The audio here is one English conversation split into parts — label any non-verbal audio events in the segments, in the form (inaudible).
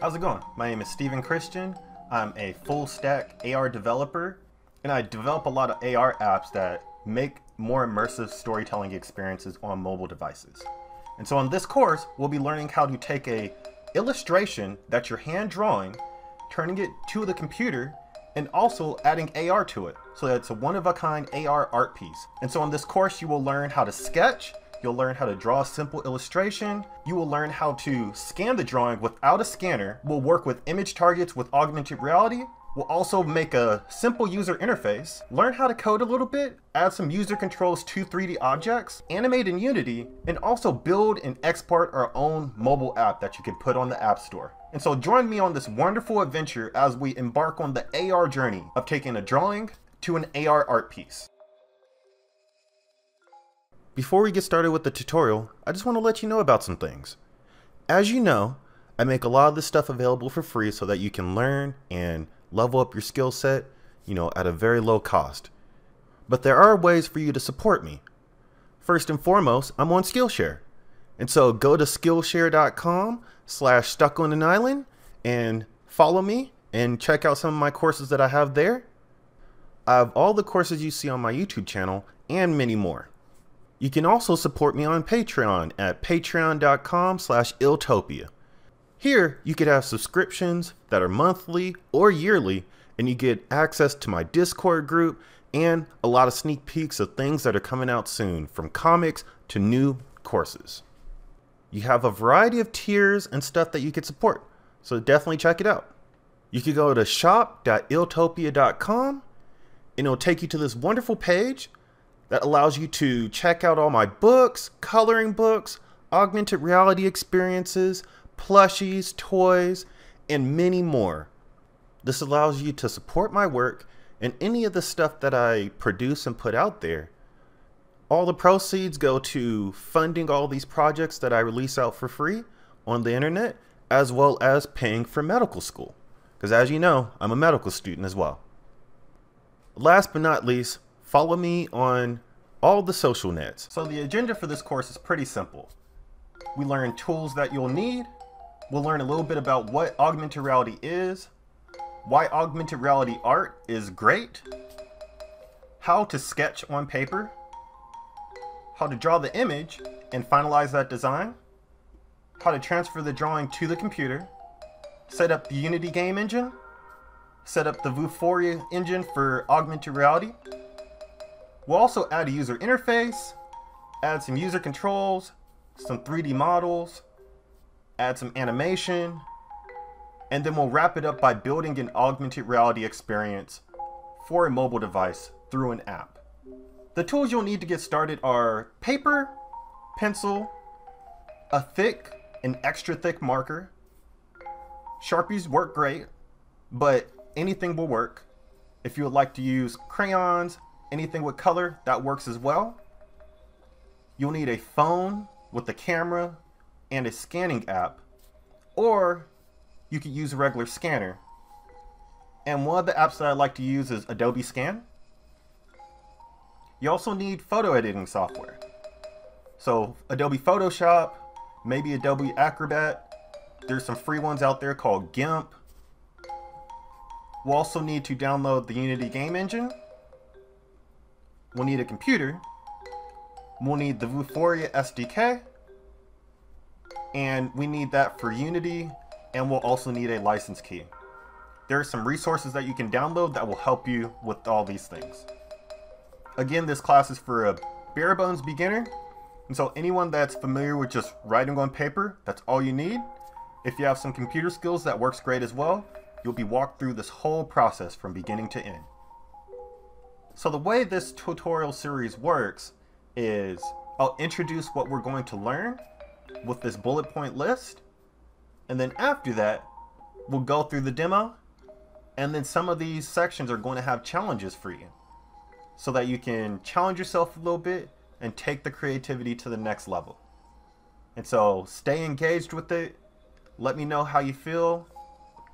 How's it going? My name is Steven Christian. I'm a full stack AR developer and I develop a lot of AR apps that make more immersive storytelling experiences on mobile devices. And so on this course, we'll be learning how to take a illustration that you're hand drawing, turning it to the computer, and also adding AR to it. So that it's a one-of-a-kind AR art piece. And so on this course, you will learn how to sketch, You'll learn how to draw a simple illustration. You will learn how to scan the drawing without a scanner. We'll work with image targets with augmented reality. We'll also make a simple user interface, learn how to code a little bit, add some user controls to 3D objects, animate in Unity, and also build and export our own mobile app that you can put on the App Store. And so join me on this wonderful adventure as we embark on the AR journey of taking a drawing to an AR art piece. Before we get started with the tutorial, I just want to let you know about some things. As you know, I make a lot of this stuff available for free so that you can learn and level up your skill set, you know, at a very low cost. But there are ways for you to support me. First and foremost, I'm on Skillshare. And so go to skillshare.com slash Stuck On An Eyeland and follow me and check out some of my courses that I have there. I have all the courses you see on my YouTube channel and many more. You can also support me on Patreon at patreon.com slash iltopia. Here, you could have subscriptions that are monthly or yearly, and you get access to my Discord group and a lot of sneak peeks of things that are coming out soon, from comics to new courses. You have a variety of tiers and stuff that you could support, so definitely check it out. You could go to shop.iltopia.com and it'll take you to this wonderful page that allows you to check out all my books, coloring books, augmented reality experiences, plushies, toys, and many more. This allows you to support my work and any of the stuff that I produce and put out there. All the proceeds go to funding all these projects that I release out for free on the internet, as well as paying for medical school. Because as you know, I'm a medical student as well. Last but not least, follow me on all the social nets. So the agenda for this course is pretty simple. We learn tools that you'll need. We'll learn a little bit about what augmented reality is, why augmented reality art is great, how to sketch on paper, how to draw the image and finalize that design, how to transfer the drawing to the computer, set up the Unity game engine, set up the Vuforia engine for augmented reality, We'll also add a user interface, add some user controls, some 3D models, add some animation, and then we'll wrap it up by building an augmented reality experience for a mobile device through an app. The tools you'll need to get started are paper, pencil, a thick and extra thick marker. Sharpies work great, but anything will work. If you would like to use crayons, anything with color, that works as well. You'll need a phone with a camera and a scanning app, or you could use a regular scanner. And one of the apps that I like to use is Adobe Scan. You also need photo editing software. So Adobe Photoshop, maybe Adobe Acrobat. There's some free ones out there called GIMP. We'll also need to download the Unity game engine We'll need a computer. We'll need the Vuforia SDK. And we need that for Unity. And we'll also need a license key. There are some resources that you can download that will help you with all these things. Again, this class is for a bare bones beginner. And so anyone that's familiar with just writing on paper, that's all you need. If you have some computer skills, that works great as well. You'll be walked through this whole process from beginning to end. So the way this tutorial series works is I'll introduce what we're going to learn with this bullet point list. And then after that, we'll go through the demo. And then some of these sections are going to have challenges for you so that you can challenge yourself a little bit and take the creativity to the next level. And so stay engaged with it. Let me know how you feel.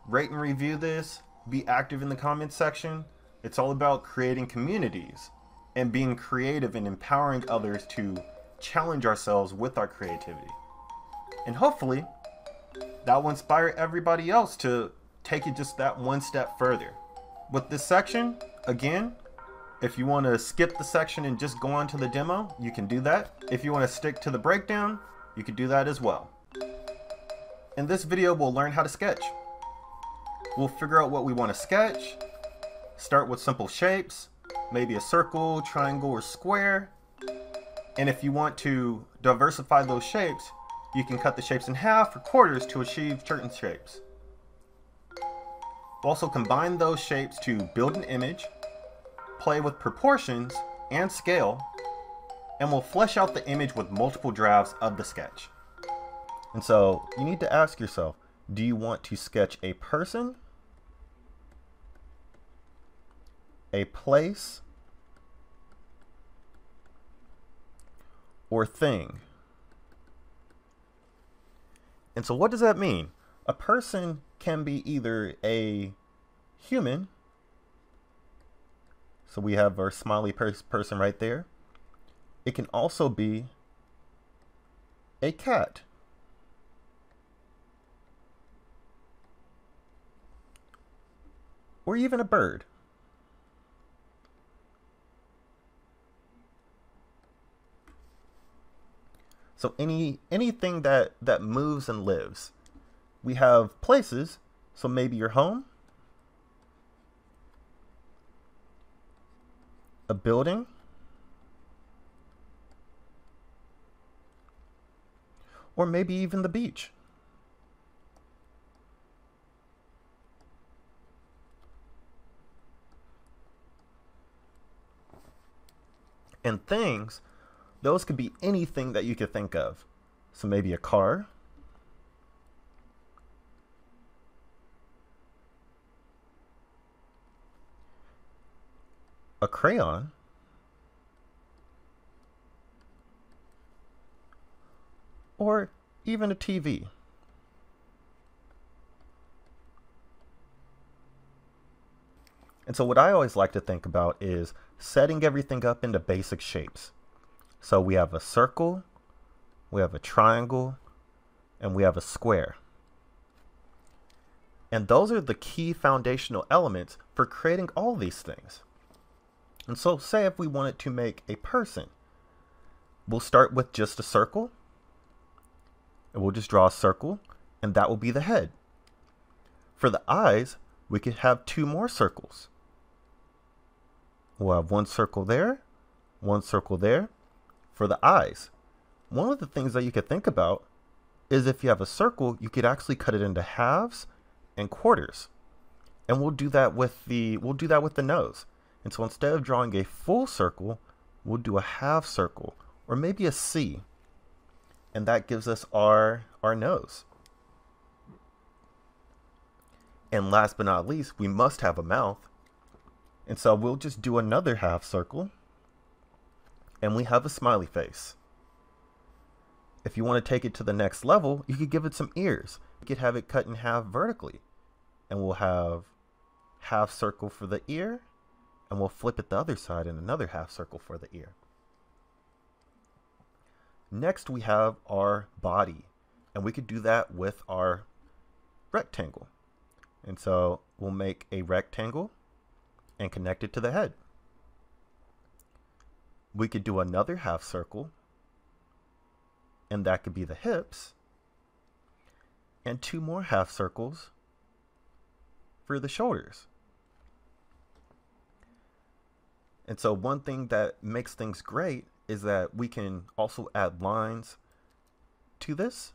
Rate and review this. Be active in the comments section. It's all about creating communities and being creative and empowering others to challenge ourselves with our creativity. And hopefully, that will inspire everybody else to take it just that one step further. With this section, again, if you want to skip the section and just go on to the demo, you can do that. If you want to stick to the breakdown, you can do that as well. In this video, we'll learn how to sketch. We'll figure out what we want to sketch, start with simple shapes, maybe a circle, triangle, or square. And if you want to diversify those shapes, you can cut the shapes in half or quarters to achieve certain shapes. We'll also combine those shapes to build an image, play with proportions and scale, and we'll flesh out the image with multiple drafts of the sketch. And so you need to ask yourself, do you want to sketch a person, a place, or thing? And so what does that mean? A person can be either a human, so we have our smiley pers person right there. It can also be a cat. Or even a bird. So any anything that that moves and lives. We have places, so maybe your home, a building, or maybe even the beach. And things those could be anything that you could think of. So maybe a car. A crayon. Or even a TV. And so what I always like to think about is setting everything up into basic shapes. So we have a circle, we have a triangle, and we have a square. And those are the key foundational elements for creating all these things. And so say if we wanted to make a person, we'll start with just a circle, and we'll just draw a circle, and that will be the head. For the eyes, we could have two more circles. We'll have one circle there, one circle there, for the eyes. One of the things that you could think about is if you have a circle, you could actually cut it into halves and quarters. And we'll do that with the we'll do that with the nose. And so instead of drawing a full circle, we'll do a half circle or maybe a C. And that gives us our our nose. And last but not least, we must have a mouth. And so we'll just do another half circle and we have a smiley face. If you want to take it to the next level, you could give it some ears. You could have it cut in half vertically. And we'll have half circle for the ear, and we'll flip it the other side and another half circle for the ear. Next, we have our body, and we could do that with our rectangle. And so we'll make a rectangle and connect it to the head. We could do another half circle, and that could be the hips, and two more half circles for the shoulders. And so one thing that makes things great is that we can also add lines to this.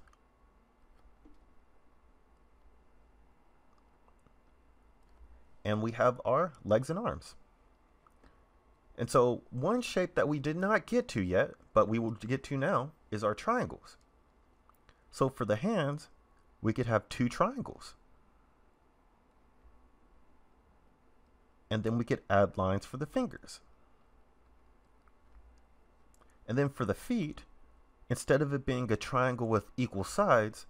And we have our legs and arms. And so one shape that we did not get to yet, but we will get to now, is our triangles. So for the hands, we could have two triangles. And then we could add lines for the fingers. And then for the feet, instead of it being a triangle with equal sides,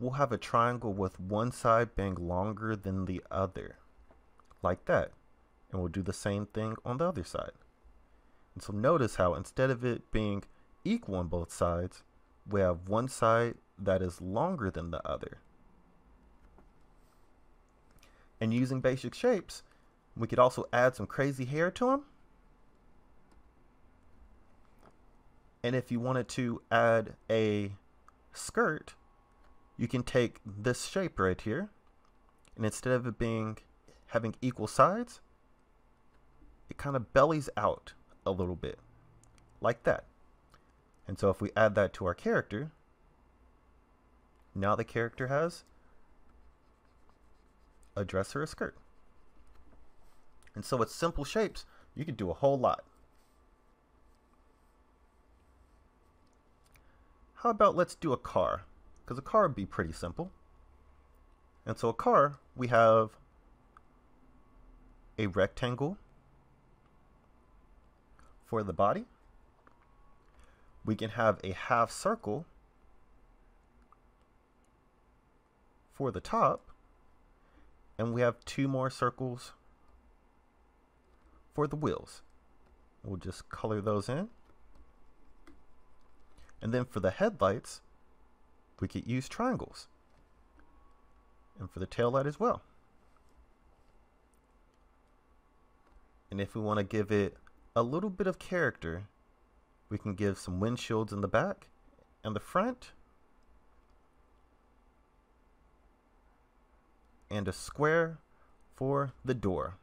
we'll have a triangle with one side being longer than the other, like that. And we'll do the same thing on the other side. And so notice how instead of it being equal on both sides, we have one side that is longer than the other. And using basic shapes, we could also add some crazy hair to them. And if you wanted to add a skirt, you can take this shape right here, and instead of it being having equal sides, it kind of bellies out a little bit, like that. And so if we add that to our character, now the character has a dress or a skirt. And so with simple shapes, you can do a whole lot. How about let's do a car? Because a car would be pretty simple. And so a car, we have a rectangle for the body. We can have a half circle for the top. And we have two more circles for the wheels. We'll just color those in. And then for the headlights, we could use triangles. And for the tail light as well. And if we want to give it a little bit of character, we can give some windshields in the back and the front. And a square for the door.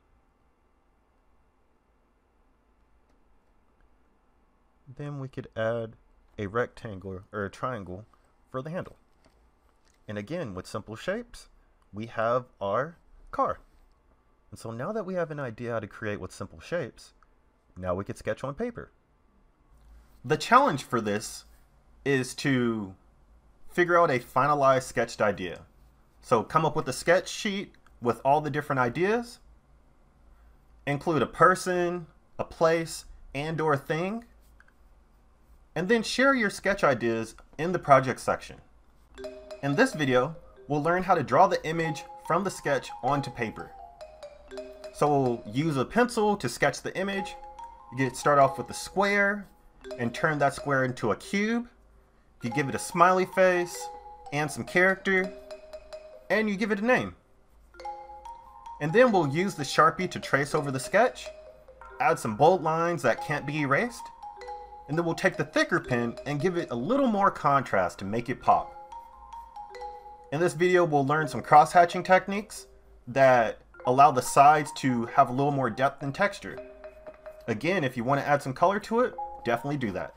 Then we could add a rectangle or a triangle for the handle. And again, with simple shapes, we have our car. And so now that we have an idea how to create with simple shapes, now we could sketch on paper. The challenge for this is to figure out a finalized sketched idea. So come up with a sketch sheet with all the different ideas, include a person, a place, and or thing, and then share your sketch ideas in the project section. In this video, we'll learn how to draw the image from the sketch onto paper. So we'll use a pencil to sketch the image. You start off with a square and turn that square into a cube. You give it a smiley face and some character and you give it a name. And then we'll use the Sharpie to trace over the sketch, add some bold lines that can't be erased, and then we'll take the thicker pen and give it a little more contrast to make it pop. In this video, we'll learn some cross-hatching techniques that allow the sides to have a little more depth and texture. Again, if you want to add some color to it, definitely do that.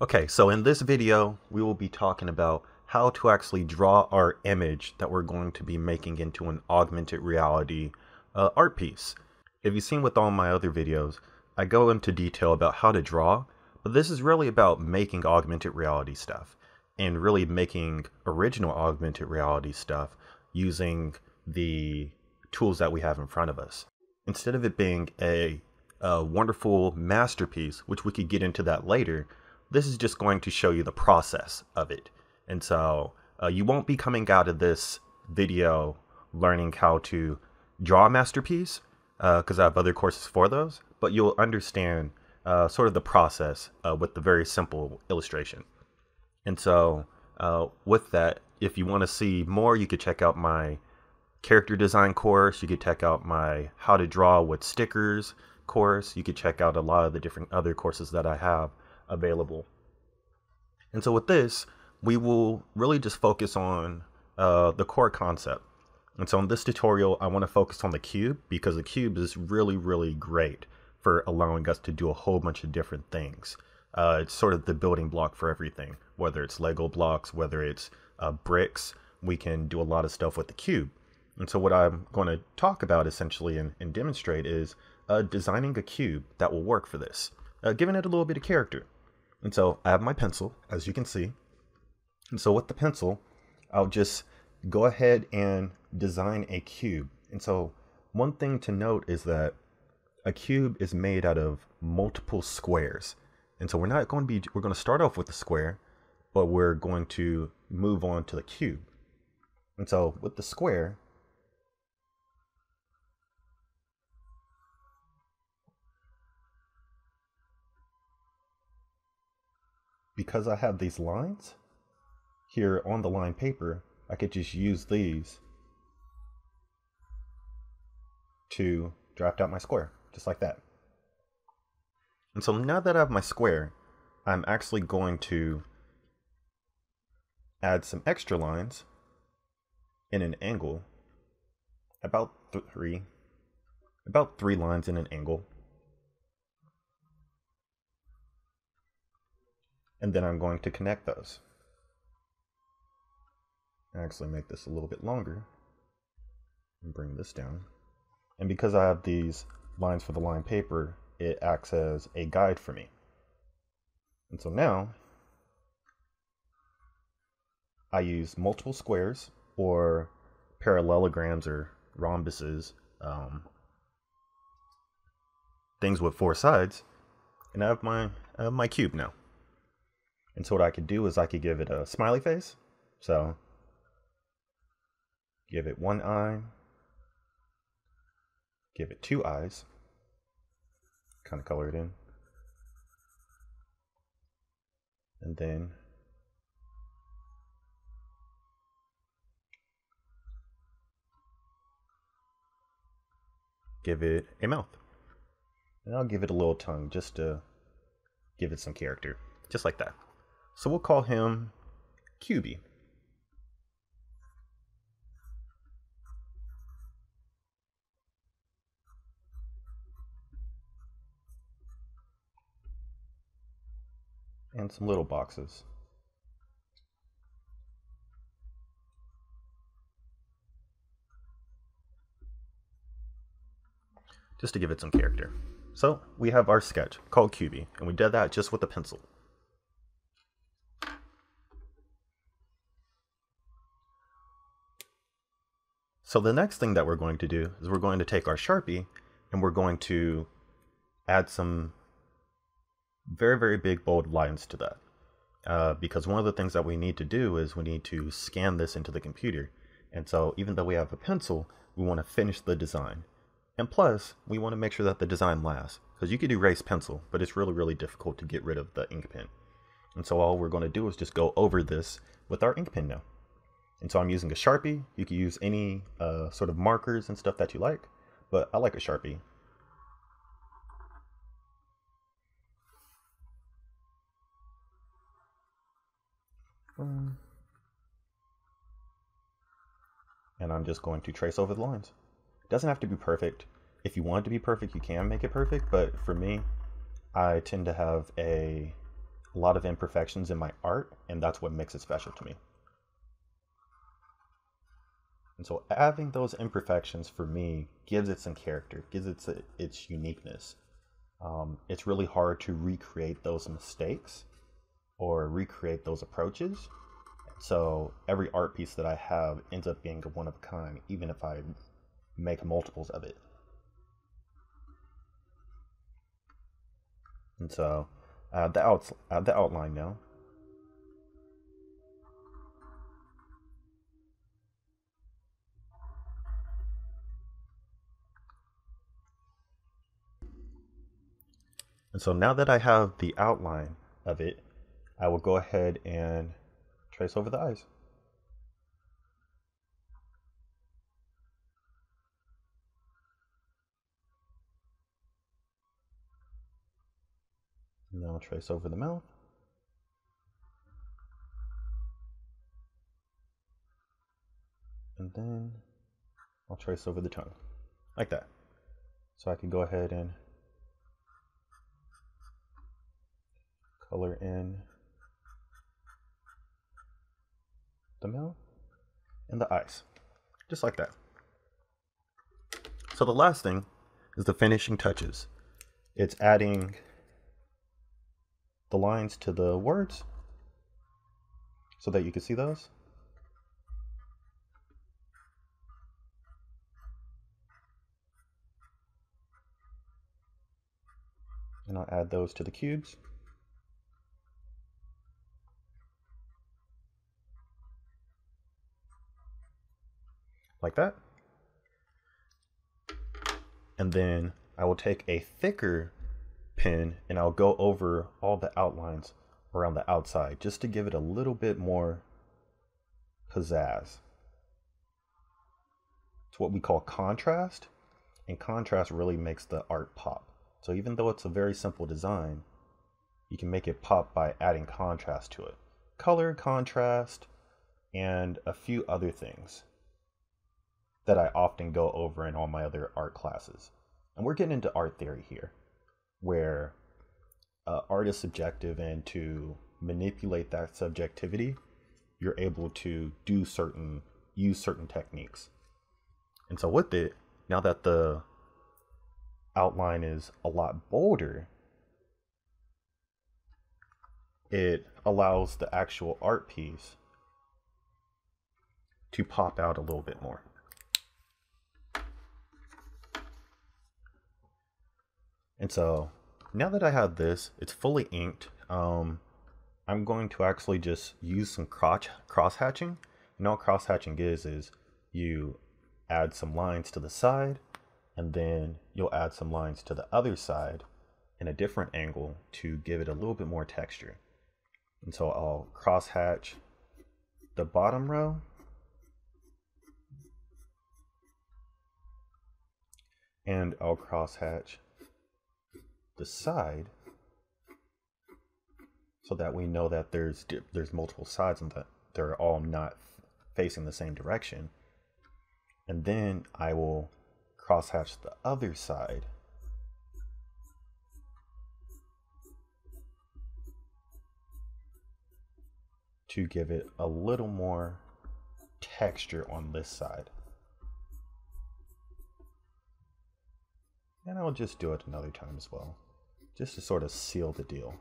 Okay, so in this video, we will be talking about how to actually draw our image that we're going to be making into an augmented reality uh, art piece. If you've seen with all my other videos, I go into detail about how to draw but this is really about making augmented reality stuff and really making original augmented reality stuff using the tools that we have in front of us. Instead of it being a, a wonderful masterpiece, which we could get into that later, this is just going to show you the process of it. And so uh, you won't be coming out of this video learning how to draw a masterpiece because uh, I have other courses for those, but you'll understand uh, sort of the process uh, with the very simple illustration. And so uh, with that, if you want to see more, you could check out my character design course. You could check out my how to draw with stickers course. You could check out a lot of the different other courses that I have available. And so with this, we will really just focus on uh, the core concept. And so in this tutorial, I want to focus on the cube because the cube is really, really great for allowing us to do a whole bunch of different things. Uh, it's sort of the building block for everything, whether it's Lego blocks, whether it's uh, bricks, we can do a lot of stuff with the cube. And so what I'm going to talk about essentially and, and demonstrate is uh, designing a cube that will work for this, uh, giving it a little bit of character. And so I have my pencil, as you can see. And so with the pencil, I'll just go ahead and design a cube. And so one thing to note is that a cube is made out of multiple squares. And so we're not going to be, we're going to start off with the square, but we're going to move on to the cube. And so with the square, because I have these lines here on the line paper, I could just use these to draft out my square, just like that. And so now that I have my square, I'm actually going to add some extra lines in an angle, about three, about three lines in an angle. And then I'm going to connect those. Actually make this a little bit longer and bring this down. And because I have these lines for the line paper, it acts as a guide for me. And so now I use multiple squares or parallelograms or rhombuses, um, things with four sides, and I have my I have my cube now. And so what I could do is I could give it a smiley face. So give it one eye, give it two eyes, kind of color it in, and then give it a mouth. And I'll give it a little tongue just to give it some character, just like that. So we'll call him QB. And some little boxes. just to give it some character. So we have our sketch called QB, and we did that just with a pencil. So the next thing that we're going to do is we're going to take our Sharpie and we're going to add some very, very big bold lines to that. Uh, because one of the things that we need to do is we need to scan this into the computer. And so even though we have a pencil, we want to finish the design. And plus, we want to make sure that the design lasts. Because you could erase pencil, but it's really, really difficult to get rid of the ink pen. And so all we're going to do is just go over this with our ink pen now. And so I'm using a Sharpie. You can use any uh, sort of markers and stuff that you like, but I like a Sharpie. And I'm just going to trace over the lines. It doesn't have to be perfect. If you want it to be perfect, you can make it perfect. But for me, I tend to have a lot of imperfections in my art, and that's what makes it special to me. And so having those imperfections for me gives it some character, gives it its uniqueness. Um, it's really hard to recreate those mistakes or recreate those approaches. So every art piece that I have ends up being a one of a kind, even if I make multiples of it. And so uh, the out uh, the outline now. And so now that I have the outline of it, I will go ahead and trace over the eyes. And now I'll trace over the mouth. And then I'll trace over the tongue, like that. So I can go ahead and color in the mouth and the eyes, just like that. So the last thing is the finishing touches. It's adding the lines to the words so that you can see those. And I'll add those to the cubes. Like that. And then I will take a thicker pen and I'll go over all the outlines around the outside just to give it a little bit more pizzazz. It's what we call contrast, and contrast really makes the art pop. So even though it's a very simple design, you can make it pop by adding contrast to it. Color, contrast, and a few other things that I often go over in all my other art classes. And we're getting into art theory here, where uh, art is subjective, and to manipulate that subjectivity, you're able to do certain, use certain techniques. And so with it, now that the outline is a lot bolder, it allows the actual art piece to pop out a little bit more. And so now that I have this, it's fully inked. Um, I'm going to actually just use some cross, cross hatching. And all cross hatching is, is you add some lines to the side and then you'll add some lines to the other side in a different angle to give it a little bit more texture. And so I'll cross hatch the bottom row and I'll cross hatch the side so that we know that there's there's multiple sides and that they're all not facing the same direction. And then I will crosshatch the other side. to give it a little more texture on this side. And I'll just do it another time as well, just to sort of seal the deal.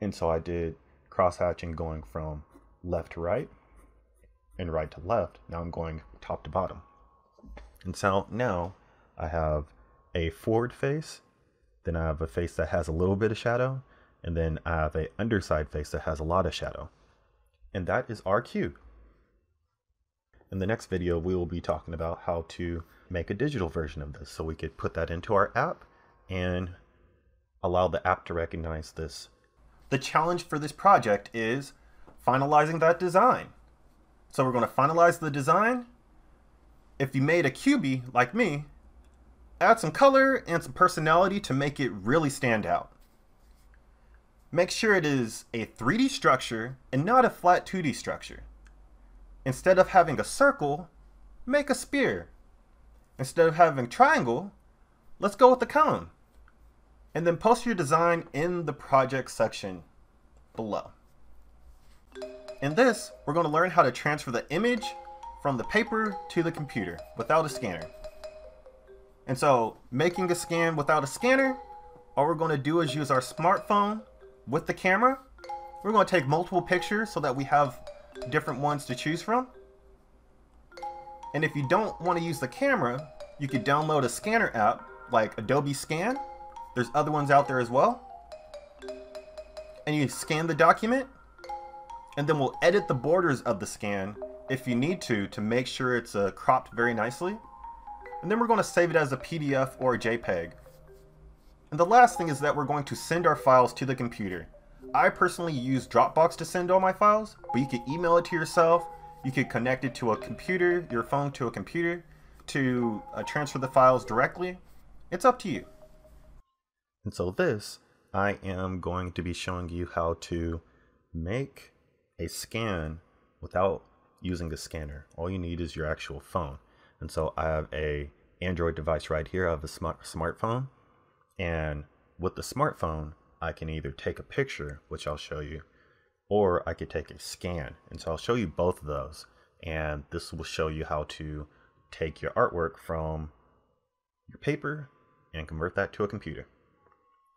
And so I did cross hatching going from left to right and right to left. Now I'm going top to bottom. And so now I have a forward face, then I have a face that has a little bit of shadow, and then I have a underside face that has a lot of shadow. And that is our cube. In the next video, we will be talking about how to make a digital version of this so we could put that into our app and allow the app to recognize this. The challenge for this project is finalizing that design. So we're going to finalize the design if you made a cubie like me, add some color and some personality to make it really stand out. Make sure it is a 3D structure and not a flat 2D structure. Instead of having a circle, make a spear. Instead of having a triangle, let's go with the cone. And then post your design in the project section below. In this, we're going to learn how to transfer the image from the paper to the computer without a scanner. And so making a scan without a scanner, all we're going to do is use our smartphone with the camera. We're going to take multiple pictures so that we have different ones to choose from. And if you don't want to use the camera, you could download a scanner app like Adobe Scan. There's other ones out there as well. And you scan the document, and then we'll edit the borders of the scan if you need to, to make sure it's uh, cropped very nicely. And then we're going to save it as a PDF or a JPEG. And the last thing is that we're going to send our files to the computer. I personally use Dropbox to send all my files, but you can email it to yourself. You could connect it to a computer, your phone to a computer, to uh, transfer the files directly. It's up to you. And so this, I am going to be showing you how to make a scan without using a scanner. All you need is your actual phone. And so I have a Android device right here. I have a smart smartphone. And with the smartphone, I can either take a picture, which I'll show you, or I could take a scan. And so I'll show you both of those. And this will show you how to take your artwork from your paper and convert that to a computer.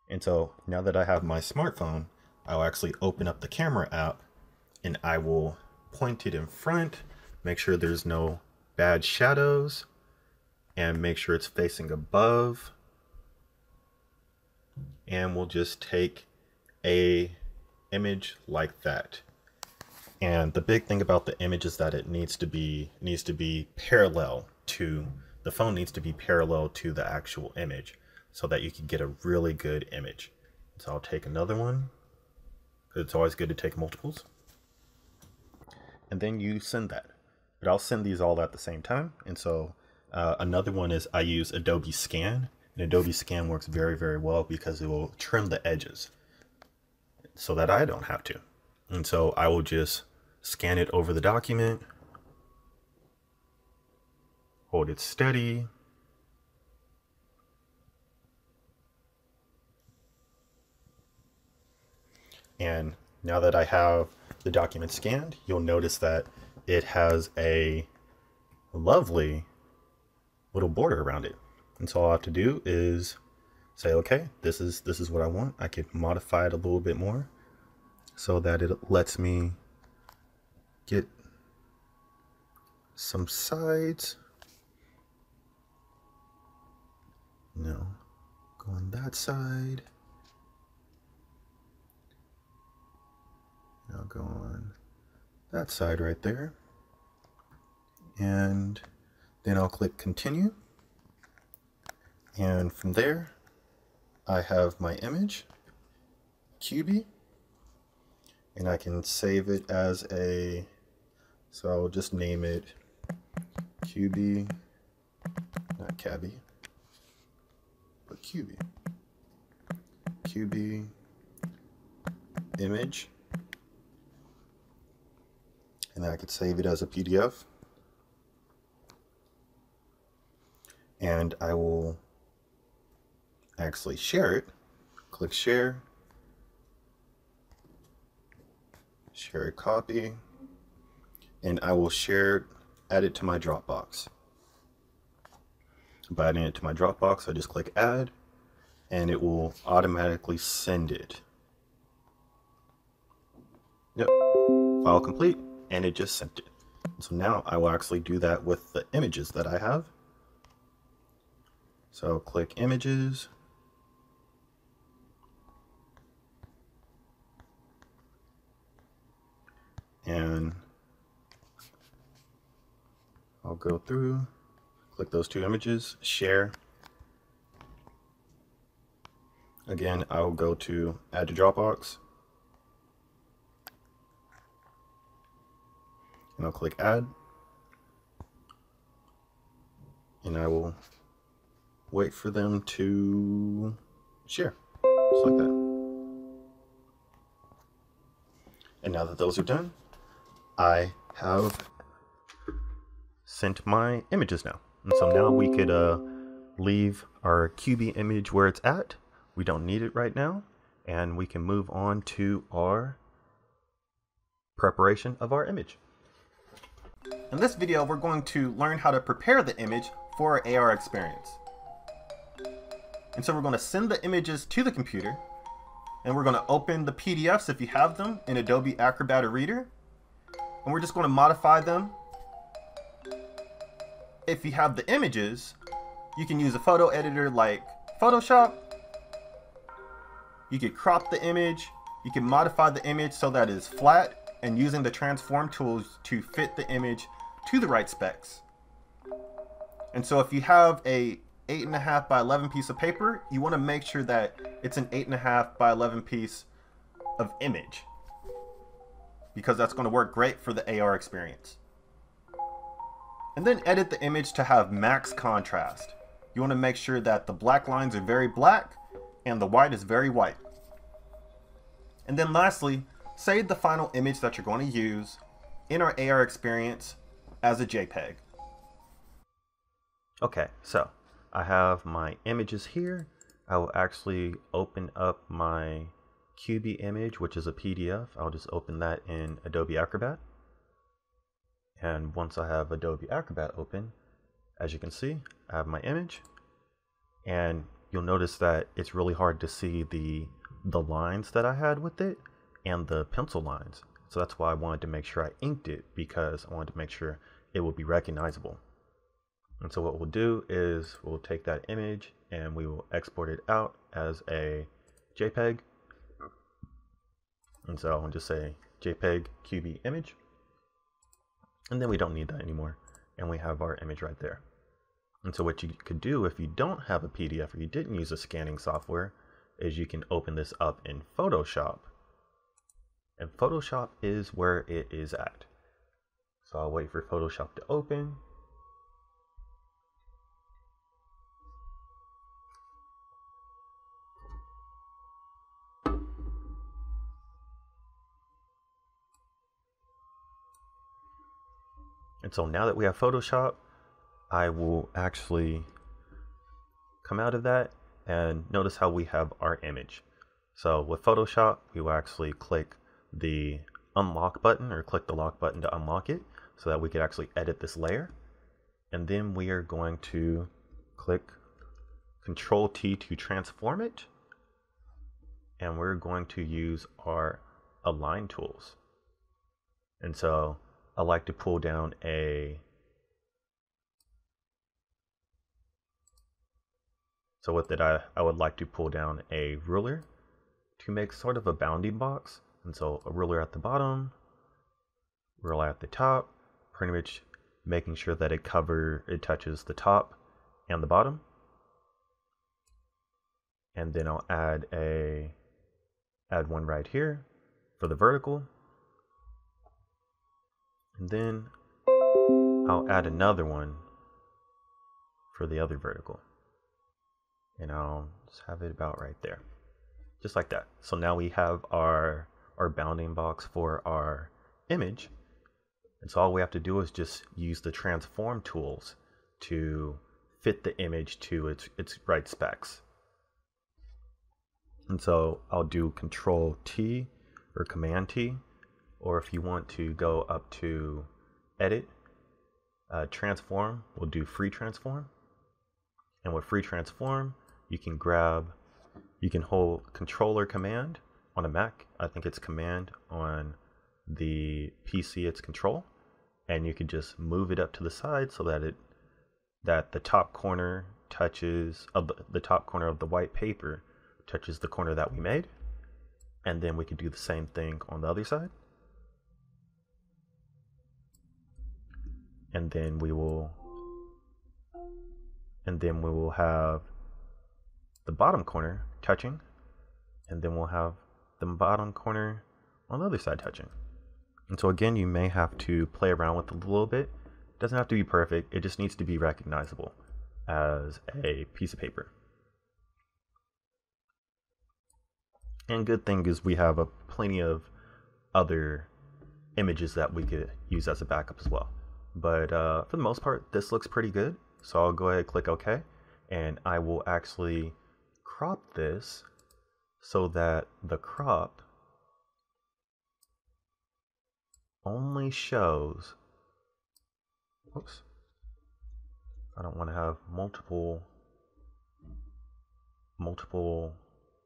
And so now that I have my smartphone, I'll actually open up the camera app and I will point it in front, make sure there's no bad shadows, and make sure it's facing above. And we'll just take a image like that. And the big thing about the image is that it needs to be needs to be parallel to the phone needs to be parallel to the actual image so that you can get a really good image. So I'll take another one. It's always good to take multiples. and then you send that. But I'll send these all at the same time. And so uh, another one is I use Adobe Scan. And Adobe Scan works very, very well because it will trim the edges so that I don't have to. And so I will just scan it over the document, hold it steady, and now that I have the document scanned, you'll notice that it has a lovely little border around it. And so all I have to do is say, okay, this is this is what I want. I could modify it a little bit more so that it lets me get some sides. No, go on that side. Now go on that side right there. And then I'll click continue. And from there, I have my image, QB, and I can save it as a, so I'll just name it QB, not Cabby, but QB. QB image and then I could save it as a PDF. And I will actually share it. Click share. Share a copy. And I will share it, add it to my Dropbox. By adding it to my Dropbox, I just click add and it will automatically send it. Yep, file complete and it just sent it. So now I will actually do that with the images that I have. So click images. And I'll go through, click those two images, share. Again, I will go to add to Dropbox. And I'll click add. And I will wait for them to share. Just like that. And now that those are done I have sent my images now. And so now we could uh, leave our QB image where it's at. We don't need it right now. And we can move on to our preparation of our image. In this video, we're going to learn how to prepare the image for our AR experience. And so we're going to send the images to the computer, and we're going to open the PDFs if you have them in Adobe Acrobat or Reader, and we're just going to modify them. If you have the images, you can use a photo editor like Photoshop. You can crop the image, you can modify the image so that it's flat and using the transform tools to fit the image to the right specs. And so if you have a 8.5 by 11 piece of paper, you want to make sure that it's an 8.5 by 11 piece of image because that's going to work great for the AR experience. And then edit the image to have max contrast. You want to make sure that the black lines are very black and the white is very white. And then lastly, save the final image that you're going to use in our AR experience as a JPEG. Okay, so I have my images here. I will actually open up my QB image, which is a PDF. I'll just open that in Adobe Acrobat. And once I have Adobe Acrobat open, as you can see, I have my image. And you'll notice that it's really hard to see the the lines that I had with it and the pencil lines. So that's why I wanted to make sure I inked it because I wanted to make sure it would be recognizable. And so what we'll do is we'll take that image and we will export it out as a JPEG. And so I'll just say JPEG QB image. And then we don't need that anymore. And we have our image right there. And so what you could do if you don't have a PDF or you didn't use a scanning software is you can open this up in Photoshop and Photoshop is where it is at. So I'll wait for Photoshop to open. And so now that we have Photoshop, I will actually come out of that and notice how we have our image. So with Photoshop, we will actually click the unlock button or click the lock button to unlock it so that we could actually edit this layer. And then we are going to click Control T to transform it. And we're going to use our align tools. And so I like to pull down a So with it, I, I would like to pull down a ruler to make sort of a bounding box. And so a ruler at the bottom, ruler at the top, pretty much making sure that it cover it touches the top and the bottom. And then I'll add a add one right here for the vertical. And then I'll add another one for the other vertical. And I'll just have it about right there. Just like that. So now we have our, our bounding box for our image. And so all we have to do is just use the transform tools to fit the image to its, its right specs. And so I'll do control T or command T, or if you want to go up to edit, uh, transform, we'll do free transform. And with free transform, you can grab, you can hold controller command on a Mac. I think it's command on the PC, it's control and you can just move it up to the side so that it that the top corner touches of the top corner of the white paper touches the corner that we made and then we can do the same thing on the other side and then we will and then we will have the bottom corner touching and then we'll have the bottom corner on the other side touching and so again, you may have to play around with it a little bit. It doesn't have to be perfect, it just needs to be recognizable as a piece of paper. And good thing is we have a plenty of other images that we could use as a backup as well. But uh, for the most part, this looks pretty good. So I'll go ahead and click OK. And I will actually crop this so that the crop only shows, whoops, I don't want to have multiple, multiple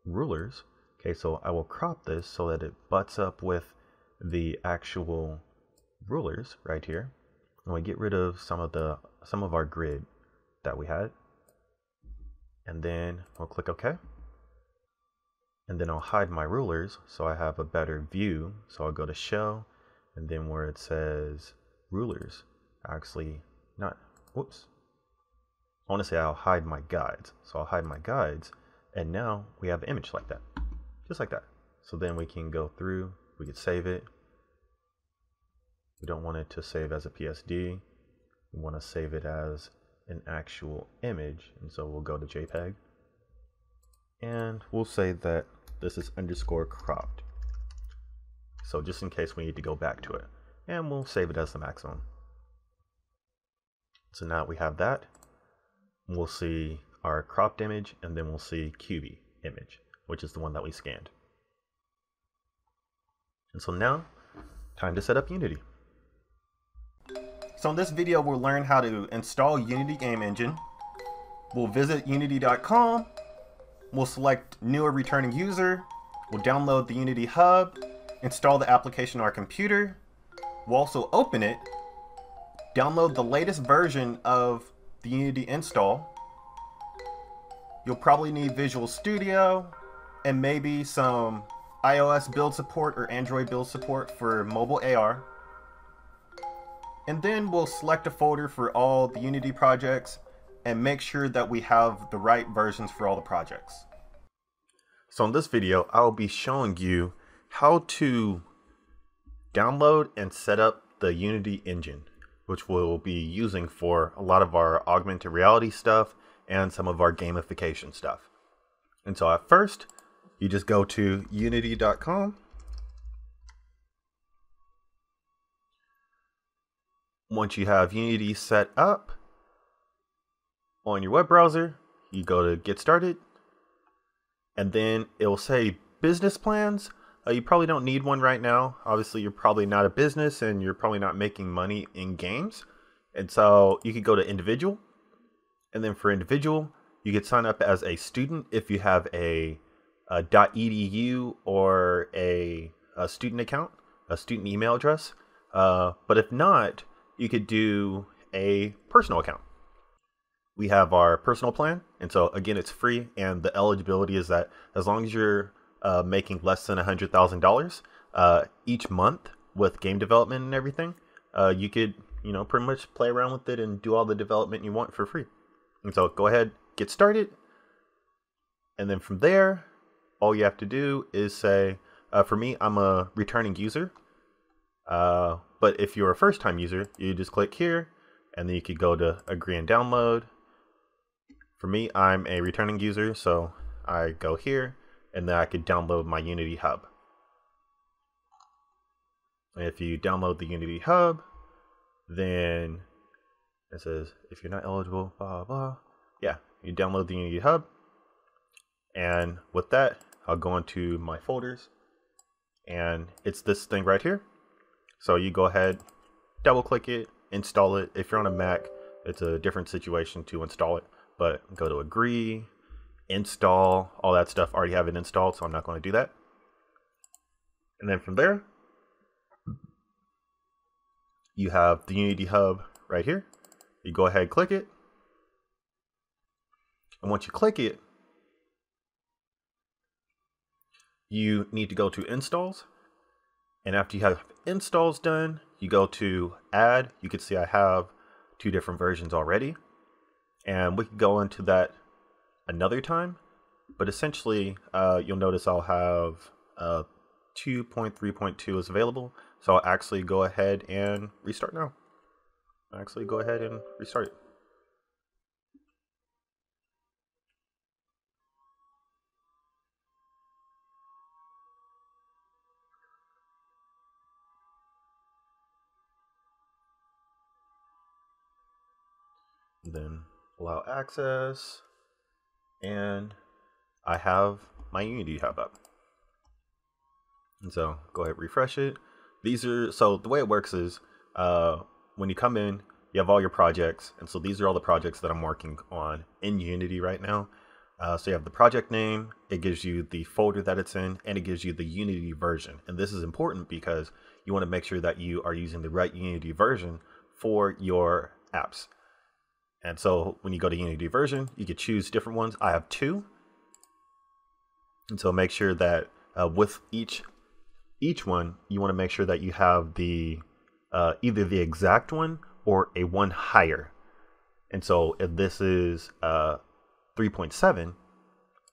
rulers. Okay, so I will crop this so that it butts up with the actual rulers right here. And we get rid of some of the, some of our grid that we had. And then we'll click OK. And then I'll hide my rulers so I have a better view. So I'll go to Show, and then where it says rulers, actually not, whoops. I want to say I'll hide my guides. So I'll hide my guides, and now we have an image like that, just like that. So then we can go through, we could save it. We don't want it to save as a PSD. We want to save it as an actual image, and so we'll go to JPEG. And we'll say that this is underscore cropped. So just in case we need to go back to it. And we'll save it as the maximum. So now we have that. We'll see our cropped image and then we'll see QB image, which is the one that we scanned. And so now, time to set up Unity. So in this video, we'll learn how to install Unity Game Engine. We'll visit unity.com. We'll select new or returning user. We'll download the Unity Hub install the application on our computer. We'll also open it, download the latest version of the Unity install. You'll probably need Visual Studio and maybe some iOS build support or Android build support for mobile AR. And then we'll select a folder for all the Unity projects and make sure that we have the right versions for all the projects. So in this video, I'll be showing you how to download and set up the Unity engine, which we'll be using for a lot of our augmented reality stuff and some of our gamification stuff. And so at first, you just go to unity.com. Once you have Unity set up on your web browser, you go to get started and then it will say business plans. Uh, you probably don't need one right now. Obviously, you're probably not a business and you're probably not making money in games. And so you could go to individual. And then for individual, you could sign up as a student if you have a, a .edu or a, a, student account, a student email address. Uh, but if not, you could do a personal account we have our personal plan. And so, again, it's free. And the eligibility is that as long as you're uh, making less than $100,000 uh, each month with game development and everything, uh, you could, you know, pretty much play around with it and do all the development you want for free. And so, go ahead, get started. And then from there, all you have to do is say, uh, for me, I'm a returning user. Uh, but if you're a first time user, you just click here and then you could go to agree and download for me, I'm a returning user, so I go here and then I could download my Unity Hub. if you download the Unity Hub, then it says if you're not eligible, blah blah. Yeah, you download the Unity Hub, and with that, I'll go into my folders, and it's this thing right here. So you go ahead, double click it, install it. If you're on a Mac, it's a different situation to install it but go to agree, install, all that stuff. already have it installed, so I'm not going to do that. And then from there, you have the Unity Hub right here. You go ahead, and click it. And once you click it, you need to go to installs. And after you have installs done, you go to add. You can see I have two different versions already and we could go into that another time. But essentially, uh, you'll notice I'll have uh, 2.3.2 is available. So I'll actually go ahead and restart now. I'll actually go ahead and restart it. Allow access, and I have my Unity Hub up. And so go ahead, refresh it. These are, so the way it works is uh, when you come in, you have all your projects. And so these are all the projects that I'm working on in Unity right now. Uh, so you have the project name, it gives you the folder that it's in, and it gives you the Unity version. And this is important because you want to make sure that you are using the right Unity version for your apps. And so when you go to Unity version, you can choose different ones. I have two. And so make sure that uh, with each each one, you want to make sure that you have the uh, either the exact one or a one higher. And so if this is uh, 3.7,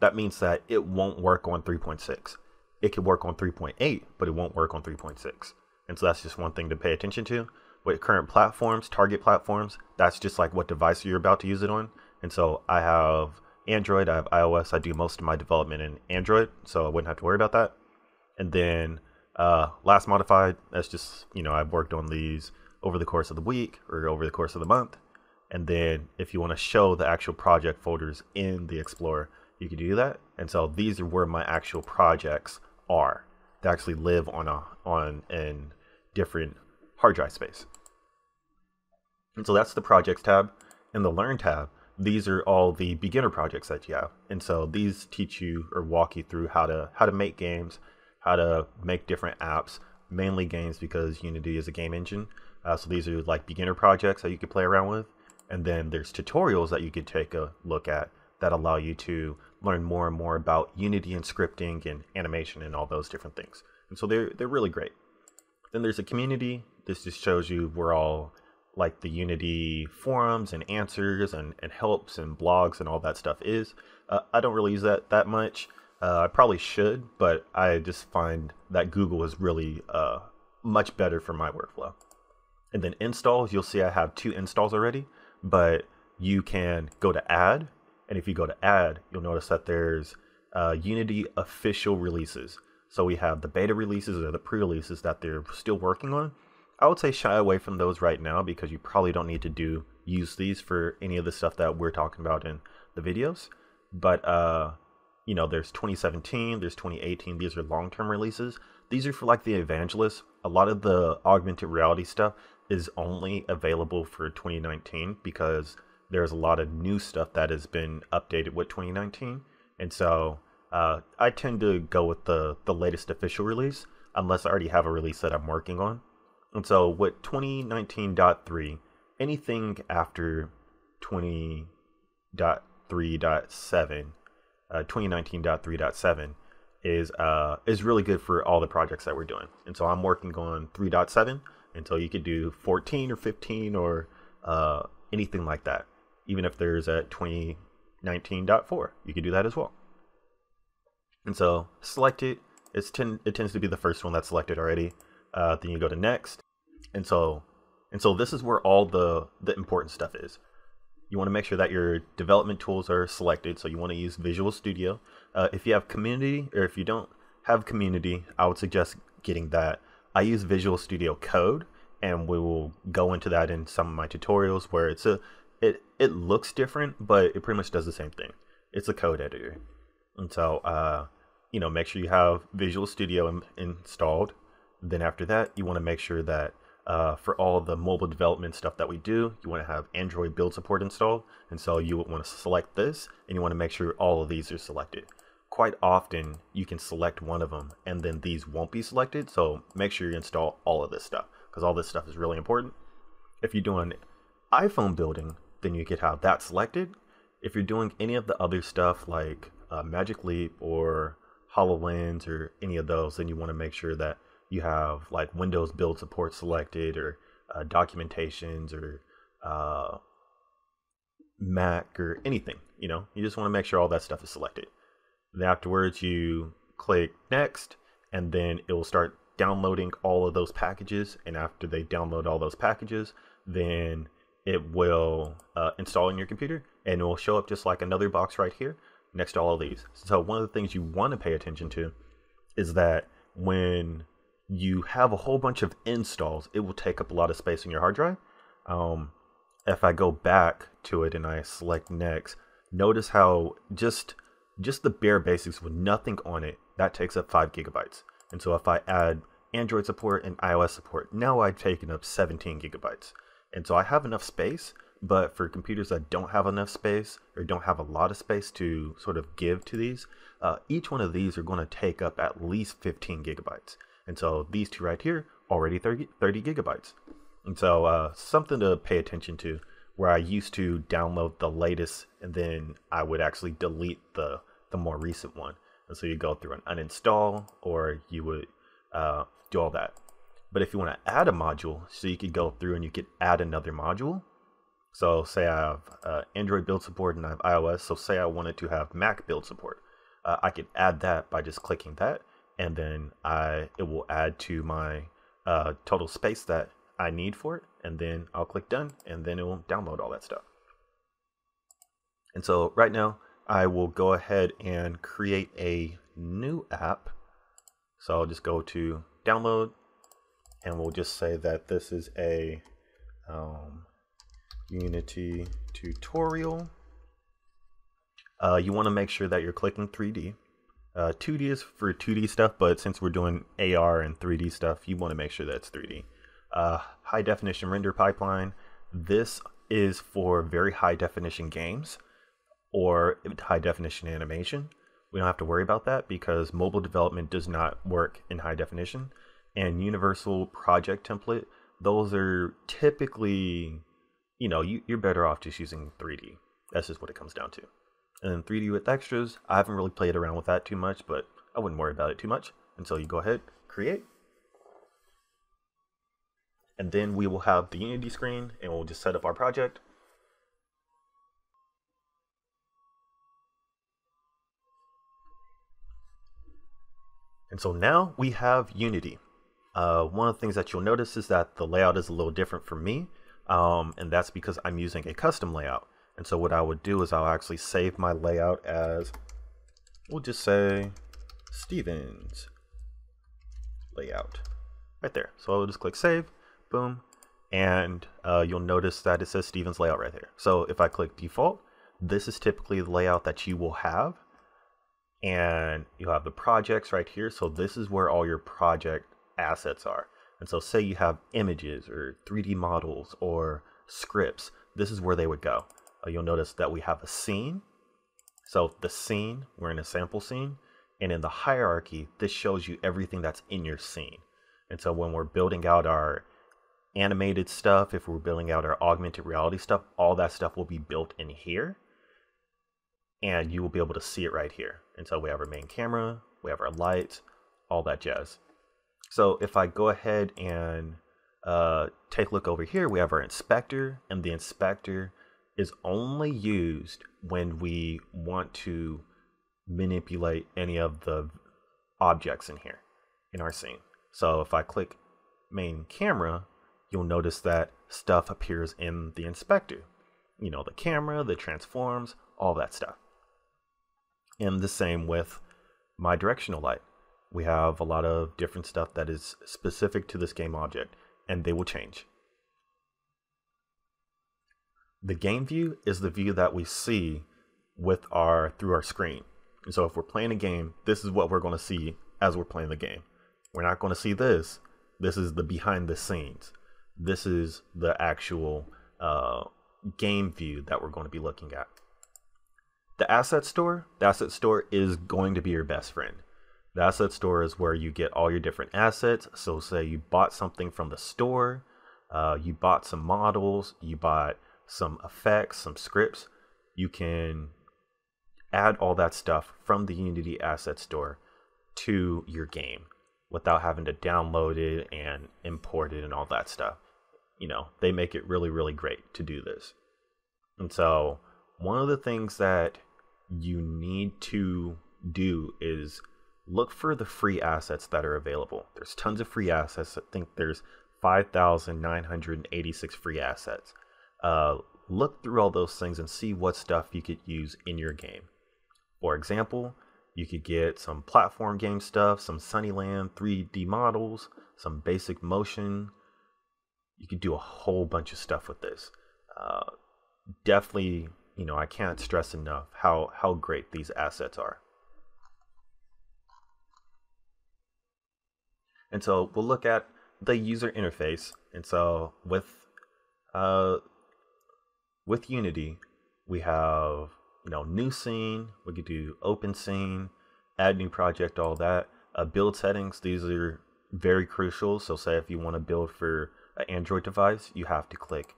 that means that it won't work on 3.6. It could work on 3.8, but it won't work on 3.6. And so that's just one thing to pay attention to with current platforms, target platforms, that's just like what device you're about to use it on. And so I have Android, I have iOS. I do most of my development in Android, so I wouldn't have to worry about that. And then uh, last modified, that's just, you know, I've worked on these over the course of the week or over the course of the month. And then if you want to show the actual project folders in the Explorer, you can do that. And so these are where my actual projects are. They actually live on a on in different hard drive space. And so that's the projects tab. In the learn tab, these are all the beginner projects that you have. And so these teach you or walk you through how to how to make games, how to make different apps, mainly games because Unity is a game engine. Uh, so these are like beginner projects that you could play around with. And then there's tutorials that you could take a look at that allow you to learn more and more about Unity and scripting and animation and all those different things. And so they're they're really great. Then there's a community. This just shows you we're all like the Unity forums and answers and, and helps and blogs and all that stuff is. Uh, I don't really use that that much. Uh, I probably should, but I just find that Google is really uh, much better for my workflow. And then installs, you'll see I have two installs already, but you can go to add. And if you go to add, you'll notice that there's uh, Unity official releases. So we have the beta releases or the pre-releases that they're still working on. I would say shy away from those right now because you probably don't need to do use these for any of the stuff that we're talking about in the videos. But uh, you know, there's 2017, there's 2018. These are long-term releases. These are for like the evangelists. A lot of the augmented reality stuff is only available for 2019 because there's a lot of new stuff that has been updated with 2019. And so uh, I tend to go with the, the latest official release unless I already have a release that I'm working on. And so with 2019.3, anything after 20.3.7 uh, 2019.3.7 is uh, is really good for all the projects that we're doing. And so I'm working on 3.7 until you could do 14 or 15 or uh, anything like that. Even if there's a 2019.4, you could do that as well. And so select it. It's ten, it tends to be the first one that's selected already. Uh, then you go to next. And so and so this is where all the the important stuff is you want to make sure that your development tools are selected. So you want to use Visual Studio. Uh, if you have community or if you don't have community, I would suggest getting that. I use Visual Studio Code and we will go into that in some of my tutorials where it's a it it looks different, but it pretty much does the same thing. It's a code editor. And so uh, you know, make sure you have Visual Studio in, installed. Then after that, you want to make sure that uh, for all the mobile development stuff that we do, you want to have Android build support installed. And so you want to select this and you want to make sure all of these are selected. Quite often, you can select one of them and then these won't be selected. So make sure you install all of this stuff because all this stuff is really important. If you're doing iPhone building, then you could have that selected. If you're doing any of the other stuff like uh, Magic Leap or HoloLens or any of those, then you want to make sure that you have like Windows build support selected or uh, documentations or uh, Mac or anything. You know, you just want to make sure all that stuff is selected. Then afterwards, you click next, and then it will start downloading all of those packages. And after they download all those packages, then it will uh, install in your computer and it will show up just like another box right here next to all of these. So one of the things you want to pay attention to is that when you have a whole bunch of installs, it will take up a lot of space in your hard drive. Um, if I go back to it and I select next, notice how just just the bare basics with nothing on it, that takes up five gigabytes. And so if I add Android support and iOS support, now I've taken up 17 gigabytes. And so I have enough space, but for computers that don't have enough space or don't have a lot of space to sort of give to these, uh, each one of these are going to take up at least 15 gigabytes. And so these two right here, already 30, 30 gigabytes. And so uh, something to pay attention to where I used to download the latest and then I would actually delete the, the more recent one. And so you go through an uninstall or you would uh, do all that. But if you want to add a module, so you could go through and you could add another module. So say I have uh, Android build support and I have iOS. So say I wanted to have Mac build support. Uh, I could add that by just clicking that and then I it will add to my uh, total space that I need for it, and then I'll click done, and then it will download all that stuff. And so right now, I will go ahead and create a new app. So I'll just go to download, and we'll just say that this is a um, Unity tutorial. Uh, you want to make sure that you're clicking 3D uh, 2D is for 2D stuff, but since we're doing AR and 3D stuff, you want to make sure that's 3D. Uh, high definition render pipeline. This is for very high definition games or high definition animation. We don't have to worry about that because mobile development does not work in high definition. And universal project template, those are typically, you know, you, you're better off just using 3D. That's just what it comes down to. And then 3D with extras, I haven't really played around with that too much, but I wouldn't worry about it too much until you go ahead, create. And then we will have the Unity screen and we'll just set up our project. And so now we have Unity. Uh, one of the things that you'll notice is that the layout is a little different for me, um, and that's because I'm using a custom layout. And so what I would do is I'll actually save my layout as, we'll just say Stevens layout right there. So I'll just click save, boom, and uh, you'll notice that it says Stevens layout right there. So if I click default, this is typically the layout that you will have. And you have the projects right here. So this is where all your project assets are. And so say you have images or 3D models or scripts, this is where they would go. Uh, you'll notice that we have a scene. So the scene, we're in a sample scene. And in the hierarchy, this shows you everything that's in your scene. And so when we're building out our animated stuff, if we're building out our augmented reality stuff, all that stuff will be built in here. And you will be able to see it right here. And so we have our main camera, we have our lights, all that jazz. So if I go ahead and uh, take a look over here, we have our inspector, and the inspector is only used when we want to manipulate any of the objects in here in our scene. So if I click main camera, you'll notice that stuff appears in the inspector. You know, the camera, the transforms, all that stuff. And the same with my directional light. We have a lot of different stuff that is specific to this game object, and they will change. The game view is the view that we see with our through our screen. And so if we're playing a game, this is what we're going to see as we're playing the game. We're not going to see this. This is the behind the scenes this is the actual uh, game view that we're going to be looking at. The asset store, the asset store is going to be your best friend. The asset store is where you get all your different assets. So, say you bought something from the store, uh, you bought some models, you bought some effects, some scripts. You can add all that stuff from the Unity asset store to your game without having to download it and import it and all that stuff you know, they make it really, really great to do this. And so, one of the things that you need to do is look for the free assets that are available. There's tons of free assets. I think there's 5,986 free assets. Uh, look through all those things and see what stuff you could use in your game. For example, you could get some platform game stuff, some Sunnyland 3D models, some basic motion, you could do a whole bunch of stuff with this. Uh, definitely, you know, I can't stress enough how how great these assets are. And so we'll look at the user interface. And so with uh, with Unity, we have you know new scene. We could do open scene, add new project, all that. Uh, build settings. These are very crucial. So say if you want to build for an Android device, you have to click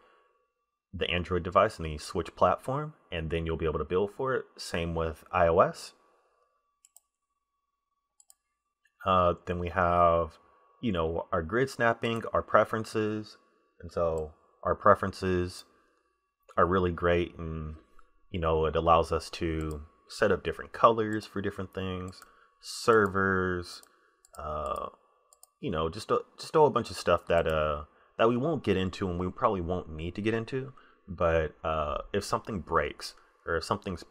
the Android device and then you switch platform, and then you'll be able to build for it. Same with iOS. Uh, then we have, you know, our grid snapping, our preferences, and so our preferences are really great, and you know, it allows us to set up different colors for different things, servers, uh, you know, just a just a whole bunch of stuff that uh that we won't get into and we probably won't need to get into. But uh, if something breaks or if something's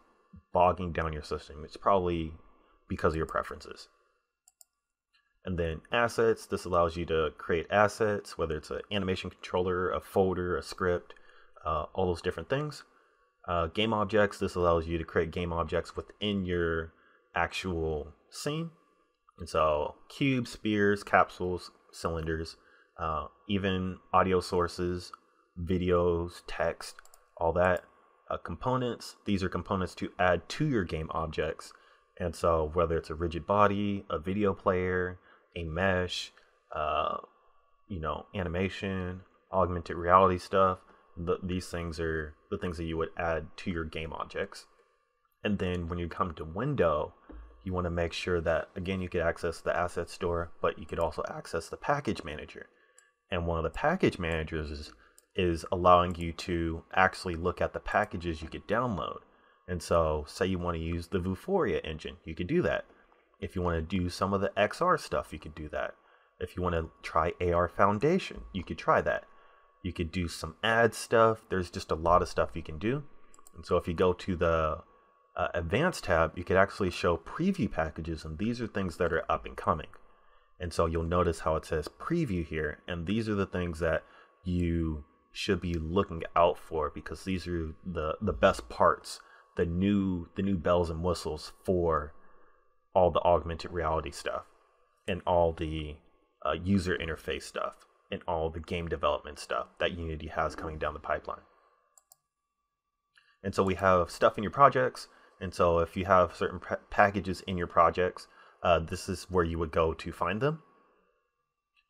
bogging down your system, it's probably because of your preferences. And then assets, this allows you to create assets, whether it's an animation controller, a folder, a script, uh, all those different things. Uh, game objects, this allows you to create game objects within your actual scene. And so cubes, spheres, capsules, cylinders, uh, even audio sources, videos, text, all that. Uh, components, these are components to add to your game objects. And so, whether it's a rigid body, a video player, a mesh, uh, you know, animation, augmented reality stuff, the, these things are the things that you would add to your game objects. And then when you come to window, you want to make sure that, again, you could access the asset store, but you could also access the package manager and one of the package managers is, is allowing you to actually look at the packages you could download. And so, say you want to use the Vuforia engine, you could do that. If you want to do some of the XR stuff, you could do that. If you want to try AR Foundation, you could try that. You could do some ad stuff. There's just a lot of stuff you can do. And so if you go to the uh, Advanced tab, you could actually show preview packages, and these are things that are up and coming. And so you'll notice how it says preview here, and these are the things that you should be looking out for because these are the the best parts, the new the new bells and whistles for all the augmented reality stuff and all the uh, user interface stuff and all the game development stuff that Unity has coming down the pipeline. And so we have stuff in your projects. And so if you have certain packages in your projects, uh, this is where you would go to find them.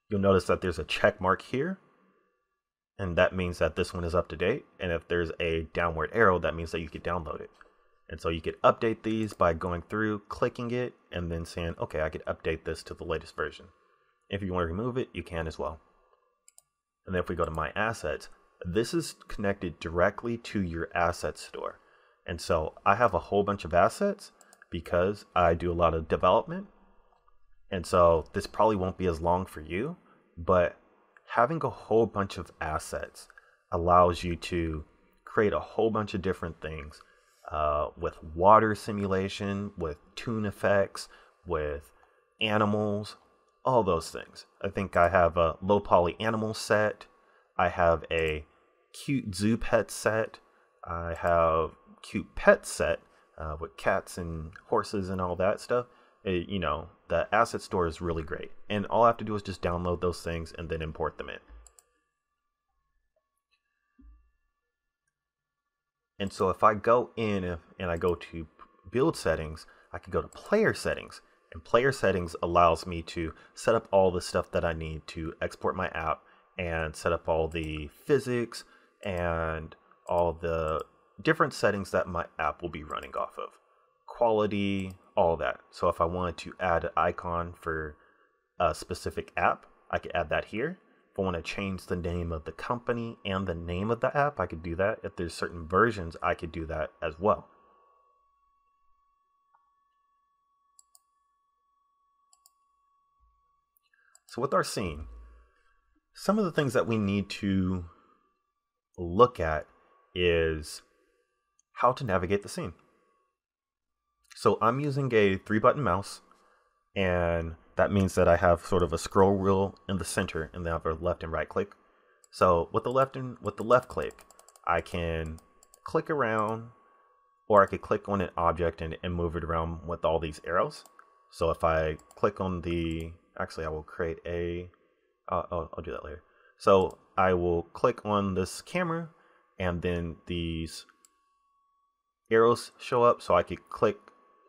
You'll notice that there's a check mark here. And that means that this one is up to date. And if there's a downward arrow, that means that you could download it. And so you could update these by going through, clicking it, and then saying, okay, I could update this to the latest version. If you want to remove it, you can as well. And then if we go to My Assets, this is connected directly to your asset store. And so I have a whole bunch of assets because I do a lot of development. And so this probably won't be as long for you, but having a whole bunch of assets allows you to create a whole bunch of different things uh, with water simulation, with tune effects, with animals, all those things. I think I have a low poly animal set. I have a cute zoo pet set. I have cute pet set uh, with cats and horses and all that stuff. It, you know, the asset store is really great. And all I have to do is just download those things and then import them in. And so if I go in and I go to build settings, I can go to player settings and player settings allows me to set up all the stuff that I need to export my app and set up all the physics and all the different settings that my app will be running off of. Quality, all that. So if I wanted to add an icon for a specific app, I could add that here. If I want to change the name of the company and the name of the app, I could do that. If there's certain versions, I could do that as well. So with our scene, some of the things that we need to look at is how to navigate the scene. So I'm using a three button mouse and that means that I have sort of a scroll wheel in the center and then I have a left and right click. So with the left and with the left click, I can click around or I could click on an object and, and move it around with all these arrows. So if I click on the actually I will create a. will I'll do that later. So I will click on this camera and then these arrows show up so I could click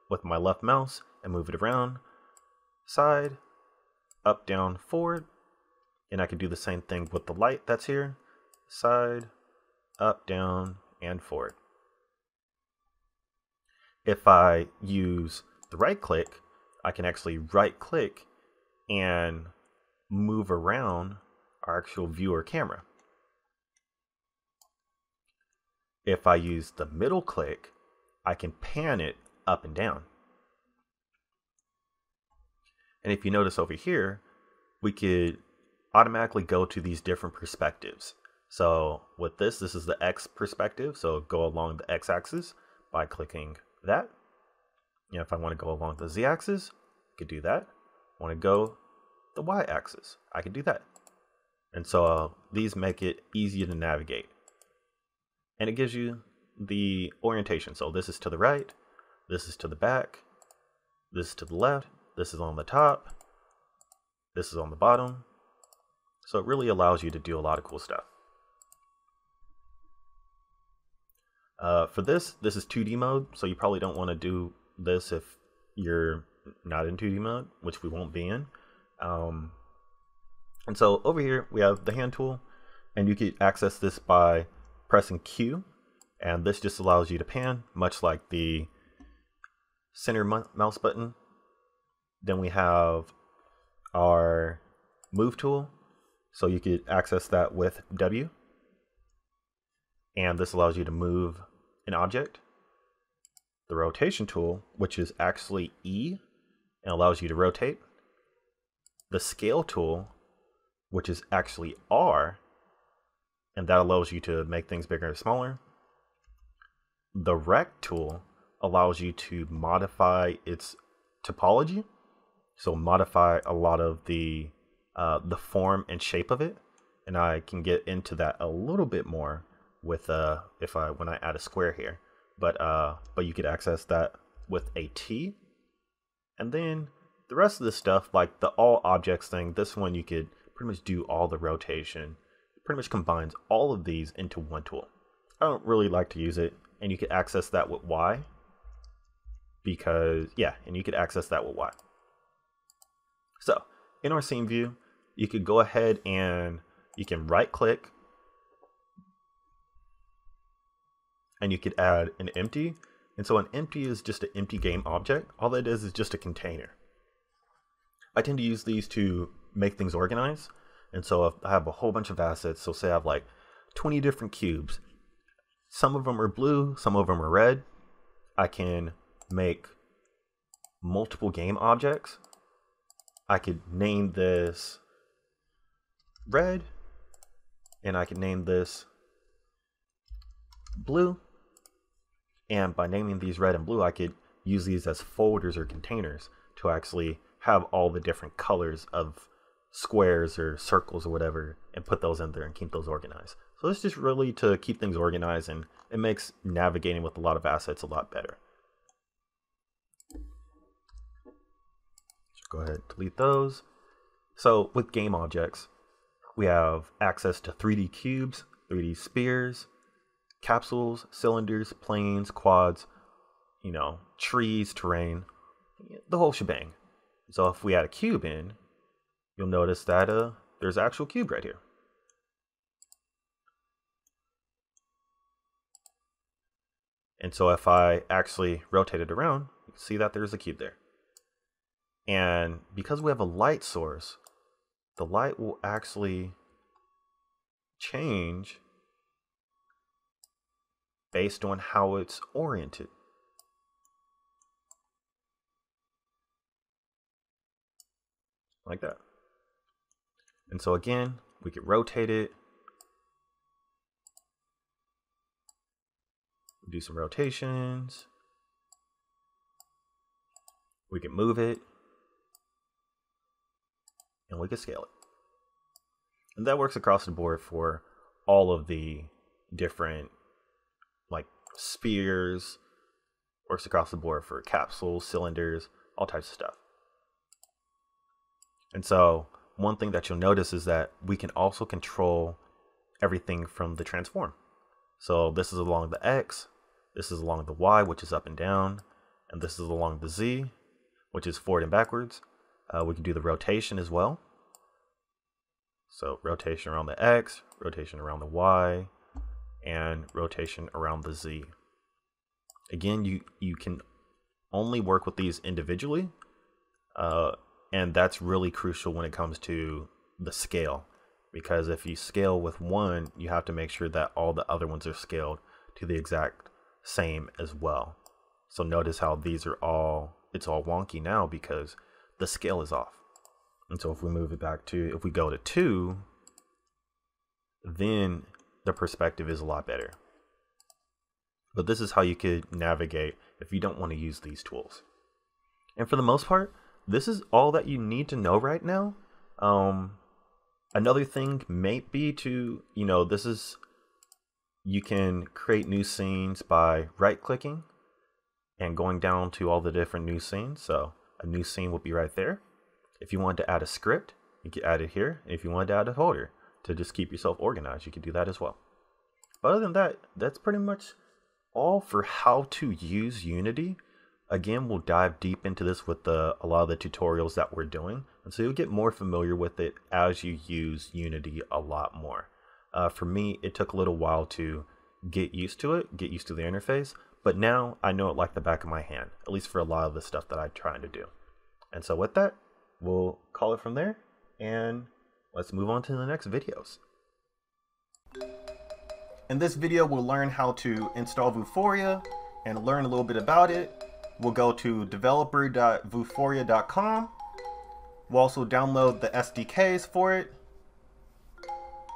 with my left mouse and move it around side up down forward and I can do the same thing with the light that's here side up down and forward if I use the right click I can actually right click and move around our actual viewer camera. If I use the middle click, I can pan it up and down. And if you notice over here, we could automatically go to these different perspectives. So with this, this is the X perspective. So go along the X axis by clicking that. If I want to go along the Z axis, I could do that. I want to go the y-axis. I can do that. And so uh, these make it easier to navigate. And it gives you the orientation. So this is to the right, this is to the back, this is to the left, this is on the top, this is on the bottom. So it really allows you to do a lot of cool stuff. Uh, for this, this is 2D mode, so you probably don't want to do this if you're not in 2D mode, which we won't be in. Um, and so over here we have the hand tool and you can access this by pressing Q and this just allows you to pan much like the center mouse button. Then we have our move tool so you could access that with W and this allows you to move an object. The rotation tool which is actually E and allows you to rotate the scale tool, which is actually R, and that allows you to make things bigger and smaller. The rect tool allows you to modify its topology, so modify a lot of the uh, the form and shape of it, and I can get into that a little bit more with uh if I when I add a square here, but uh but you could access that with a T, and then the rest of the stuff like the all objects thing. This one you could pretty much do all the rotation. It pretty much combines all of these into one tool. I don't really like to use it, and you could access that with Y because yeah, and you could access that with Y. So in our scene view, you could go ahead and you can right click and you could add an empty. And so an empty is just an empty game object. All that is is just a container. I tend to use these to make things organized. And so I have a whole bunch of assets, so say I have like 20 different cubes. Some of them are blue, some of them are red. I can make multiple game objects. I could name this red, and I can name this blue. And by naming these red and blue, I could use these as folders or containers to actually have all the different colors of squares or circles or whatever and put those in there and keep those organized. So this is just really to keep things organized and it makes navigating with a lot of assets a lot better. go ahead and delete those. So with game objects, we have access to 3D cubes, 3D spheres, capsules, cylinders, planes, quads, you know, trees, terrain, the whole shebang. So if we add a cube in, you'll notice that uh, there's an actual cube right here. And so if I actually rotate it around, you can see that there's a cube there. And because we have a light source, the light will actually change based on how it's oriented. Like that. And so again, we could rotate it. Do some rotations. We can move it and we can scale it. And that works across the board for all of the different like spheres, works across the board for capsules, cylinders, all types of stuff. And so one thing that you'll notice is that we can also control everything from the transform. So this is along the X, this is along the Y, which is up and down, and this is along the Z, which is forward and backwards. Uh, we can do the rotation as well. So rotation around the X, rotation around the Y, and rotation around the Z. Again, you, you can only work with these individually. Uh, and that's really crucial when it comes to the scale. Because if you scale with one, you have to make sure that all the other ones are scaled to the exact same as well. So notice how these are all, it's all wonky now because the scale is off. And so if we move it back to, if we go to two, then the perspective is a lot better. But this is how you could navigate if you don't want to use these tools. And for the most part, this is all that you need to know right now. Um, another thing may be to, you know, this is, you can create new scenes by right clicking and going down to all the different new scenes. So a new scene will be right there. If you want to add a script, you can add it here. If you want to add a folder to just keep yourself organized, you can do that as well. But other than that, that's pretty much all for how to use Unity. Again, we'll dive deep into this with the, a lot of the tutorials that we're doing. And so you'll get more familiar with it as you use Unity a lot more. Uh, for me, it took a little while to get used to it, get used to the interface, but now I know it like the back of my hand, at least for a lot of the stuff that I'm trying to do. And so with that, we'll call it from there and let's move on to the next videos. In this video, we'll learn how to install Vuforia and learn a little bit about it. We'll go to developer.vuforia.com We'll also download the SDKs for it.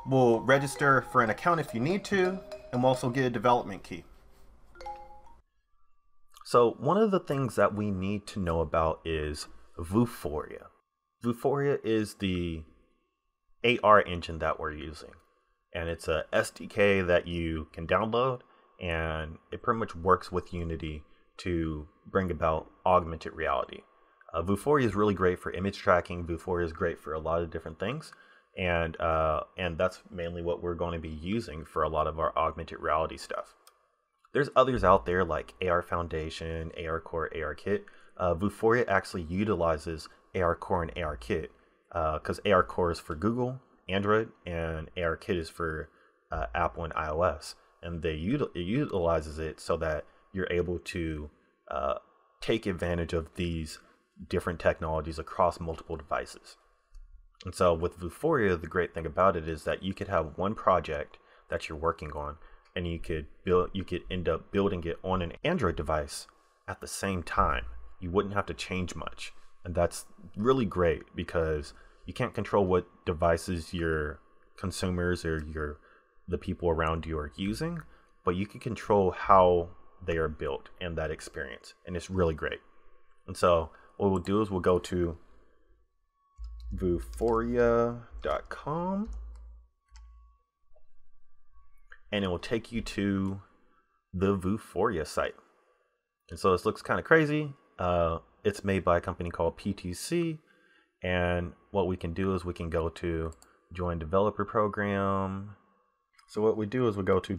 We'll register for an account if you need to, and we'll also get a development key. So one of the things that we need to know about is Vuforia. Vuforia is the AR engine that we're using. And it's a SDK that you can download and it pretty much works with Unity to bring about augmented reality. Uh, Vuforia is really great for image tracking. Vuforia is great for a lot of different things, and uh, and that's mainly what we're going to be using for a lot of our augmented reality stuff. There's others out there like AR Foundation, AR Core, AR Kit. Uh, Vuforia actually utilizes AR Core and AR Kit because uh, AR Core is for Google, Android, and AR Kit is for uh, Apple and iOS, and they util- it utilizes it so that you're able to uh, take advantage of these different technologies across multiple devices. And so with Vuforia, the great thing about it is that you could have one project that you're working on and you could build you could end up building it on an Android device at the same time. You wouldn't have to change much. And that's really great because you can't control what devices your consumers or your the people around you are using, but you can control how they are built and that experience. And it's really great. And so what we'll do is we'll go to vuforia.com and it will take you to the Vuforia site. And so this looks kind of crazy. Uh, it's made by a company called PTC. And what we can do is we can go to join developer program. So what we do is we go to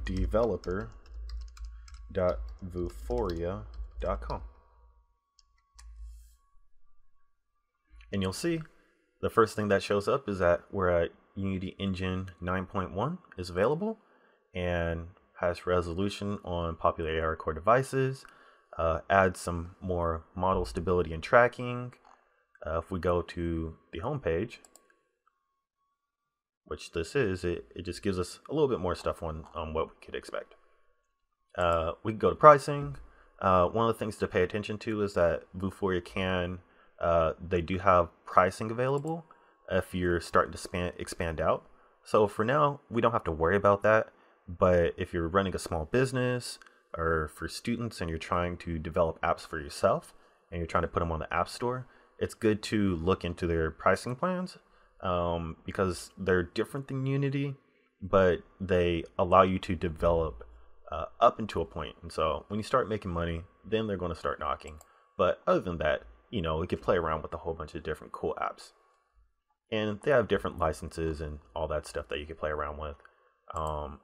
developer.vuforia.com. And you'll see the first thing that shows up is that we're at Unity Engine 9.1 is available and has resolution on popular AR core devices, uh, adds some more model stability and tracking. Uh, if we go to the home page, which this is, it, it just gives us a little bit more stuff on, on what we could expect. Uh, we can go to pricing. Uh, one of the things to pay attention to is that Vuforia can uh, they do have pricing available if you're starting to span, expand out. So for now, we don't have to worry about that. But if you're running a small business or for students and you're trying to develop apps for yourself and you're trying to put them on the App Store, it's good to look into their pricing plans um, because they're different than Unity, but they allow you to develop uh, up into a point. And so when you start making money, then they're going to start knocking. But other than that, you know, we could play around with a whole bunch of different cool apps. And they have different licenses and all that stuff that you could play around with. Um,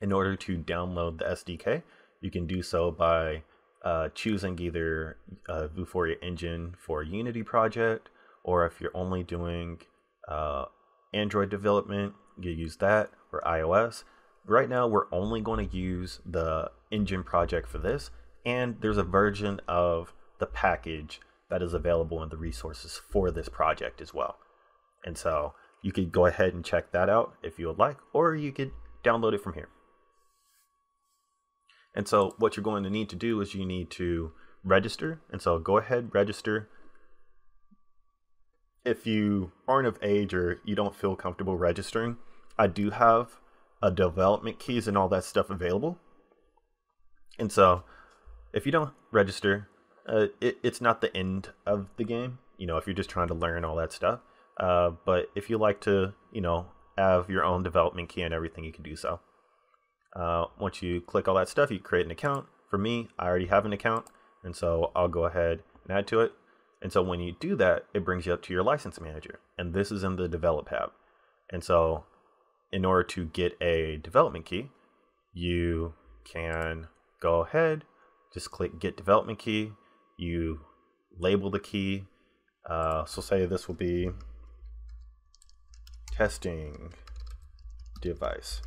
in order to download the SDK, you can do so by uh, choosing either a Vuforia engine for Unity project, or if you're only doing uh, Android development, you use that, or iOS. Right now, we're only going to use the engine project for this, and there's a version of the package that is available in the resources for this project as well. And so you could go ahead and check that out if you would like, or you could download it from here. And so what you're going to need to do is you need to register. And so go ahead, register. If you aren't of age or you don't feel comfortable registering, I do have a development keys and all that stuff available. And so if you don't register, uh, it, it's not the end of the game. You know, if you're just trying to learn all that stuff. Uh, but if you like to, you know, have your own development key and everything, you can do so. Uh, once you click all that stuff, you create an account. For me, I already have an account, and so I'll go ahead and add to it. And so when you do that, it brings you up to your license manager, and this is in the develop tab. And so, in order to get a development key, you can go ahead, just click get development key, you label the key. Uh, so say this will be testing device.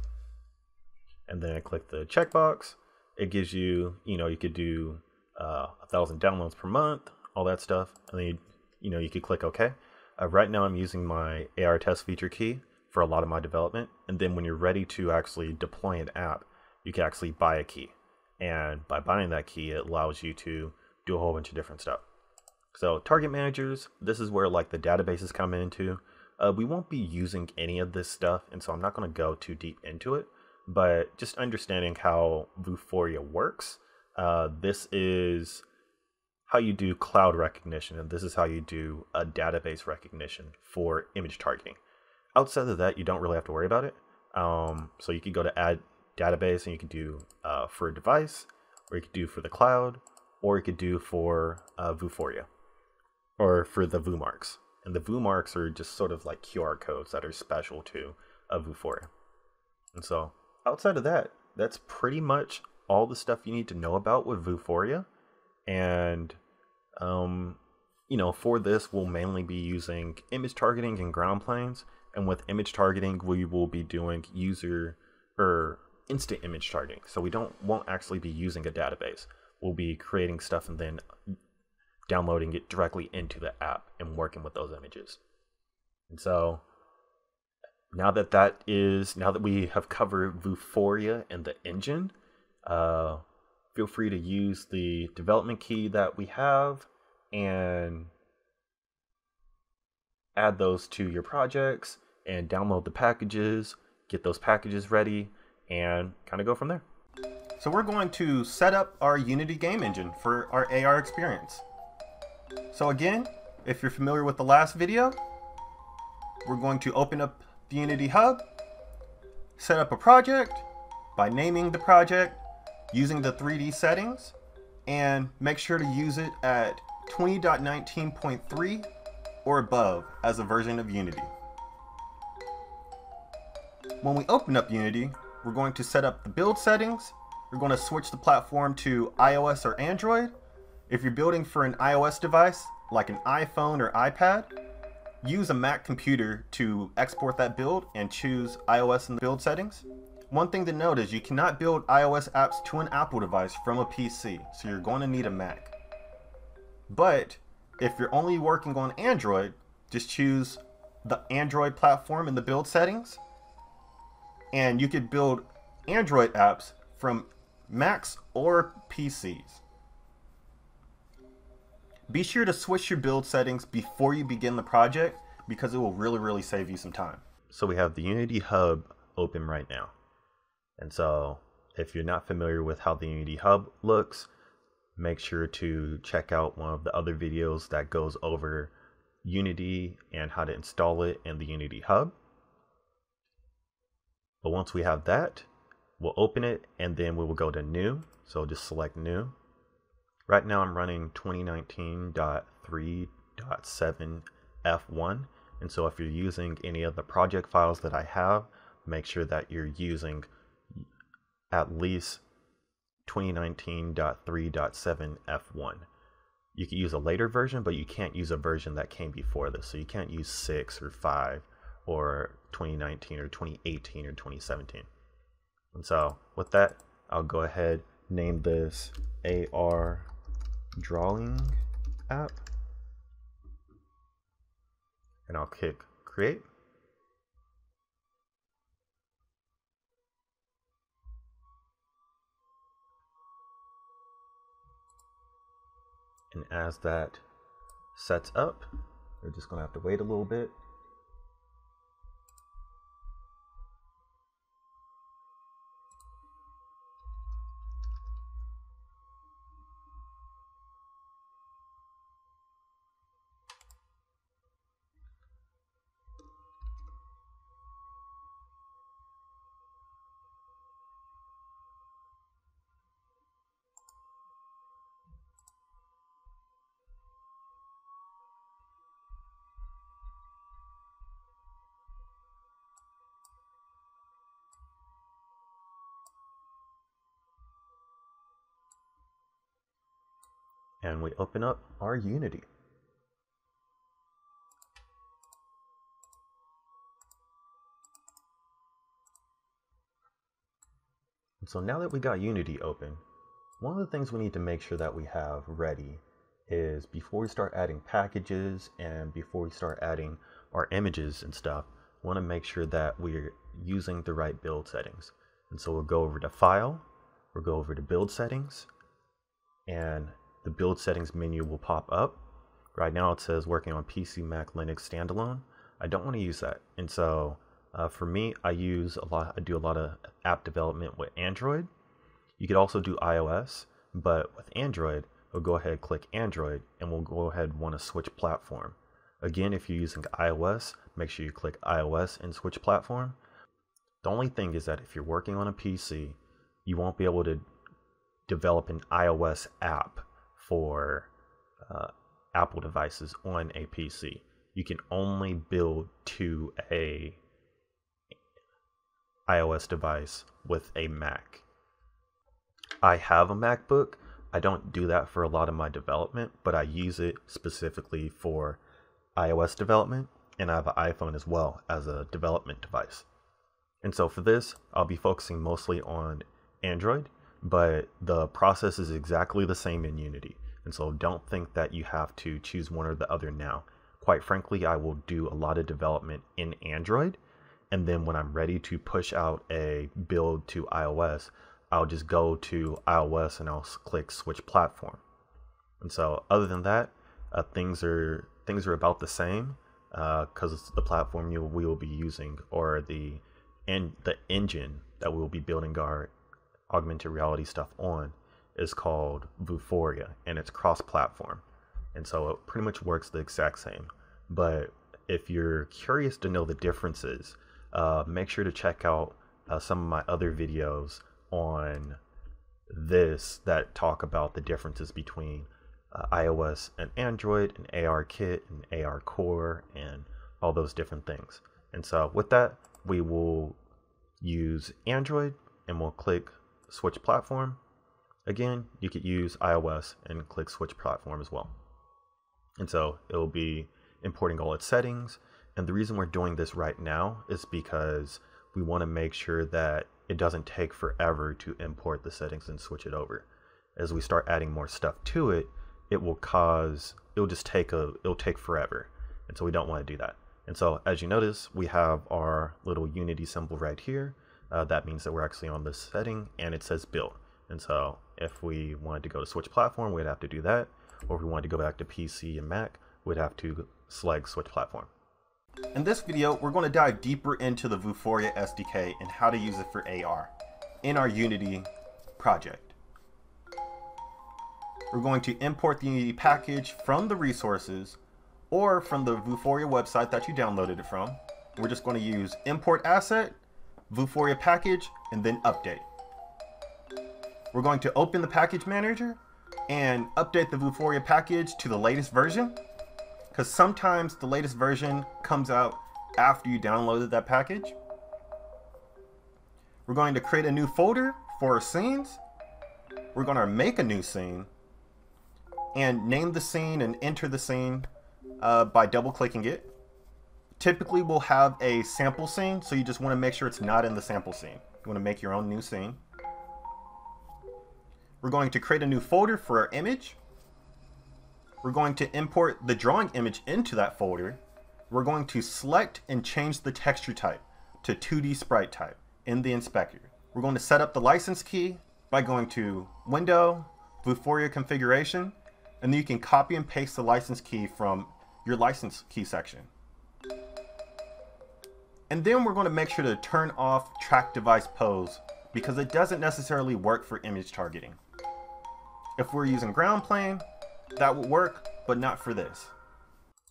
And then I click the checkbox. It gives you, you know, you could do uh, a thousand downloads per month, all that stuff. And then, you, you know, you could click OK. Uh, right now I'm using my AR test feature key for a lot of my development. And then when you're ready to actually deploy an app, you can actually buy a key. And by buying that key, it allows you to do a whole bunch of different stuff. So target managers, this is where like the databases come into. Uh, we won't be using any of this stuff, and so I'm not going to go too deep into it. But just understanding how Vuforia works, uh, this is how you do cloud recognition, and this is how you do a database recognition for image targeting. Outside of that, you don't really have to worry about it. Um, so you could go to add database, and you could do uh, for a device, or you could do for the cloud, or you could do for uh, Vuforia, or for the VuMarks. And the VuMarks are just sort of like QR codes that are special to a Vuforia. And so outside of that, that's pretty much all the stuff you need to know about with Vuforia. And, um, you know, for this, we'll mainly be using image targeting and ground planes. And with image targeting, we will be doing user or instant image targeting. So we don't won't actually be using a database. We'll be creating stuff and then downloading it directly into the app and working with those images. And so now that that is now that we have covered Vuforia and the engine, uh, feel free to use the development key that we have and add those to your projects and download the packages, get those packages ready, and kind of go from there. So we're going to set up our Unity game engine for our AR experience. So again, if you're familiar with the last video, we're going to open up the Unity Hub, set up a project by naming the project, using the 3D settings, and make sure to use it at 20.19.3 or above as a version of Unity. When we open up Unity, we're going to set up the build settings. We're going to switch the platform to iOS or Android, if you're building for an iOS device, like an iPhone or iPad, use a Mac computer to export that build and choose iOS in the build settings. One thing to note is you cannot build iOS apps to an Apple device from a PC, so you're going to need a Mac. But if you're only working on Android, just choose the Android platform in the build settings, and you could build Android apps from Macs or PCs. Be sure to switch your build settings before you begin the project because it will really, really save you some time. So we have the Unity Hub open right now. And so if you're not familiar with how the Unity Hub looks, make sure to check out one of the other videos that goes over Unity and how to install it in the Unity Hub. But once we have that, we'll open it and then we will go to new. So just select new Right now I'm running 2019.3.7 F1. And so if you're using any of the project files that I have, make sure that you're using at least 2019.3.7 F1. You can use a later version, but you can't use a version that came before this. So you can't use 6 or 5 or 2019 or 2018 or 2017. And so with that, I'll go ahead, name this AR drawing app and I'll click create. And as that sets up, we're just gonna have to wait a little bit and we open up our Unity. So now that we got Unity open, one of the things we need to make sure that we have ready is before we start adding packages and before we start adding our images and stuff, we want to make sure that we're using the right build settings. And so we'll go over to File, we'll go over to Build Settings, and the build settings menu will pop up. right now it says working on PC, Mac, Linux standalone. I don't want to use that. And so uh, for me, I use a lot, I do a lot of app development with Android. You could also do iOS, but with Android, we'll go ahead, and click Android, and we'll go ahead and want to switch platform. Again, if you're using iOS, make sure you click iOS and switch platform. The only thing is that if you're working on a PC, you won't be able to develop an iOS app for uh, Apple devices on a PC. You can only build to a iOS device with a Mac. I have a MacBook. I don't do that for a lot of my development, but I use it specifically for iOS development, and I have an iPhone as well as a development device. And so for this, I'll be focusing mostly on Android, but the process is exactly the same in Unity. And so don't think that you have to choose one or the other now. Quite frankly, I will do a lot of development in Android. And then when I'm ready to push out a build to iOS, I'll just go to iOS and I'll click switch platform. And so other than that, uh, things are things are about the same because uh, the platform you, we will be using or the and the engine that we will be building our augmented reality stuff on is called Vuforia and it's cross-platform. And so it pretty much works the exact same. But if you're curious to know the differences, uh, make sure to check out uh, some of my other videos on this that talk about the differences between uh, iOS and Android and ARKit and AR Core and all those different things. And so with that, we will use Android and we'll click switch platform. Again, you could use iOS and click switch platform as well. And so it will be importing all its settings. And the reason we're doing this right now is because we want to make sure that it doesn't take forever to import the settings and switch it over. As we start adding more stuff to it, it will cause, it'll just take a, it'll take forever. And so we don't want to do that. And so as you notice, we have our little Unity symbol right here. Uh, that means that we're actually on this setting and it says build. And so if we wanted to go to switch platform, we'd have to do that. Or if we wanted to go back to PC and Mac, we'd have to select switch platform. In this video, we're going to dive deeper into the Vuforia SDK and how to use it for AR in our Unity project. We're going to import the Unity package from the resources or from the Vuforia website that you downloaded it from. We're just going to use import asset, Vuforia package, and then update. We're going to open the package manager and update the Vuforia package to the latest version because sometimes the latest version comes out after you downloaded that package. We're going to create a new folder for our scenes. We're going to make a new scene and name the scene and enter the scene uh, by double clicking it. Typically we'll have a sample scene, so you just want to make sure it's not in the sample scene. You want to make your own new scene. We're going to create a new folder for our image. We're going to import the drawing image into that folder. We're going to select and change the texture type to 2D sprite type in the inspector. We're going to set up the license key by going to Window, Vuforia Configuration, and then you can copy and paste the license key from your license key section. And then we're going to make sure to turn off track device pose because it doesn't necessarily work for image targeting. If we're using ground plane, that will work, but not for this.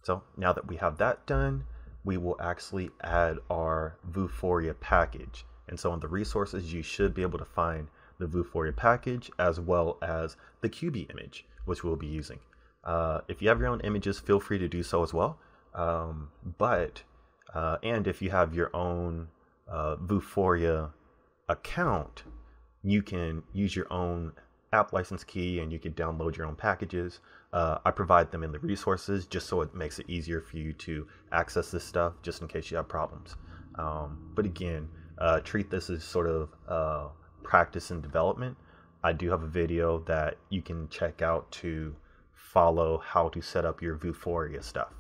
So now that we have that done, we will actually add our Vuforia package. And so in the resources, you should be able to find the Vuforia package as well as the QB image, which we'll be using. Uh, if you have your own images, feel free to do so as well. Um, but, uh, and if you have your own uh, Vuforia account, you can use your own app license key and you can download your own packages. Uh, I provide them in the resources just so it makes it easier for you to access this stuff just in case you have problems. Um, but again, uh, treat this as sort of uh, practice and development. I do have a video that you can check out to follow how to set up your Vuforia stuff.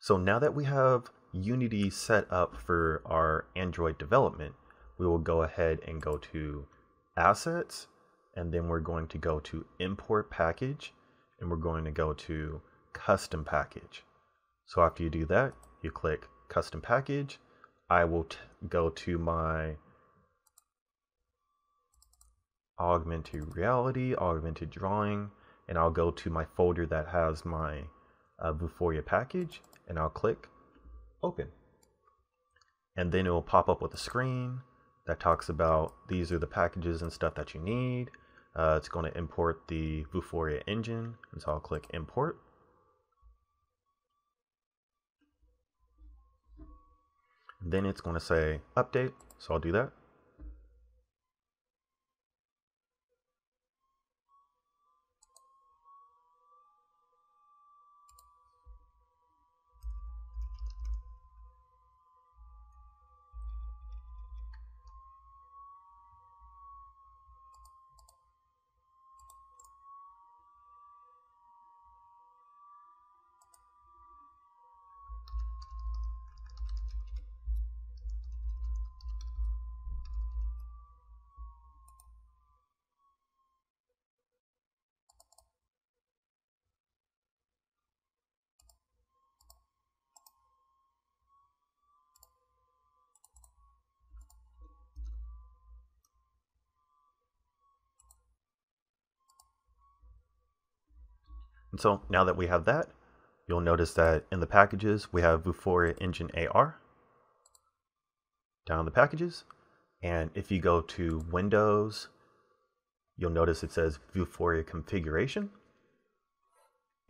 So now that we have Unity set up for our Android development, we will go ahead and go to Assets, and then we're going to go to Import Package, and we're going to go to custom package. So after you do that, you click custom package. I will go to my augmented reality, augmented drawing, and I'll go to my folder that has my uh, Vuforia package and I'll click open. And then it will pop up with a screen that talks about these are the packages and stuff that you need. Uh, it's going to import the Vuforia engine, and so I'll click import. Then it's going to say update, so I'll do that. So now that we have that, you'll notice that in the packages, we have Vuforia Engine AR down in the packages. And if you go to Windows, you'll notice it says Vuforia Configuration.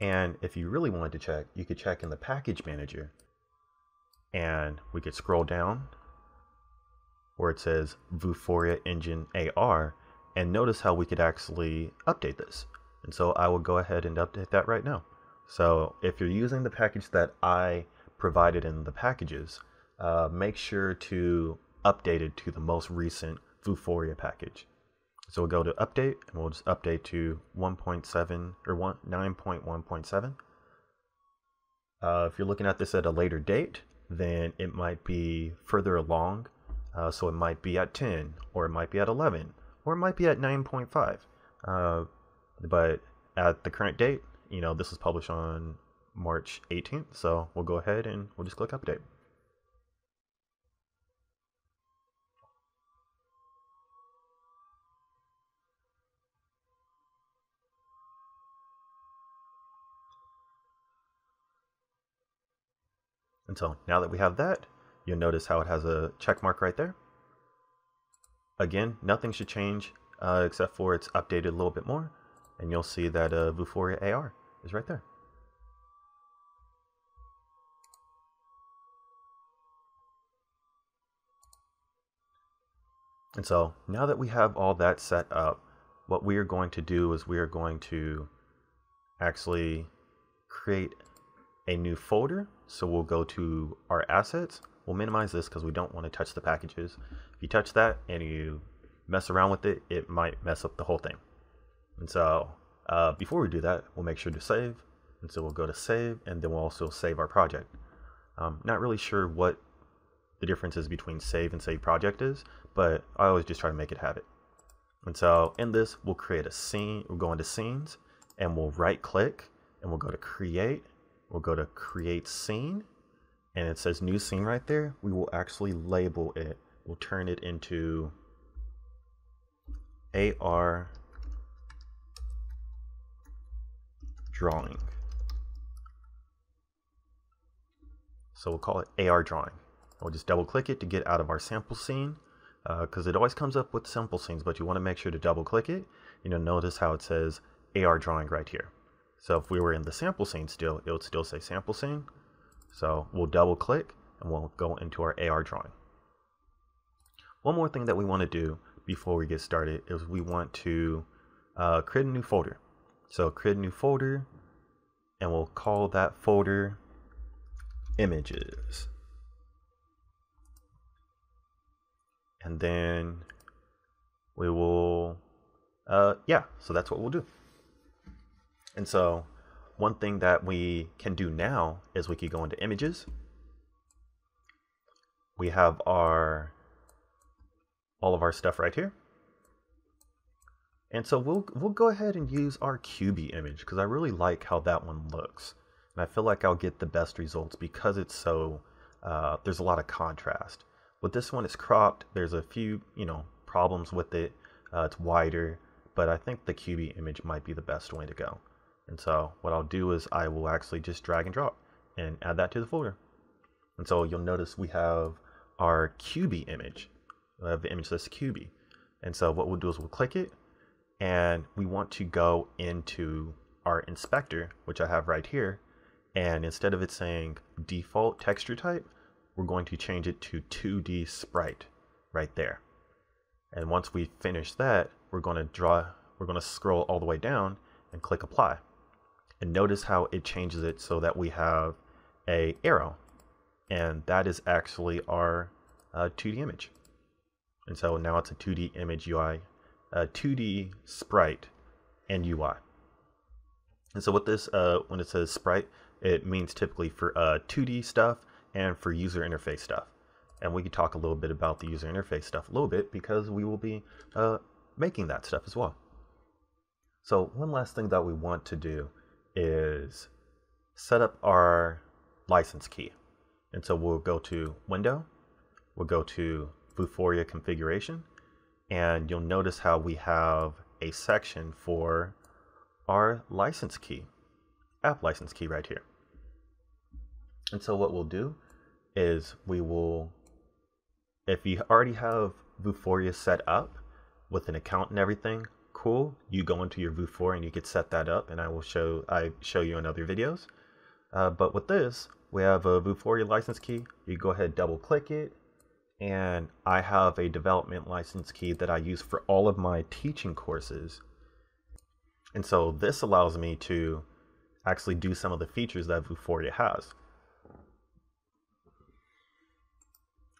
And if you really wanted to check, you could check in the Package Manager. And we could scroll down where it says Vuforia Engine AR and notice how we could actually update this. And so I will go ahead and update that right now. So if you're using the package that I provided in the packages, uh, make sure to update it to the most recent Vuforia package. So we'll go to update and we'll just update to 1.7 or 9.1.7. Uh, if you're looking at this at a later date, then it might be further along. Uh, so it might be at 10, or it might be at 11, or it might be at 9.5. But at the current date, you know, this was published on March 18th, so we'll go ahead and we'll just click update. And so now that we have that, you'll notice how it has a check mark right there. Again, nothing should change uh, except for it's updated a little bit more and you'll see that uh, Vuforia AR is right there. And so now that we have all that set up, what we are going to do is we are going to actually create a new folder. So we'll go to our assets. We'll minimize this because we don't want to touch the packages. If you touch that and you mess around with it, it might mess up the whole thing. And so uh, before we do that, we'll make sure to save. And so we'll go to save and then we'll also save our project. Um, not really sure what the difference is between save and save project is, but I always just try to make it habit. And so in this, we'll create a scene, we'll go into scenes and we'll right click and we'll go to create. We'll go to create scene and it says new scene right there. We will actually label it. We'll turn it into AR drawing. So we'll call it AR drawing. We'll just double click it to get out of our sample scene because uh, it always comes up with sample scenes, but you want to make sure to double click it. You know, notice how it says AR drawing right here. So if we were in the sample scene still, it would still say sample scene. So we'll double click and we'll go into our AR drawing. One more thing that we want to do before we get started is we want to uh, create a new folder. So create a new folder and we'll call that folder images. And then we will, uh, yeah, so that's what we'll do. And so one thing that we can do now is we could go into images. We have our, all of our stuff right here. And so we'll we'll go ahead and use our QB image because I really like how that one looks. And I feel like I'll get the best results because it's so, uh, there's a lot of contrast. With this one, it's cropped. There's a few, you know, problems with it. Uh, it's wider, but I think the QB image might be the best way to go. And so what I'll do is I will actually just drag and drop and add that to the folder. And so you'll notice we have our QB image. We have the image that's QB. And so what we'll do is we'll click it and we want to go into our inspector, which I have right here. And instead of it saying default texture type, we're going to change it to 2D sprite right there. And once we finish that, we're going to draw, we're going to scroll all the way down and click apply. And notice how it changes it so that we have a arrow. And that is actually our uh, 2D image. And so now it's a 2D image UI, a 2D sprite and UI. And so with this, uh, when it says sprite, it means typically for uh, 2D stuff and for user interface stuff. And we can talk a little bit about the user interface stuff a little bit because we will be uh, making that stuff as well. So one last thing that we want to do is set up our license key. And so we'll go to Window, we'll go to Vuforia configuration, and you'll notice how we have a section for our license key, app license key right here. And so what we'll do is we will, if you already have Vuforia set up with an account and everything, cool. You go into your Vuforia and you can set that up and I will show, I show you in other videos. Uh, but with this, we have a Vuforia license key. You go ahead, double click it, and I have a development license key that I use for all of my teaching courses. And so this allows me to actually do some of the features that Vuforia has.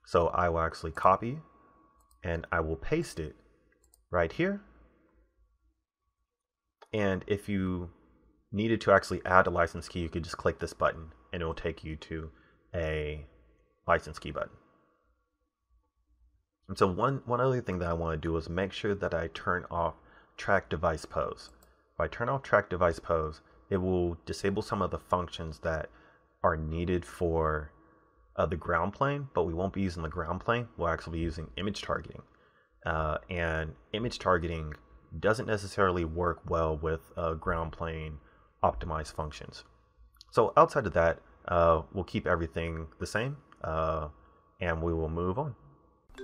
So I will actually copy and I will paste it right here. And if you needed to actually add a license key, you could just click this button and it will take you to a license key button. And so one, one other thing that I want to do is make sure that I turn off track device pose. If I turn off track device pose, it will disable some of the functions that are needed for uh, the ground plane, but we won't be using the ground plane. We'll actually be using image targeting. Uh, and image targeting doesn't necessarily work well with uh, ground plane optimized functions. So outside of that, uh, we'll keep everything the same uh, and we will move on.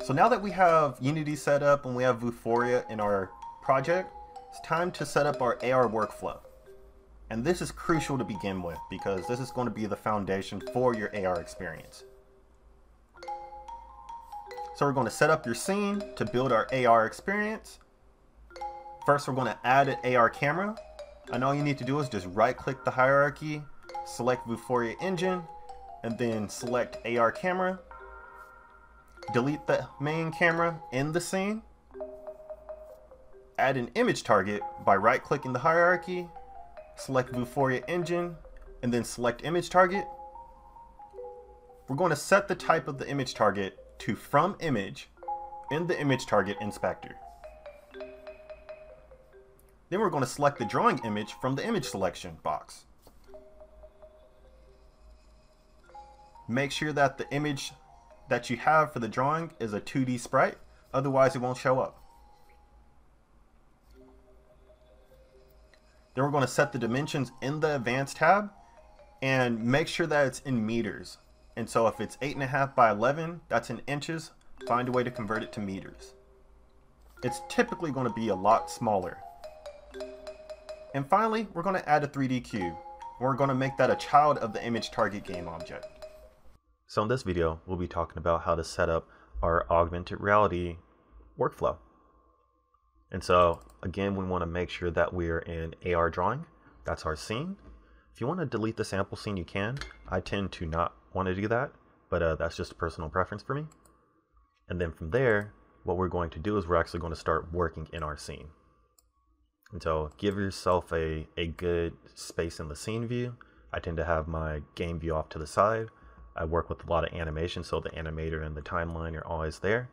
So now that we have Unity set up and we have Vuforia in our project, it's time to set up our AR workflow. And this is crucial to begin with because this is going to be the foundation for your AR experience. So we're going to set up your scene to build our AR experience. First, we're going to add an AR camera. And all you need to do is just right click the hierarchy select Vuforia engine, and then select AR camera. Delete the main camera in the scene. Add an image target by right clicking the hierarchy, select Vuforia engine, and then select image target. We're going to set the type of the image target to from image in the image target inspector. Then we're going to select the drawing image from the image selection box. Make sure that the image that you have for the drawing is a 2D sprite, otherwise it won't show up. Then we're going to set the dimensions in the advanced tab and make sure that it's in meters. And so if it's 8.5 by 11, that's in inches, find a way to convert it to meters. It's typically going to be a lot smaller. And finally, we're going to add a 3D cube. We're going to make that a child of the image target game object. So in this video, we'll be talking about how to set up our augmented reality workflow. And so again, we want to make sure that we're in AR drawing. That's our scene. If you want to delete the sample scene, you can. I tend to not want to do that, but uh, that's just a personal preference for me. And then from there, what we're going to do is we're actually going to start working in our scene. And so give yourself a, a good space in the scene view. I tend to have my game view off to the side I work with a lot of animation, so the animator and the timeline are always there.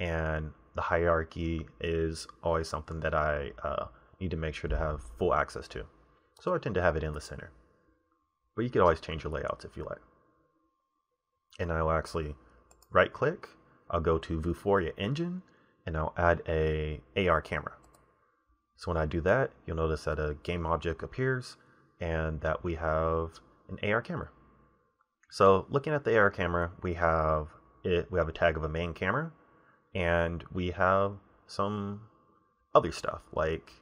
And the hierarchy is always something that I uh, need to make sure to have full access to. So I tend to have it in the center. but you could always change your layouts if you like. And I'll actually right click, I'll go to Vuforia Engine, and I'll add a AR camera. So when I do that, you'll notice that a game object appears and that we have an AR camera. So looking at the AR camera, we have it, we have a tag of a main camera and we have some other stuff like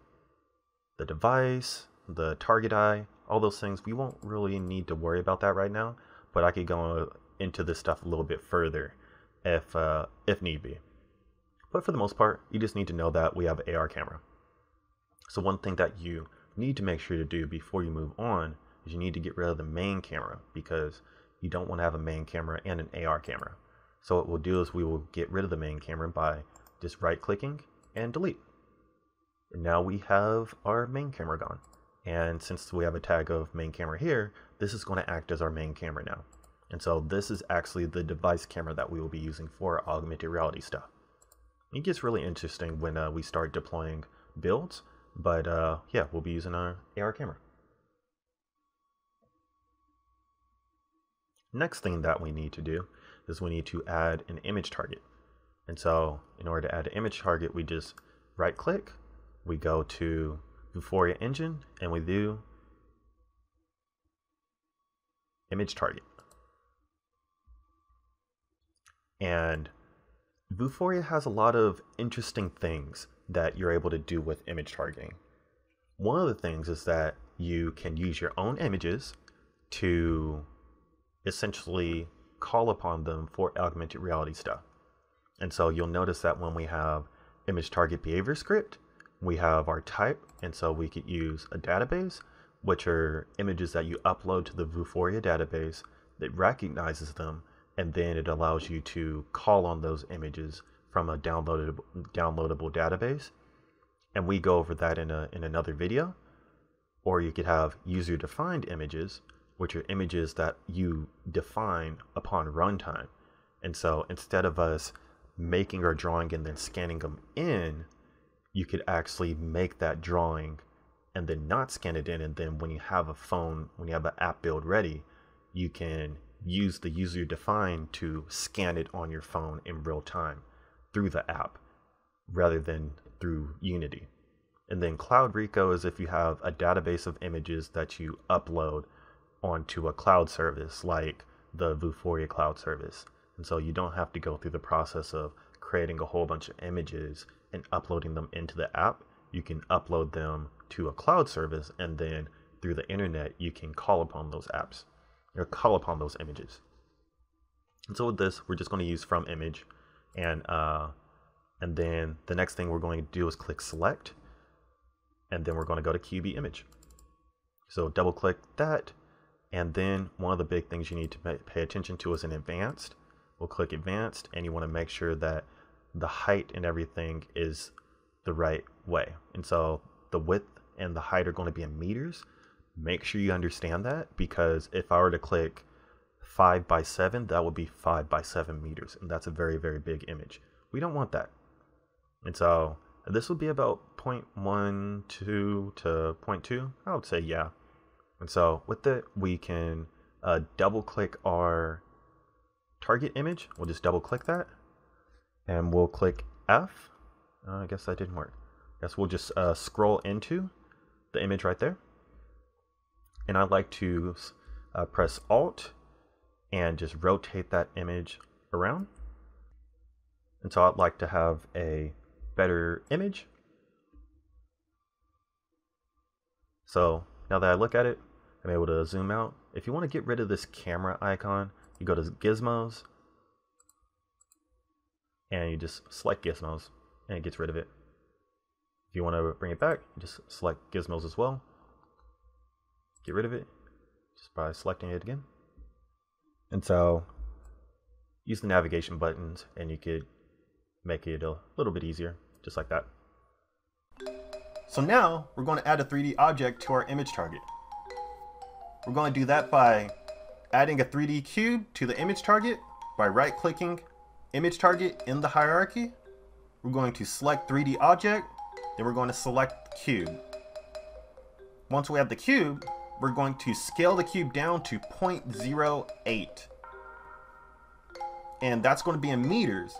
the device, the target eye, all those things. We won't really need to worry about that right now, but I could go into this stuff a little bit further if uh, if need be. But for the most part, you just need to know that we have an AR camera. So one thing that you need to make sure to do before you move on is you need to get rid of the main camera because you don't want to have a main camera and an AR camera. So what we'll do is we will get rid of the main camera by just right clicking and delete. And now we have our main camera gone. And since we have a tag of main camera here, this is going to act as our main camera now. And so this is actually the device camera that we will be using for augmented reality stuff. It gets really interesting when uh, we start deploying builds, but uh, yeah, we'll be using our AR camera. Next thing that we need to do is we need to add an image target. And so in order to add an image target, we just right click, we go to Vuforia Engine, and we do image target. And Vuforia has a lot of interesting things that you're able to do with image targeting. One of the things is that you can use your own images to essentially call upon them for augmented reality stuff. And so you'll notice that when we have image target behavior script, we have our type. And so we could use a database, which are images that you upload to the Vuforia database that recognizes them. And then it allows you to call on those images from a downloadable, downloadable database. And we go over that in, a, in another video. Or you could have user defined images, which are images that you define upon runtime. And so instead of us making our drawing and then scanning them in, you could actually make that drawing and then not scan it in. And then when you have a phone, when you have an app build ready, you can use the user defined to scan it on your phone in real time through the app rather than through Unity. And then Cloud Reco is if you have a database of images that you upload onto a cloud service like the Vuforia cloud service. And so you don't have to go through the process of creating a whole bunch of images and uploading them into the app. You can upload them to a cloud service and then through the internet you can call upon those apps or call upon those images. And so with this, we're just going to use from image and uh, and then the next thing we're going to do is click select and then we're going to go to QB image. So double click that and then one of the big things you need to pay attention to is in advanced. We'll click advanced and you want to make sure that the height and everything is the right way. And so the width and the height are going to be in meters. Make sure you understand that because if I were to click 5 by 7, that would be 5 by 7 meters. And that's a very, very big image. We don't want that. And so this would be about 0.12 to 0.2. I would say, yeah, and so with it, we can uh, double click our target image. We'll just double click that and we'll click F. Uh, I guess that didn't work. I guess we'll just uh, scroll into the image right there. And I'd like to uh, press Alt and just rotate that image around. And so I'd like to have a better image. So now that I look at it, I'm able to zoom out. If you want to get rid of this camera icon, you go to Gizmos, and you just select Gizmos, and it gets rid of it. If you want to bring it back, just select Gizmos as well. Get rid of it just by selecting it again. And so, use the navigation buttons, and you could make it a little bit easier, just like that. So now we're going to add a 3D object to our image target. We're going to do that by adding a 3D cube to the image target by right clicking image target in the hierarchy. We're going to select 3D object, then we're going to select cube. Once we have the cube, we're going to scale the cube down to 0.08. And that's going to be in meters.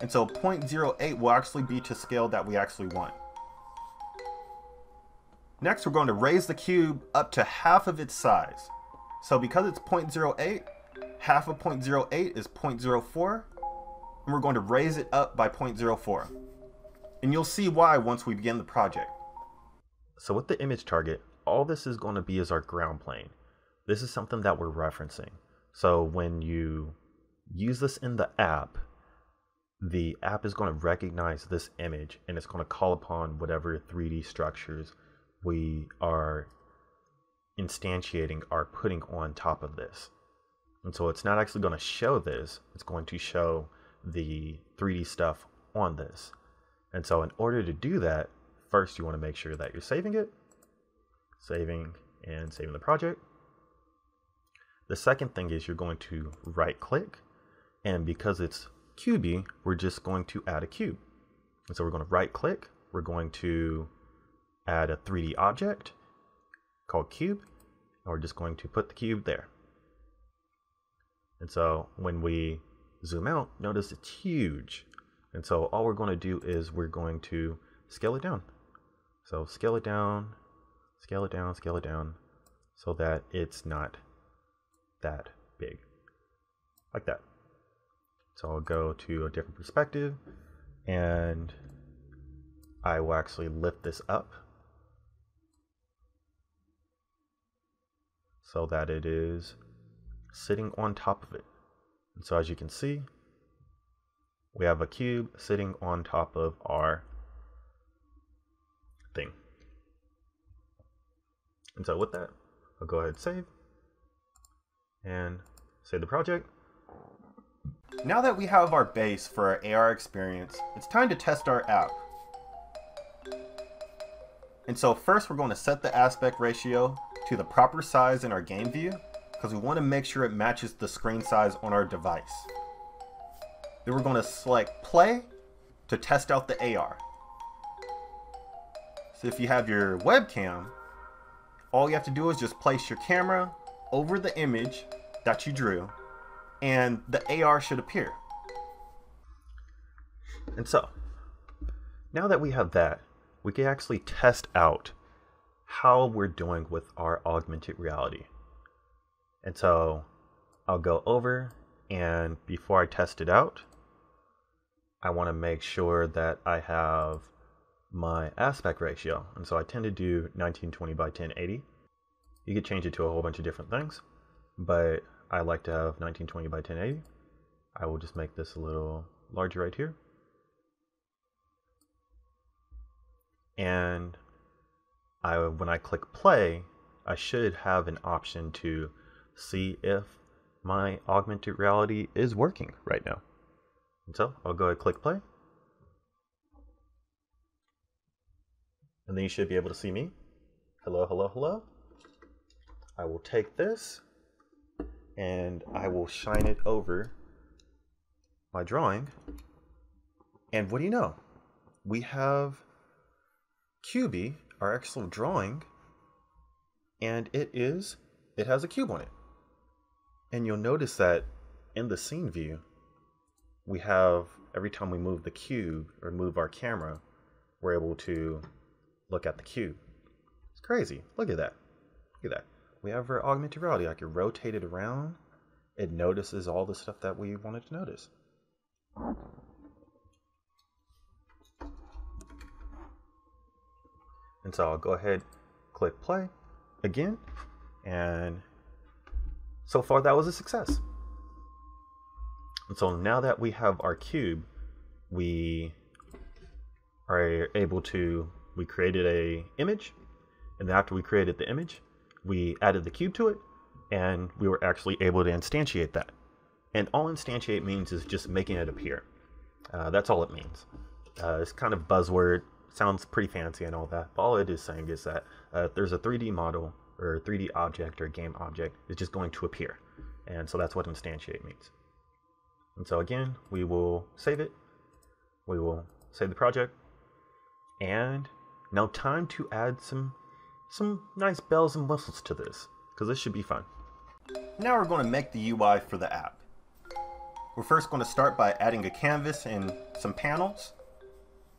And so 0.08 will actually be to scale that we actually want. Next, we're going to raise the cube up to half of its size. So because it's 0.08, half of 0.08 is 0.04, and we're going to raise it up by 0.04. And you'll see why once we begin the project. So with the image target, all this is going to be is our ground plane. This is something that we're referencing. So when you use this in the app, the app is going to recognize this image and it's going to call upon whatever 3D structures we are instantiating are putting on top of this. And so it's not actually going to show this, it's going to show the 3D stuff on this. And so in order to do that, first you want to make sure that you're saving it, saving and saving the project. The second thing is you're going to right click and because it's cubey, we're just going to add a cube. And so we're going to right click, we're going to add a 3D object called cube, and we're just going to put the cube there. And so when we zoom out, notice it's huge. And so all we're going to do is we're going to scale it down. So scale it down, scale it down, scale it down, so that it's not that big, like that. So I'll go to a different perspective and I will actually lift this up so that it is sitting on top of it. And so as you can see, we have a cube sitting on top of our thing. And so with that, I'll go ahead and save and save the project. Now that we have our base for our AR experience, it's time to test our app. And so first we're going to set the aspect ratio to the proper size in our game view because we want to make sure it matches the screen size on our device. Then we're going to select play to test out the AR. So if you have your webcam, all you have to do is just place your camera over the image that you drew and the AR should appear. And so, now that we have that, we can actually test out how we're doing with our augmented reality. And so I'll go over and before I test it out, I want to make sure that I have my aspect ratio. And so I tend to do 1920 by 1080. You could change it to a whole bunch of different things, but I like to have 1920 by 1080. I will just make this a little larger right here. And I, when I click play, I should have an option to see if my augmented reality is working right now. And so I'll go ahead and click play. And then you should be able to see me. Hello, hello, hello. I will take this and I will shine it over my drawing. And what do you know? We have Cubey, our actual drawing, and it is, it has a cube on it. And you'll notice that in the scene view, we have, every time we move the cube or move our camera, we're able to look at the cube. It's crazy. Look at that. Look at that we have our augmented reality. I can rotate it around. It notices all the stuff that we wanted to notice. And so I'll go ahead, click play again, and so far that was a success. And so now that we have our cube, we are able to, we created a image, and after we created the image, we added the cube to it, and we were actually able to instantiate that. And all instantiate means is just making it appear. Uh, that's all it means. Uh, it's kind of buzzword, sounds pretty fancy and all that, but all it is saying is that uh, there's a 3D model or 3D object or game object is just going to appear. And so that's what instantiate means. And so again, we will save it. We will save the project. And now time to add some some nice bells and whistles to this, because this should be fun. Now we're going to make the UI for the app. We're first going to start by adding a canvas and some panels.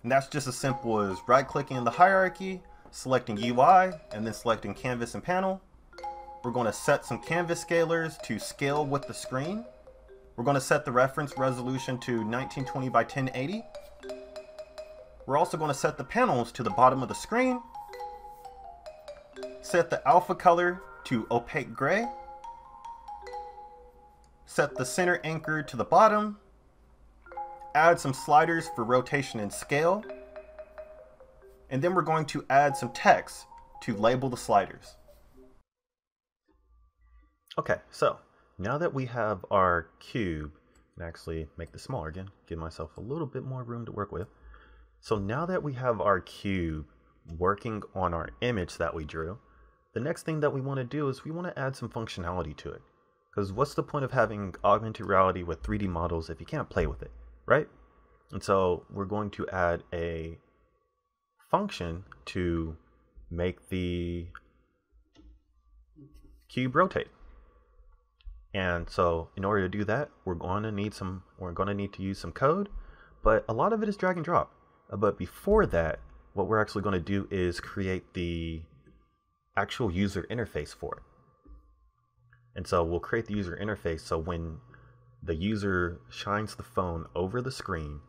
And that's just as simple as right clicking in the hierarchy, selecting UI, and then selecting canvas and panel. We're going to set some canvas scalers to scale with the screen. We're going to set the reference resolution to 1920 by 1080. We're also going to set the panels to the bottom of the screen. Set the alpha color to opaque gray. Set the center anchor to the bottom. Add some sliders for rotation and scale. And then we're going to add some text to label the sliders. Okay, so now that we have our cube, and actually make this smaller again, give myself a little bit more room to work with. So now that we have our cube working on our image that we drew, the next thing that we want to do is we want to add some functionality to it. Because what's the point of having augmented reality with 3D models if you can't play with it, right? And so we're going to add a function to make the cube rotate. And so in order to do that, we're going to need some, we're going to need to use some code, but a lot of it is drag and drop. Uh, but before that, what we're actually going to do is create the actual user interface for it. And so we'll create the user interface so when the user shines the phone over the screen,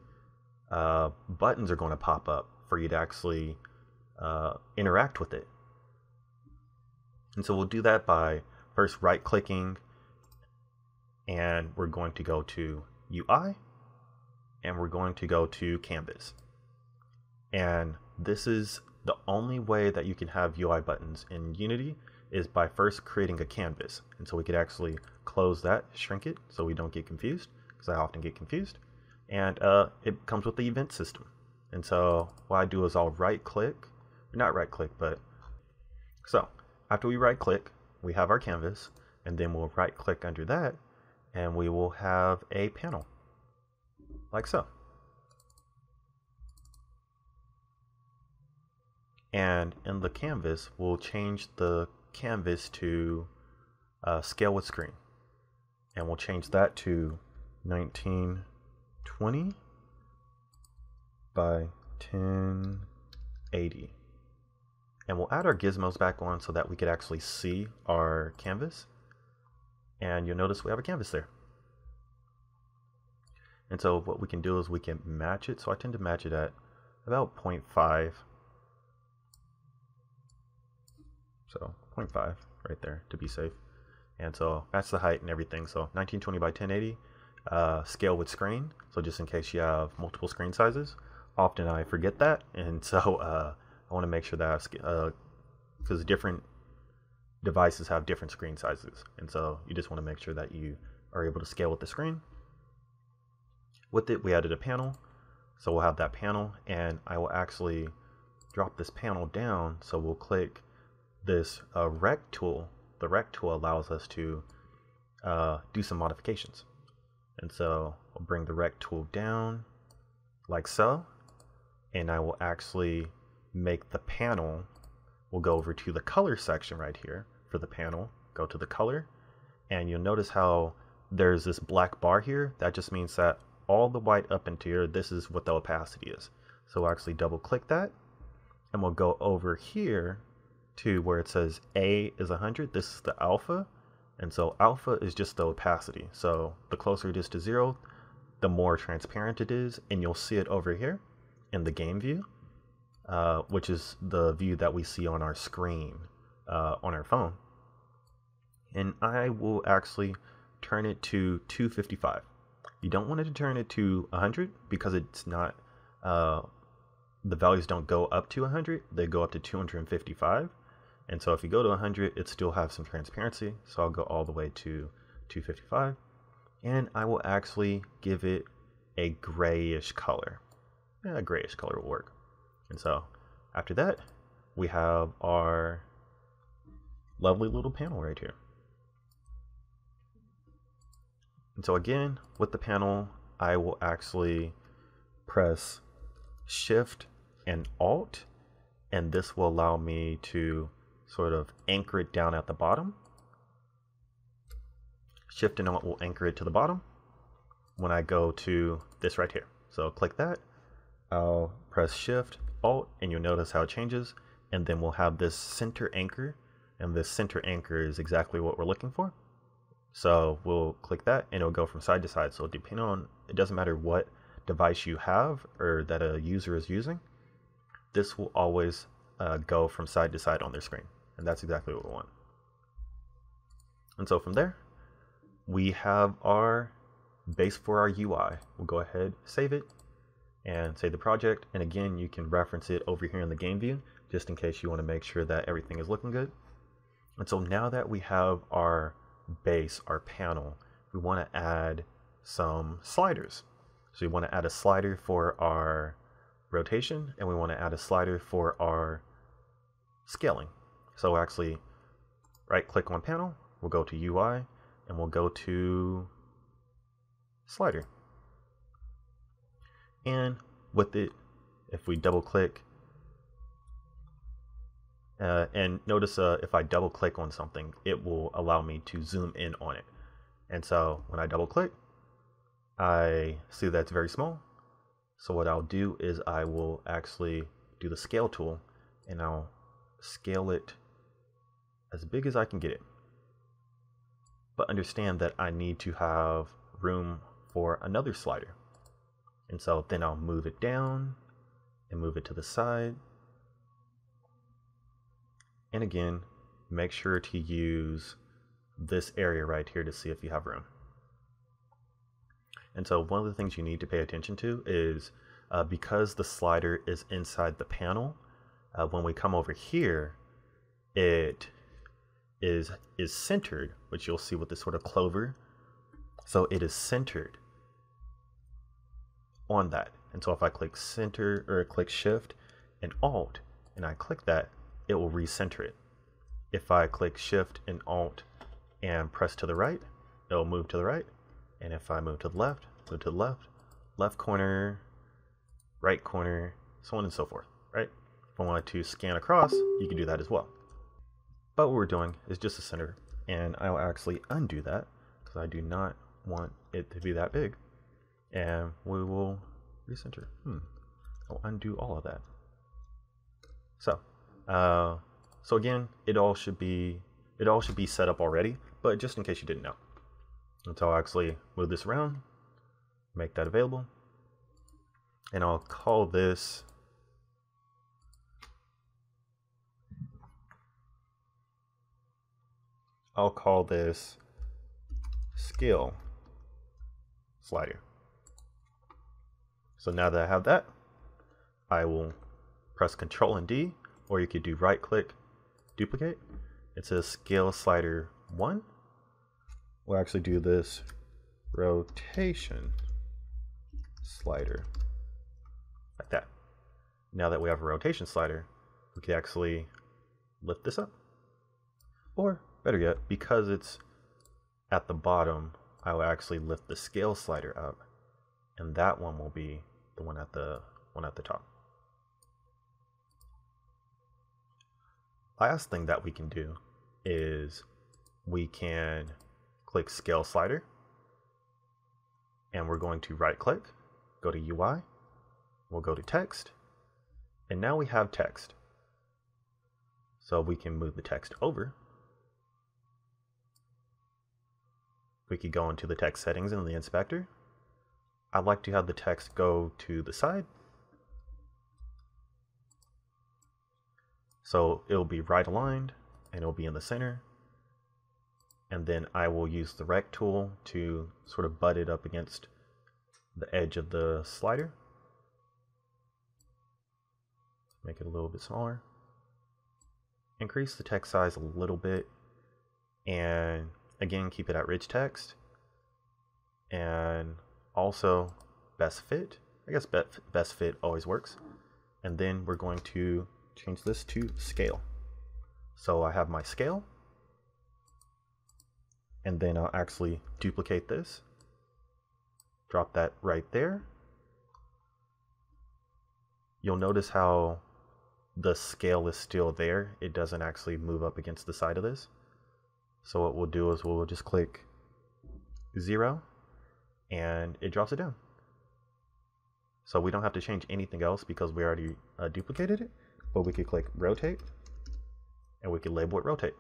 uh, buttons are going to pop up for you to actually uh, interact with it. And so we'll do that by first right clicking and we're going to go to UI and we're going to go to canvas. And this is the only way that you can have UI buttons in Unity is by first creating a canvas. And so we could actually close that, shrink it so we don't get confused, because I often get confused. And uh, it comes with the event system. And so what I do is I'll right click, not right click, but so after we right click, we have our canvas, and then we'll right click under that, and we will have a panel like so. And in the canvas, we'll change the canvas to uh, scale with screen. And we'll change that to 1920 by 1080. And we'll add our gizmos back on so that we could actually see our canvas. And you'll notice we have a canvas there. And so what we can do is we can match it. So I tend to match it at about 0.5 So 0.5 right there to be safe. And so that's the height and everything. So 1920 by 1080, uh, scale with screen. So just in case you have multiple screen sizes, often I forget that. (laughs) And so uh, I want to make sure that because uh, different devices have different screen sizes. And so you just want to make sure that you are able to scale with the screen. With it, we added a panel. So we'll have that panel and I will actually drop this panel down. So we'll click this uh, rect tool, the rect tool allows us to uh, do some modifications. And so I'll bring the rect tool down like so, and I will actually make the panel, we'll go over to the color section right here for the panel, go to the color, and you'll notice how there's this black bar here. That just means that all the white up into here, this is what the opacity is. So we'll actually double click that, and we'll go over here to where it says A is 100, this is the alpha. And so alpha is just the opacity. So the closer it is to zero, the more transparent it is. And you'll see it over here in the game view, uh, which is the view that we see on our screen uh, on our phone. And I will actually turn it to 255. You don't want it to turn it to 100 because it's not, uh, the values don't go up to 100, they go up to 255. And so if you go to 100, it still has some transparency. So I'll go all the way to 255 and I will actually give it a grayish color. Yeah, a grayish color will work. And so after that, we have our lovely little panel right here. And so again, with the panel, I will actually press Shift and Alt, and this will allow me to sort of anchor it down at the bottom. Shift and Alt will anchor it to the bottom when I go to this right here. So click that, I'll press Shift, Alt, and you'll notice how it changes. And then we'll have this center anchor, and this center anchor is exactly what we're looking for. So we'll click that and it'll go from side to side. So depending on, it doesn't matter what device you have or that a user is using, this will always uh, go from side to side on their screen. And that's exactly what we want. And so from there, we have our base for our UI. We'll go ahead, save it, and save the project. And again, you can reference it over here in the game view, just in case you want to make sure that everything is looking good. And so now that we have our base, our panel, we want to add some sliders. So we want to add a slider for our rotation, and we want to add a slider for our scaling. So we'll actually right click on panel, we'll go to UI, and we'll go to slider. And with it, if we double click, uh, and notice uh, if I double click on something, it will allow me to zoom in on it. And so when I double click, I see that's very small. So what I'll do is I will actually do the scale tool and I'll scale it as big as I can get it. But understand that I need to have room for another slider. And so then I'll move it down and move it to the side. And again, make sure to use this area right here to see if you have room. And so one of the things you need to pay attention to is uh, because the slider is inside the panel, uh, when we come over here, it is is centered, which you'll see with this sort of clover. So it is centered on that. And so if I click center or click shift and alt and I click that, it will recenter it. If I click shift and alt and press to the right, it'll move to the right. And if I move to the left, move to the left, left corner, right corner, so on and so forth, right? If I wanted to scan across, you can do that as well. But what we're doing is just a center, and I'll actually undo that because I do not want it to be that big. And we will recenter. Hmm. I'll undo all of that. So, uh, so again, it all should be it all should be set up already, but just in case you didn't know. And so I'll actually move this around, make that available, and I'll call this I'll call this scale slider. So now that I have that, I will press Control and D, or you could do right click, duplicate. It says scale slider 1. We'll actually do this rotation slider like that. Now that we have a rotation slider, we can actually lift this up. Or better yet, because it's at the bottom, I will actually lift the scale slider up and that one will be the one at the one at the top. Last thing that we can do is we can click scale slider and we're going to right click, go to UI, we'll go to text, and now we have text. So we can move the text over. We could go into the text settings in the inspector I'd like to have the text go to the side. So it'll be right aligned and it'll be in the center. And then I will use the rect tool to sort of butt it up against the edge of the slider. Make it a little bit smaller. Increase the text size a little bit. And again, keep it at rich text. And also best fit. I guess best fit always works. And then we're going to change this to scale. So I have my scale. And then I'll actually duplicate this. Drop that right there. You'll notice how the scale is still there. It doesn't actually move up against the side of this. So what we'll do is we'll just click zero and it drops it down. So we don't have to change anything else because we already uh, duplicated it, but we could click rotate and we could label it rotate.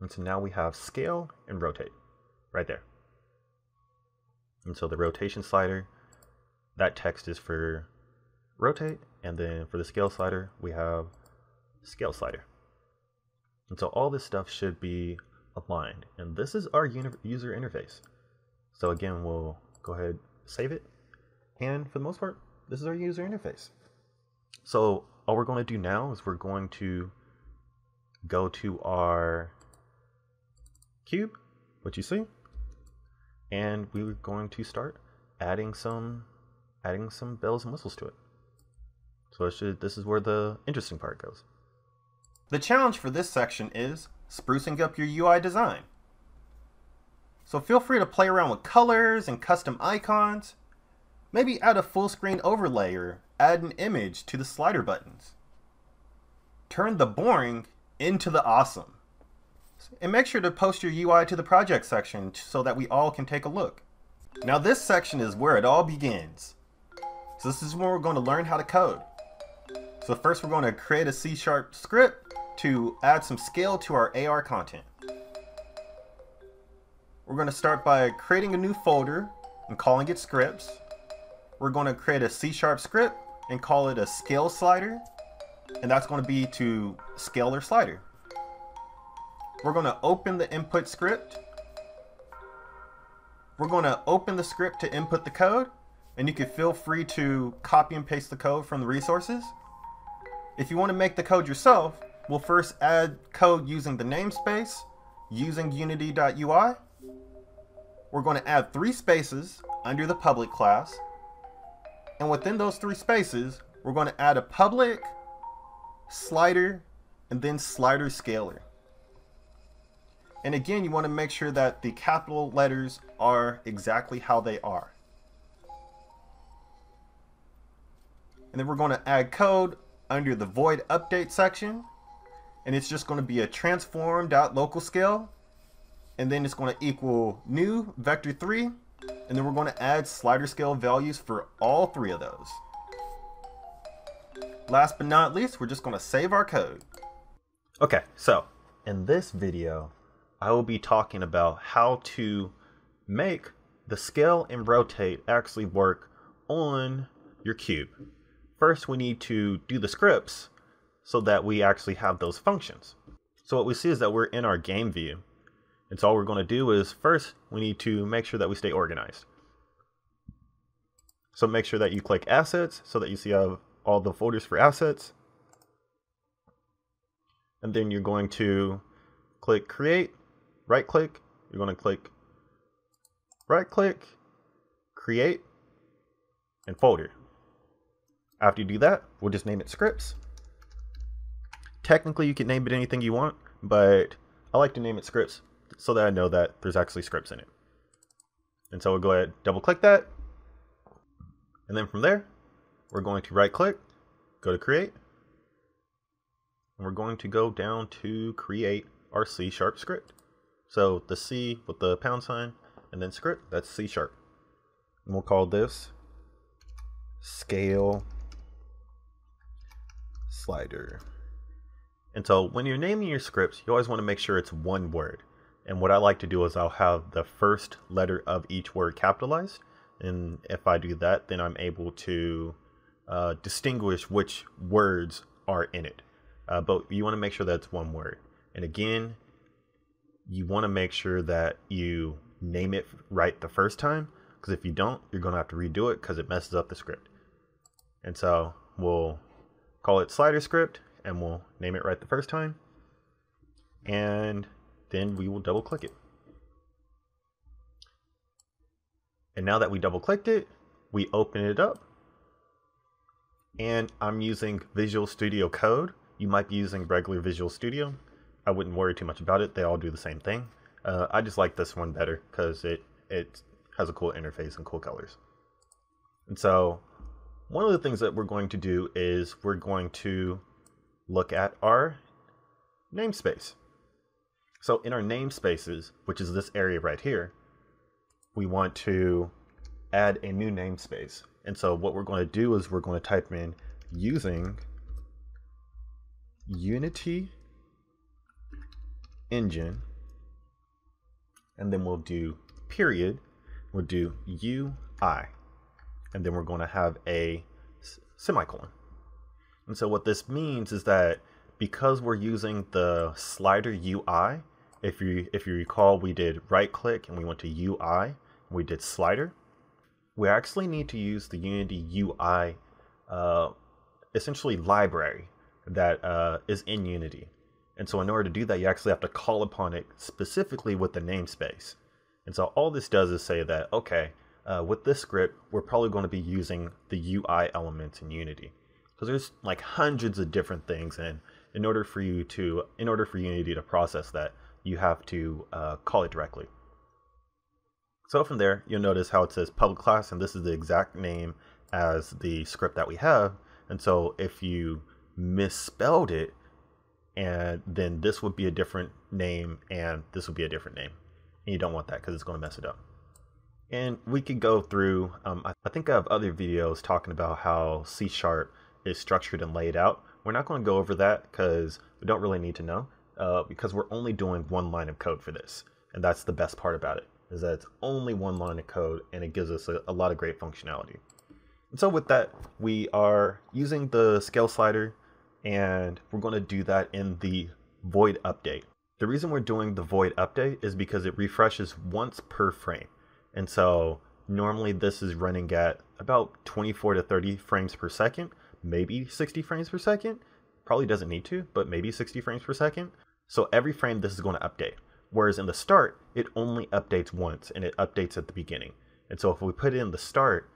And so now we have scale and rotate right there. And so the rotation slider, that text is for rotate, and then for the scale slider, we have scale slider. And so all this stuff should be aligned. And this is our user interface. So again, we'll go ahead, save it. And for the most part, this is our user interface. So all we're going to do now is we're going to go to our cube, what you see, and we're going to start adding some adding some bells and whistles to it. So this is where the interesting part goes. The challenge for this section is sprucing up your UI design. So feel free to play around with colors and custom icons. Maybe add a full screen overlay or add an image to the slider buttons. Turn the boring into the awesome. And make sure to post your UI to the project section so that we all can take a look. Now this section is where it all begins. So this is where we're going to learn how to code. So first we're going to create a C-sharp script to add some scale to our AR content. We're going to start by creating a new folder and calling it scripts. We're going to create a C-sharp script and call it a scale slider. And that's going to be to scale our slider. We're going to open the input script. We're going to open the script to input the code. And you can feel free to copy and paste the code from the resources. If you want to make the code yourself, we'll first add code using the namespace, using unity.ui. We're going to add three spaces under the public class. And within those three spaces, we're going to add a public, slider, and then slider scaler. And again, you want to make sure that the capital letters are exactly how they are. And then we're going to add code under the void update section and it's just going to be a transform.local scale and then it's going to equal new vector 3 and then we're going to add slider scale values for all three of those. Last but not least, we're just going to save our code. Okay, so in this video, I will be talking about how to make the scale and rotate actually work on your cube. First, we need to do the scripts so that we actually have those functions. So what we see is that we're in our game view. And so all we're going to do is first, we need to make sure that we stay organized. So make sure that you click assets so that you see uh, all the folders for assets. And then you're going to click create, right click, you're going to click right click, create, and folder. After you do that, we'll just name it scripts. Technically, you can name it anything you want, but I like to name it scripts so that I know that there's actually scripts in it. And so we'll go ahead, double click that. And then from there, we're going to right click, go to create. And we're going to go down to create our C sharp script. So the C with the pound sign and then script, that's C sharp. And we'll call this scale slider. And so when you're naming your scripts, you always want to make sure it's one word. And what I like to do is I'll have the first letter of each word capitalized. And if I do that, then I'm able to uh, distinguish which words are in it. Uh, but you want to make sure that's one word. And again, you want to make sure that you name it right the first time. Because if you don't, you're going to have to redo it because it messes up the script. And so we'll call it slider script and we'll name it right the first time. And then we will double click it. And now that we double clicked it, we open it up. And I'm using Visual Studio Code. You might be using regular Visual Studio. I wouldn't worry too much about it. They all do the same thing. Uh, I just like this one better because it, it has a cool interface and cool colors. And so one of the things that we're going to do is we're going to look at our namespace. So in our namespaces, which is this area right here, we want to add a new namespace. And so what we're going to do is we're going to type in using Unity engine and then we'll do period we'll do UI and then we're going to have a semicolon and so what this means is that because we're using the slider UI if you if you recall we did right click and we went to UI we did slider we actually need to use the Unity UI uh, essentially library that uh, is in Unity. And so in order to do that, you actually have to call upon it specifically with the namespace. And so all this does is say that, okay, uh, with this script, we're probably going to be using the UI elements in Unity. Because there's like hundreds of different things. And in order for you to, in order for Unity to process that, you have to uh, call it directly. So from there, you'll notice how it says public class, and this is the exact name as the script that we have. And so if you misspelled it, and then this would be a different name, and this would be a different name. And you don't want that because it's going to mess it up. And we could go through, um, I think I have other videos talking about how C Sharp is structured and laid out. We're not going to go over that because we don't really need to know uh, because we're only doing one line of code for this. And that's the best part about it is that it's only one line of code and it gives us a, a lot of great functionality. And so with that, we are using the scale slider and we're going to do that in the void update. The reason we're doing the void update is because it refreshes once per frame. And so normally this is running at about 24 to 30 frames per second, maybe 60 frames per second. Probably doesn't need to, but maybe 60 frames per second. So every frame this is going to update. Whereas in the start, it only updates once and it updates at the beginning. And so if we put it in the start,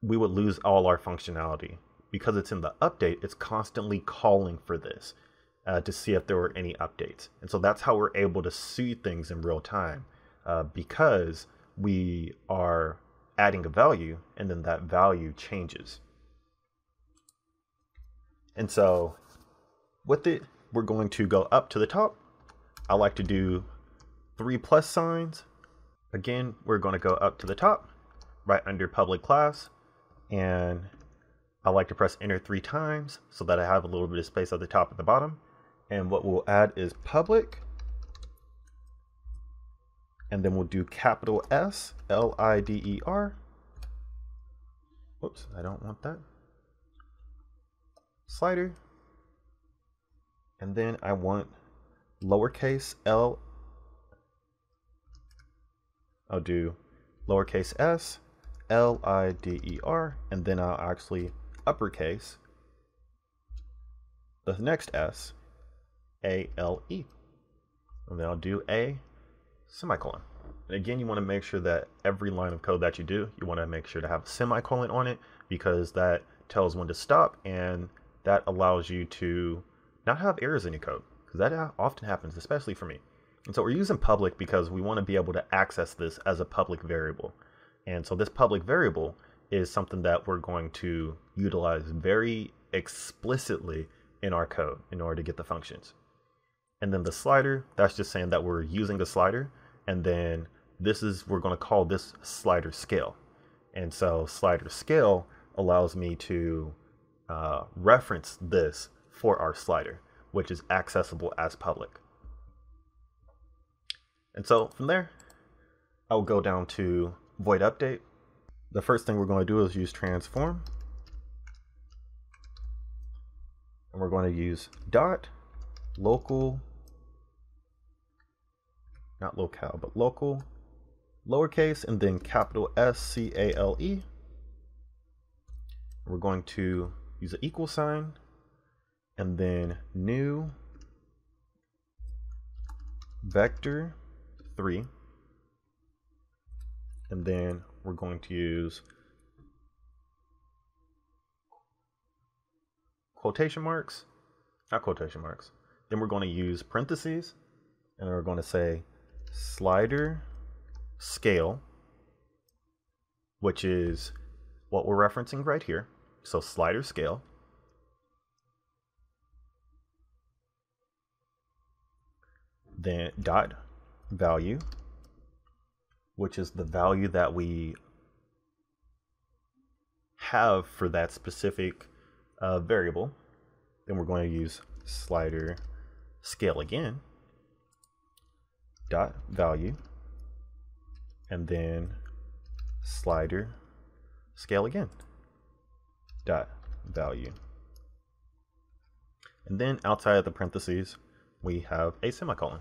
we would lose all our functionality. Because it's in the update, it's constantly calling for this uh, to see if there were any updates. And so that's how we're able to see things in real time uh, because we are adding a value and then that value changes. And so with it, we're going to go up to the top I like to do three plus signs. Again, we're going to go up to the top, right under public class, and I like to press enter three times so that I have a little bit of space at the top and the bottom. And what we'll add is public, and then we'll do capital S, L-I-D-E-R. Whoops, I don't want that. Slider. And then I want lowercase l, I'll do lowercase s, L I D E R, and then I'll actually uppercase the next S, A L E. And then I'll do a semicolon. And again, you want to make sure that every line of code that you do, you want to make sure to have a semicolon on it because that tells when to stop and that allows you to not have errors in your code because that often happens, especially for me. And so we're using public because we want to be able to access this as a public variable. And so this public variable is something that we're going to utilize very explicitly in our code in order to get the functions. And then the slider, that's just saying that we're using the slider. And then this is, we're going to call this slider scale. And so slider scale allows me to uh, reference this for our slider which is accessible as public. And so from there, I'll go down to void update. The first thing we're going to do is use transform. And we're going to use dot local, not locale, but local, lowercase, and then capital S C A L E. We're going to use an equal sign. And then new vector 3 and then we're going to use quotation marks not quotation marks. Then we're going to use parentheses and we're going to say slider scale which is what we're referencing right here so slider scale. Then dot value, which is the value that we have for that specific uh, variable. Then we're going to use slider scale again, dot value, and then slider scale again dot value. And then outside of the parentheses, we have a semicolon.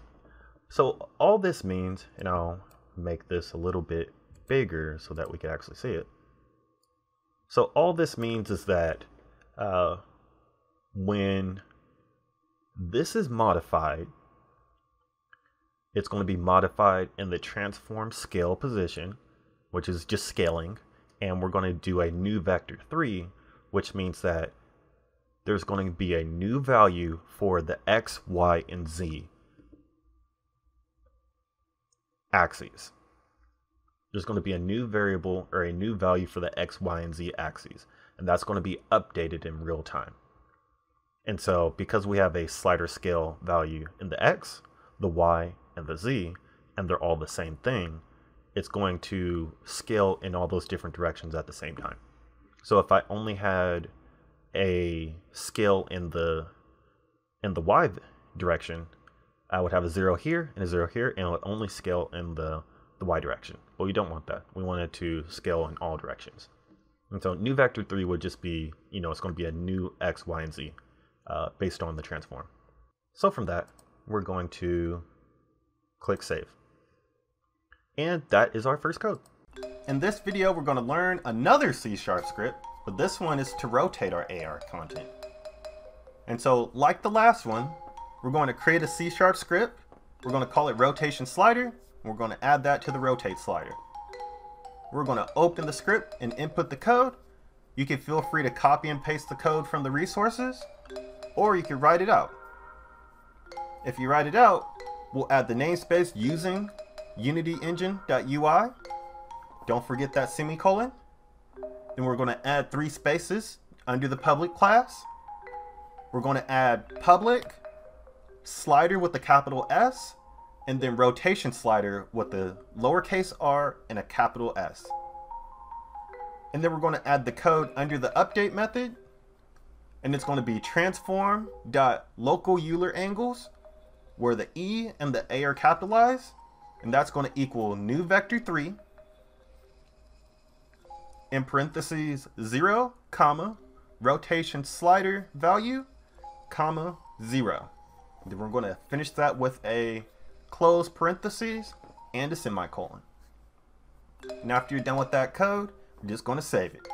So all this means, and I'll make this a little bit bigger so that we can actually see it. So all this means is that uh, when this is modified, it's going to be modified in the transform scale position, which is just scaling. And we're going to do a new vector 3, which means that there's going to be a new value for the x, y, and z axes. There's going to be a new variable or a new value for the x, y, and z axes, and that's going to be updated in real time. And so because we have a slider scale value in the x, the y, and the z, and they're all the same thing, it's going to scale in all those different directions at the same time. So if I only had a scale in the in the y direction, I would have a zero here and a zero here, and it would only scale in the, the y direction. But we don't want that. We want it to scale in all directions. And so new vector 3 would just be, you know, it's going to be a new x, y, and z uh, based on the transform. So from that, we're going to click save. And that is our first code. In this video, we're going to learn another C-sharp script, but this one is to rotate our AR content. And so, like the last one, we're going to create a C-sharp script. We're going to call it rotation slider. We're going to add that to the rotate slider. We're going to open the script and input the code. You can feel free to copy and paste the code from the resources, or you can write it out. If you write it out, we'll add the namespace using unityengine.ui. Don't forget that semicolon. Then we're going to add three spaces under the public class. We're going to add public slider with the capital S, and then rotation slider with the lowercase r and a capital S. And then we're going to add the code under the update method, and it's going to be transform dot local Euler angles, where the E and the A are capitalized, and that's going to equal new vector 3 in parentheses 0, comma, rotation slider value, comma, 0. Then we're going to finish that with a close parentheses and a semicolon. And after you're done with that code, we're just going to save it.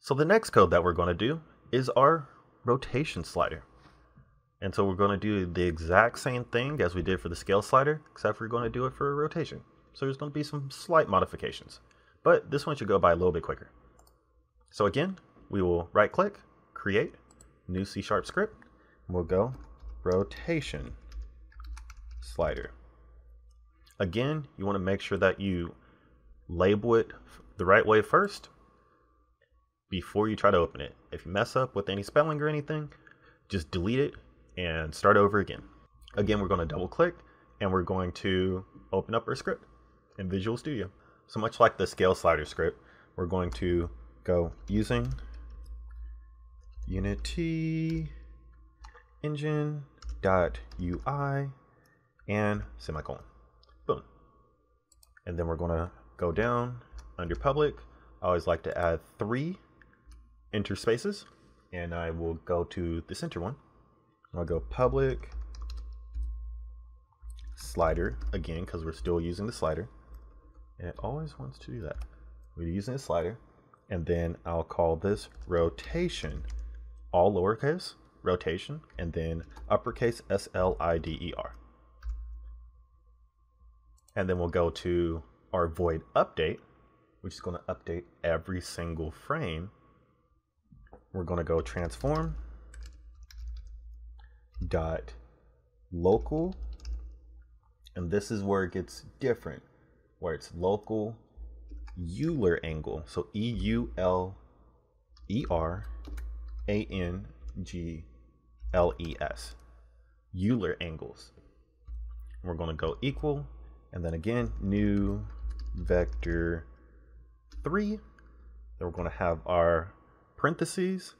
So the next code that we're going to do is our rotation slider. And so we're going to do the exact same thing as we did for the scale slider, except we're going to do it for a rotation. So there's going to be some slight modifications. But this one should go by a little bit quicker. So again, we will right click, create, new C Sharp script, and we'll go rotation slider. Again, you want to make sure that you label it the right way first before you try to open it. If you mess up with any spelling or anything, just delete it and start over again. Again, we're going to double click and we're going to open up our script in Visual Studio. So much like the scale slider script, we're going to go using Unity engine dot UI and semicolon. Boom. And then we're going to go down under public. I always like to add three enter spaces and I will go to the center one. I'll go public slider again because we're still using the slider. And it always wants to do that. We're using a slider and then I'll call this rotation all lowercase rotation, and then uppercase S L I D E R. And then we'll go to our void update, which is going to update every single frame. We're going to go transform dot local, and this is where it gets different, where it's local Euler angle. So E U L E R A N G L-E-S. Euler angles. we're going to go equal, and then again, new vector 3. Then we're going to have our parentheses.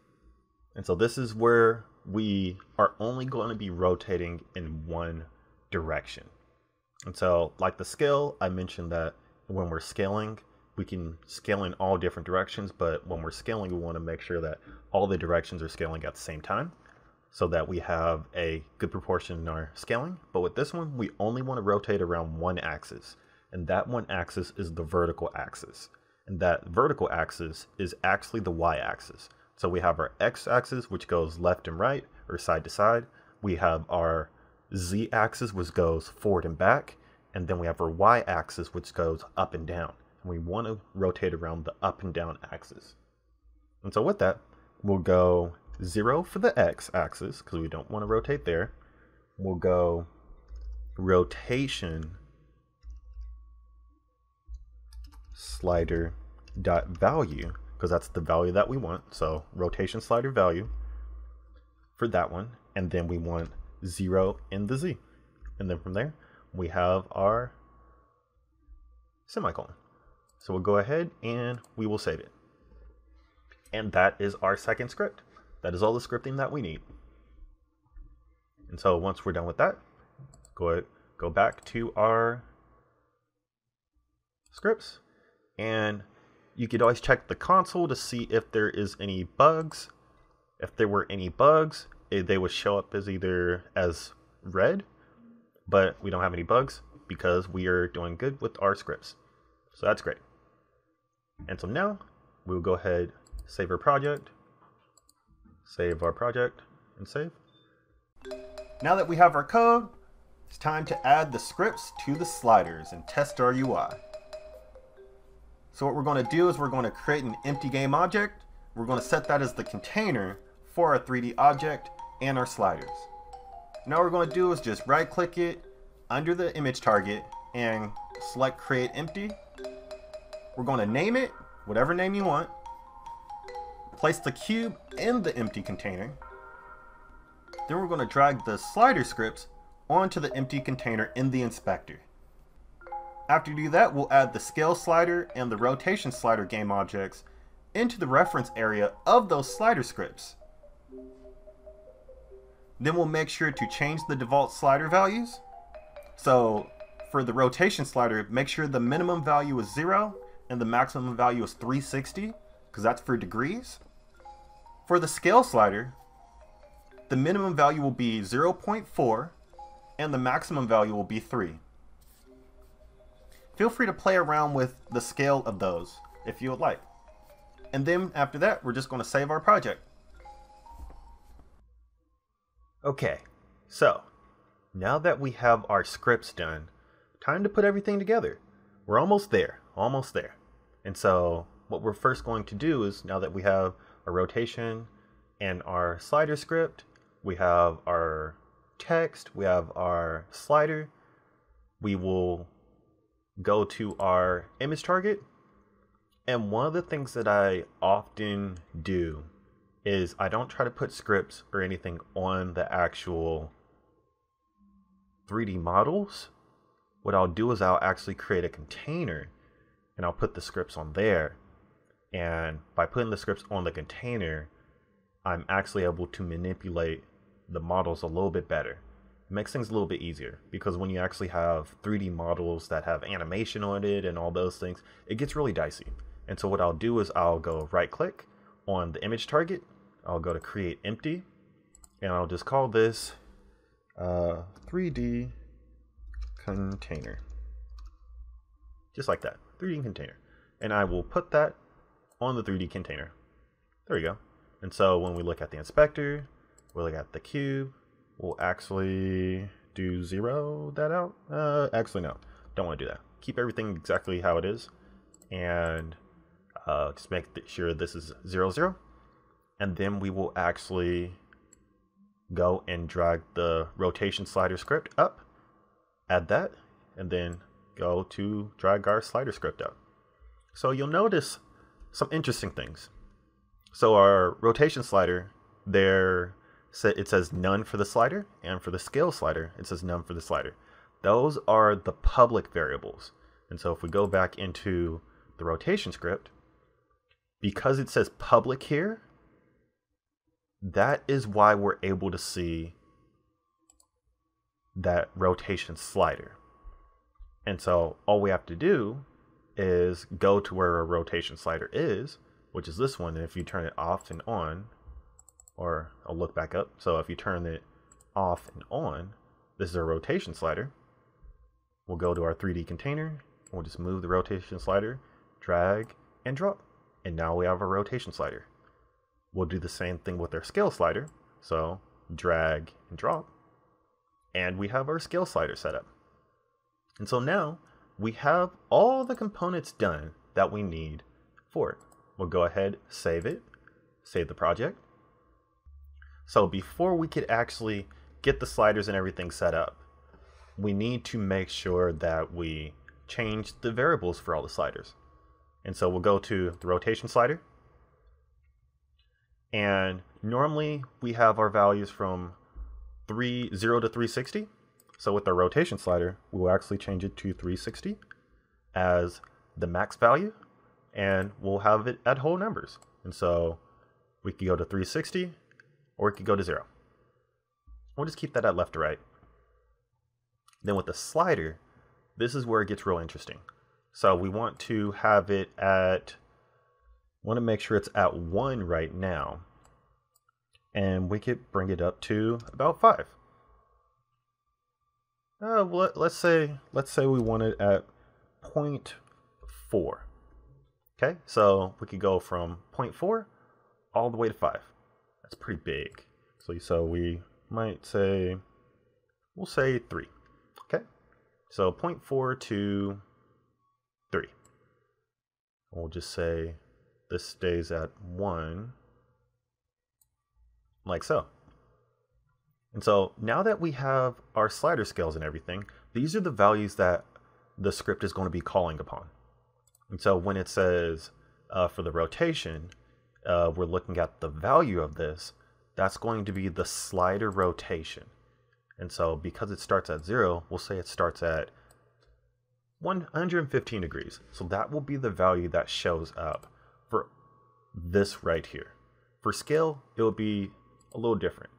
And so this is where we are only going to be rotating in one direction. And so like the scale, I mentioned that when we're scaling, we can scale in all different directions, but when we're scaling, we want to make sure that all the directions are scaling at the same time so that we have a good proportion in our scaling. But with this one, we only want to rotate around one axis, and that one axis is the vertical axis. And that vertical axis is actually the y-axis. So we have our x-axis, which goes left and right, or side to side. We have our z-axis, which goes forward and back. And then we have our y-axis, which goes up and down. And we want to rotate around the up and down axis. And so with that, we'll go 0 for the x-axis, because we don't want to rotate there. We'll go rotation slider dot value because that's the value that we want so rotation slider value for that one and then we want 0 in the z. And then from there we have our semicolon. So we'll go ahead and we will save it. And that is our second script. That is all the scripting that we need. And so once we're done with that go ahead, go back to our scripts. And you could always check the console to see if there is any bugs. If there were any bugs, eh, they would show up as either as red, but we don't have any bugs because we are doing good with our scripts. So that's great. And so now we'll go ahead, save our project, save our project, and save. Now that we have our code, it's time to add the scripts to the sliders and test our UI. So what we're going to do is we're going to create an empty game object. We're going to set that as the container for our 3D object and our sliders. Now what we're going to do is just right click it under the image target and select create empty. We're going to name it whatever name you want. Place the cube in the empty container. Then we're going to drag the slider scripts onto the empty container in the inspector. After you do that, we'll add the scale slider and the rotation slider game objects into the reference area of those slider scripts. Then we'll make sure to change the default slider values. So for the rotation slider, make sure the minimum value is zero and the maximum value is 360 because that's for degrees. For the scale slider, the minimum value will be 0.4 and the maximum value will be 3 feel free to play around with the scale of those if you would like. And then after that, we're just going to save our project. Okay, so now that we have our scripts done, time to put everything together. We're almost there, almost there. And so what we're first going to do is now that we have our rotation and our slider script, we have our text, we have our slider, we will go to our image target. And one of the things that I often do is I don't try to put scripts or anything on the actual 3D models. What I'll do is I'll actually create a container and I'll put the scripts on there. And by putting the scripts on the container, I'm actually able to manipulate the models a little bit better It makes things a little bit easier because when you actually have 3D models that have animation on it and all those things, it gets really dicey. And so what I'll do is I'll go right click on the image target, I'll go to create empty, and I'll just call this uh, 3D container. Just like that, 3D container. And I will put that on the 3D container. There we go. And so when we look at the inspector, we look at the cube, we'll actually do zero that out. Uh, actually, no, don't want to do that. Keep everything exactly how it is, and uh, just make sure this is zero zero, and then we will actually go and drag the rotation slider script up, add that, and then go to drag our slider script up. So you'll notice some interesting things. So our rotation slider, there it says none for the slider, and for the scale slider, it says none for the slider. those are the public variables. And so if we go back into the rotation script, because it says public here, that is why we're able to see that rotation slider. And so all we have to do is go to where a rotation slider is, which is this one. And if you turn it off and on, or I'll look back up. So if you turn it off and on, this is our rotation slider. We'll go to our 3D container. We'll just move the rotation slider, drag and drop. And now we have a rotation slider. We'll do the same thing with our scale slider. So drag and drop. And we have our scale slider set up. And so now we have all the components done that we need for it. We'll go ahead, save it, save the project. So before we could actually get the sliders and everything set up, we need to make sure that we change the variables for all the sliders. And so we'll go to the rotation slider. And normally we have our values from 3, 0 to 360. So with the rotation slider, we will actually change it to 360 as the max value and we'll have it at whole numbers. And so we could go to 360 or we could go to zero. We'll just keep that at left to right. Then with the slider, this is where it gets real interesting. So we want to have it at, want to make sure it's at one right now. And we could bring it up to about five. Uh, let, us say let's say we want it at 0.4. Okay, so we could go from 0.4 all the way to 5. That's pretty big. So, so we might say, we'll say 3. Okay, so 0.4 to 3. We'll just say this stays at 1, like so. And so now that we have our slider scales and everything, these are the values that the script is going to be calling upon. And so when it says uh, for the rotation, uh, we're looking at the value of this, that's going to be the slider rotation. And so because it starts at zero, we'll say it starts at 115 degrees. So that will be the value that shows up this right here. For scale, it will be a little different.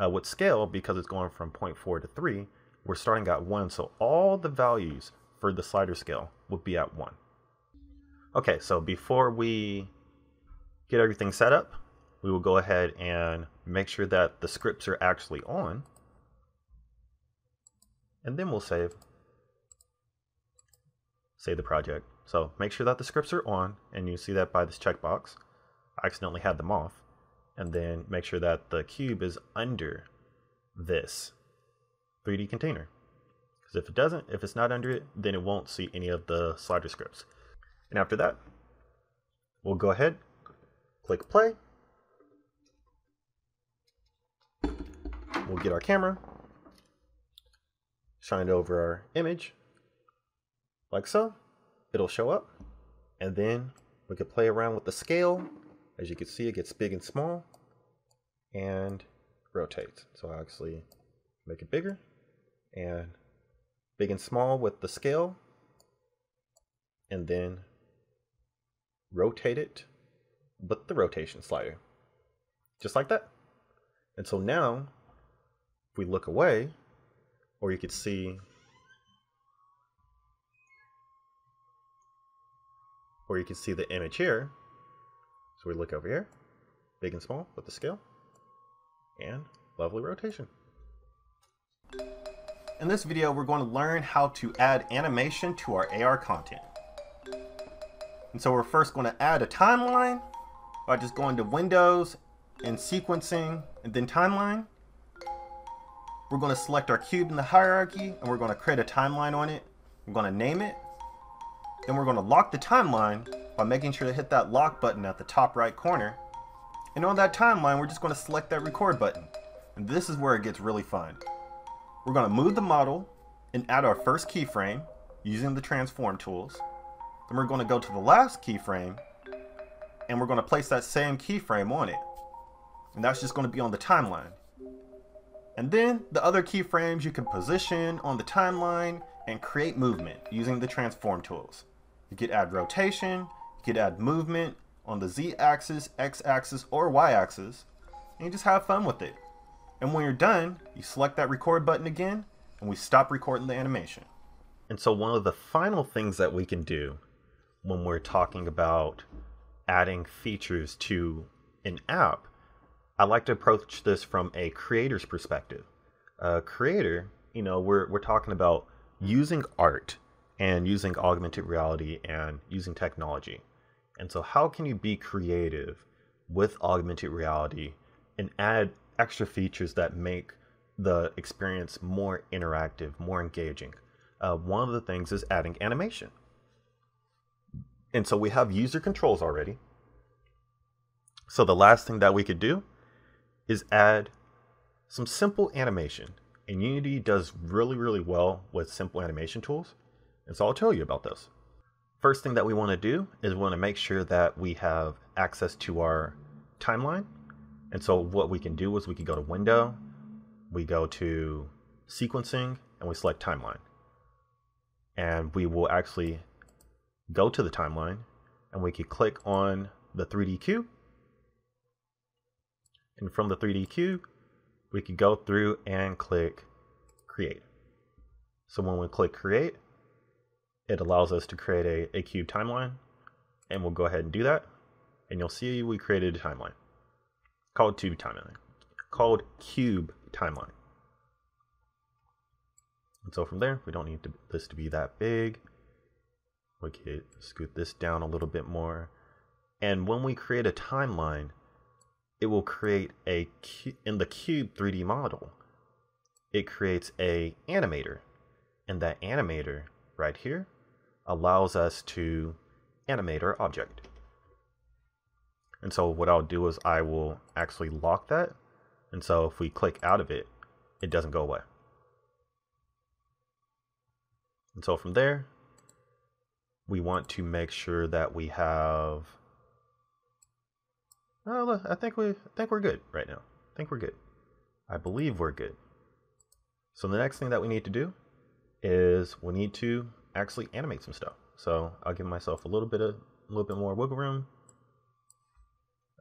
Uh, with scale, because it's going from 0.4 to 3, we're starting at 1. So all the values for the slider scale would be at 1. Okay, so before we get everything set up, we will go ahead and make sure that the scripts are actually on. And then we'll save. Save the project. So make sure that the scripts are on, and you see that by this checkbox. Accidentally had them off and then make sure that the cube is under this 3D container. Because if it doesn't, if it's not under it, then it won't see any of the slider scripts. And after that, we'll go ahead, click play. We'll get our camera, shine it over our image, like so. It'll show up, and then we can play around with the scale as you can see, it gets big and small and rotates. So I actually make it bigger and big and small with the scale and then rotate it with the rotation slider. Just like that. And so now, if we look away, or you could see or you can see the image here, so we look over here, big and small with the scale, and lovely rotation. In this video, we're going to learn how to add animation to our AR content. And so we're first going to add a timeline by just going to Windows and sequencing and then timeline. We're going to select our cube in the hierarchy and we're going to create a timeline on it. We're going to name it. Then we're going to lock the timeline by making sure to hit that lock button at the top right corner. And on that timeline, we're just going to select that record button. And this is where it gets really fun. We're going to move the model and add our first keyframe using the transform tools. Then we're going to go to the last keyframe and we're going to place that same keyframe on it. And that's just going to be on the timeline. And then the other keyframes you can position on the timeline and create movement using the transform tools. You could add rotation, you could add movement on the Z axis, X axis, or Y axis, and you just have fun with it. And when you're done, you select that record button again, and we stop recording the animation. And so one of the final things that we can do when we're talking about adding features to an app, I like to approach this from a creator's perspective. A creator, you know, we're, we're talking about using art and using augmented reality and using technology. And so, how can you be creative with augmented reality and add extra features that make the experience more interactive, more engaging? Uh, one of the things is adding animation. And so we have user controls already. So the last thing that we could do is add some simple animation. And Unity does really, really well with simple animation tools. And so I'll tell you about this. First thing that we want to do is we want to make sure that we have access to our timeline. And so what we can do is we can go to Window, we go to Sequencing, and we select Timeline. And we will actually go to the timeline, and we can click on the 3D cube. And from the 3D cube, we can go through and click Create. So when we click Create, it allows us to create a, a cube timeline and we'll go ahead and do that and you'll see we created a timeline called tube timeline called cube timeline. And so from there we don't need to, this to be that big. We could scoot this down a little bit more. And when we create a timeline it will create a in the cube 3d model it creates a animator. And that animator right here allows us to animate our object. And so what I'll do is I will actually lock that. And so if we click out of it, it doesn't go away. And so from there, we want to make sure that we have. Well, I think we I think we're good right now. I think we're good. I believe we're good. So the next thing that we need to do is we need to actually animate some stuff. So I'll give myself a little bit of a little bit more wiggle room.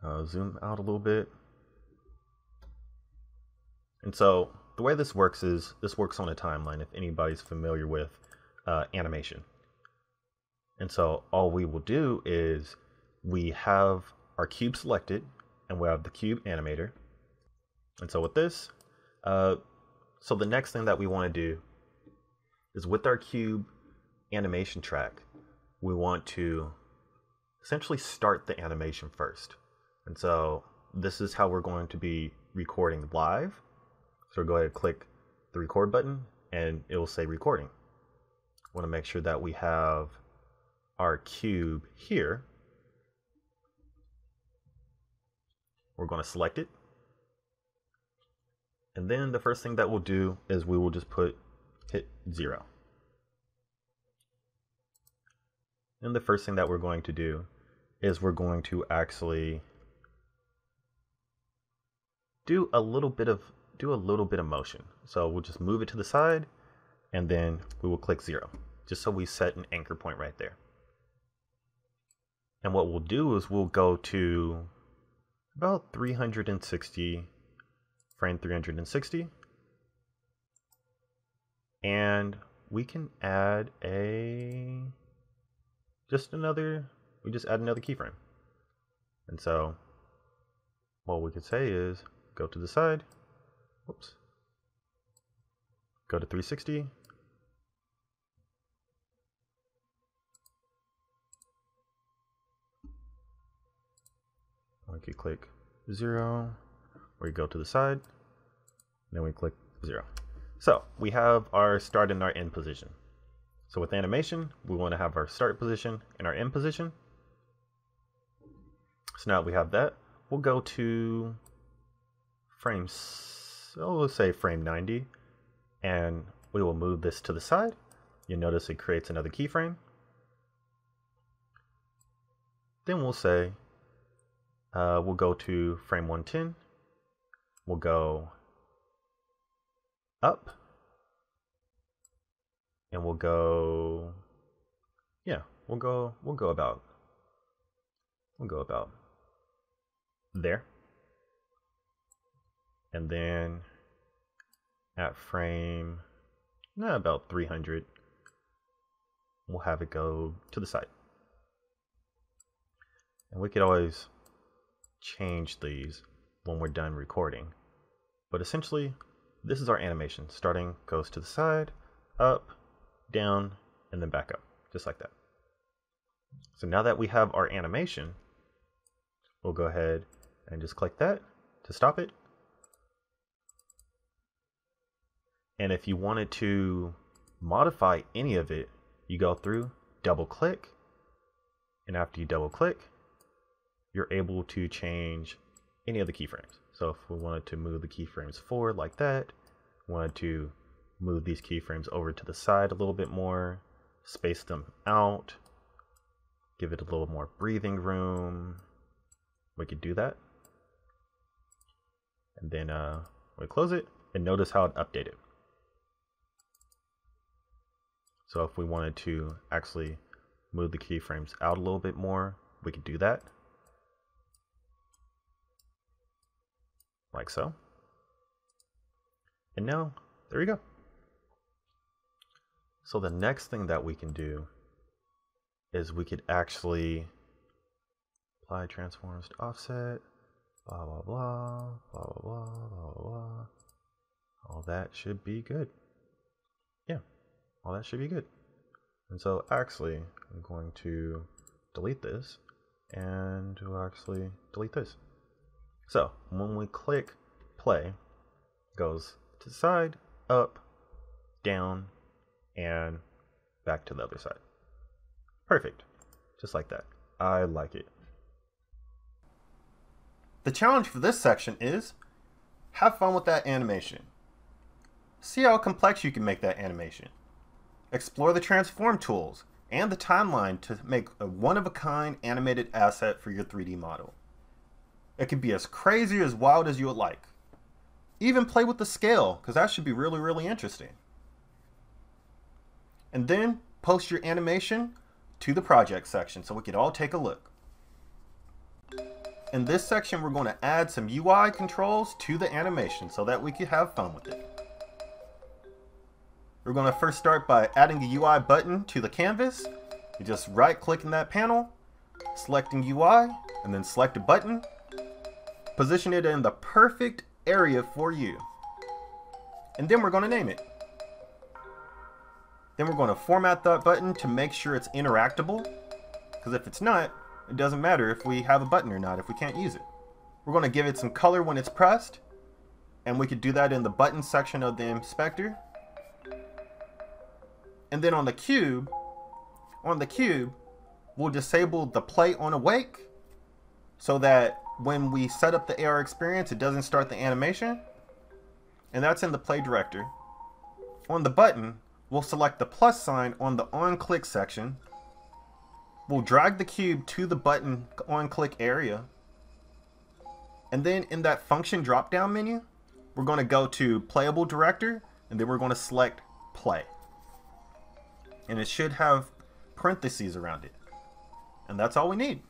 Uh, zoom out a little bit. And so the way this works is this works on a timeline if anybody's familiar with uh, animation. And so all we will do is we have our cube selected and we have the cube animator. And so with this, uh, so the next thing that we want to do is with our cube animation track, we want to essentially start the animation first. And so this is how we're going to be recording live. So go ahead and click the record button and it will say recording. want to make sure that we have our cube here. We're going to select it. And then the first thing that we'll do is we will just put hit zero. And the first thing that we're going to do is we're going to actually do a little bit of do a little bit of motion. So we'll just move it to the side and then we will click zero just so we set an anchor point right there. And what we'll do is we'll go to about 360 frame 360 and we can add a just another, we just add another keyframe. And so what we could say is go to the side, whoops, go to 360, we could click zero, we go to the side, then we click zero. So we have our start and our end position. So with animation, we want to have our start position and our end position. So now we have that, we'll go to frame, so let's say frame 90, and we will move this to the side. You'll notice it creates another keyframe. Then we'll say, uh, we'll go to frame 110. We'll go up. And we'll go yeah, we'll go we'll go about we'll go about there. And then at frame nah, about 300 we'll have it go to the side. And we could always change these when we're done recording. But essentially, this is our animation. Starting goes to the side, up, down, and then back up, just like that. So now that we have our animation, we'll go ahead and just click that to stop it. And if you wanted to modify any of it, you go through, double click, and after you double click, you're able to change any of the keyframes. So if we wanted to move the keyframes forward like that, wanted to move these keyframes over to the side a little bit more, space them out, give it a little more breathing room, we could do that. And then uh, we close it and notice how it updated. So if we wanted to actually move the keyframes out a little bit more, we could do that. Like so. And now, there you go. So the next thing that we can do is we could actually apply transforms to offset, blah, blah, blah, blah, blah, blah, blah, blah. All that should be good. Yeah, all that should be good. And so actually, I'm going to delete this and we'll actually delete this. So when we click play, goes to side, up, down, and back to the other side. Perfect. Just like that. I like it. The challenge for this section is have fun with that animation. See how complex you can make that animation. Explore the transform tools and the timeline to make a one-of-a-kind animated asset for your 3D model. It can be as crazy as wild as you would like. Even play with the scale, because that should be really, really interesting. And then post your animation to the project section so we can all take a look. In this section, we're going to add some UI controls to the animation so that we can have fun with it. We're going to first start by adding a UI button to the canvas. You just right click in that panel, selecting UI, and then select a button. Position it in the perfect area for you. And then we're going to name it. Then we're going to format that button to make sure it's interactable. Because if it's not, it doesn't matter if we have a button or not if we can't use it. We're going to give it some color when it's pressed. And we could do that in the button section of the inspector. And then on the cube, on the cube, we'll disable the play on awake so that when we set up the AR experience, it doesn't start the animation. And that's in the play director. On the button, we'll select the plus sign on the on click section. We'll drag the cube to the button on click area. And then in that function drop down menu, we're going to go to playable director and then we're going to select play and it should have parentheses around it. And that's all we need.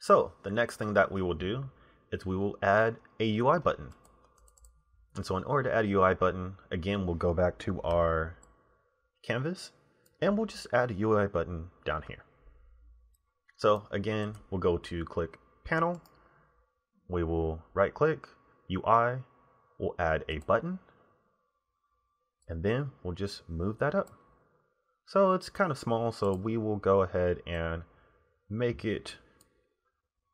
So the next thing that we will do is we will add a UI button. And so in order to add a UI button, again, we'll go back to our canvas and we'll just add a UI button down here. So again, we'll go to click panel. We will right click UI. We'll add a button and then we'll just move that up. So it's kind of small, so we will go ahead and make it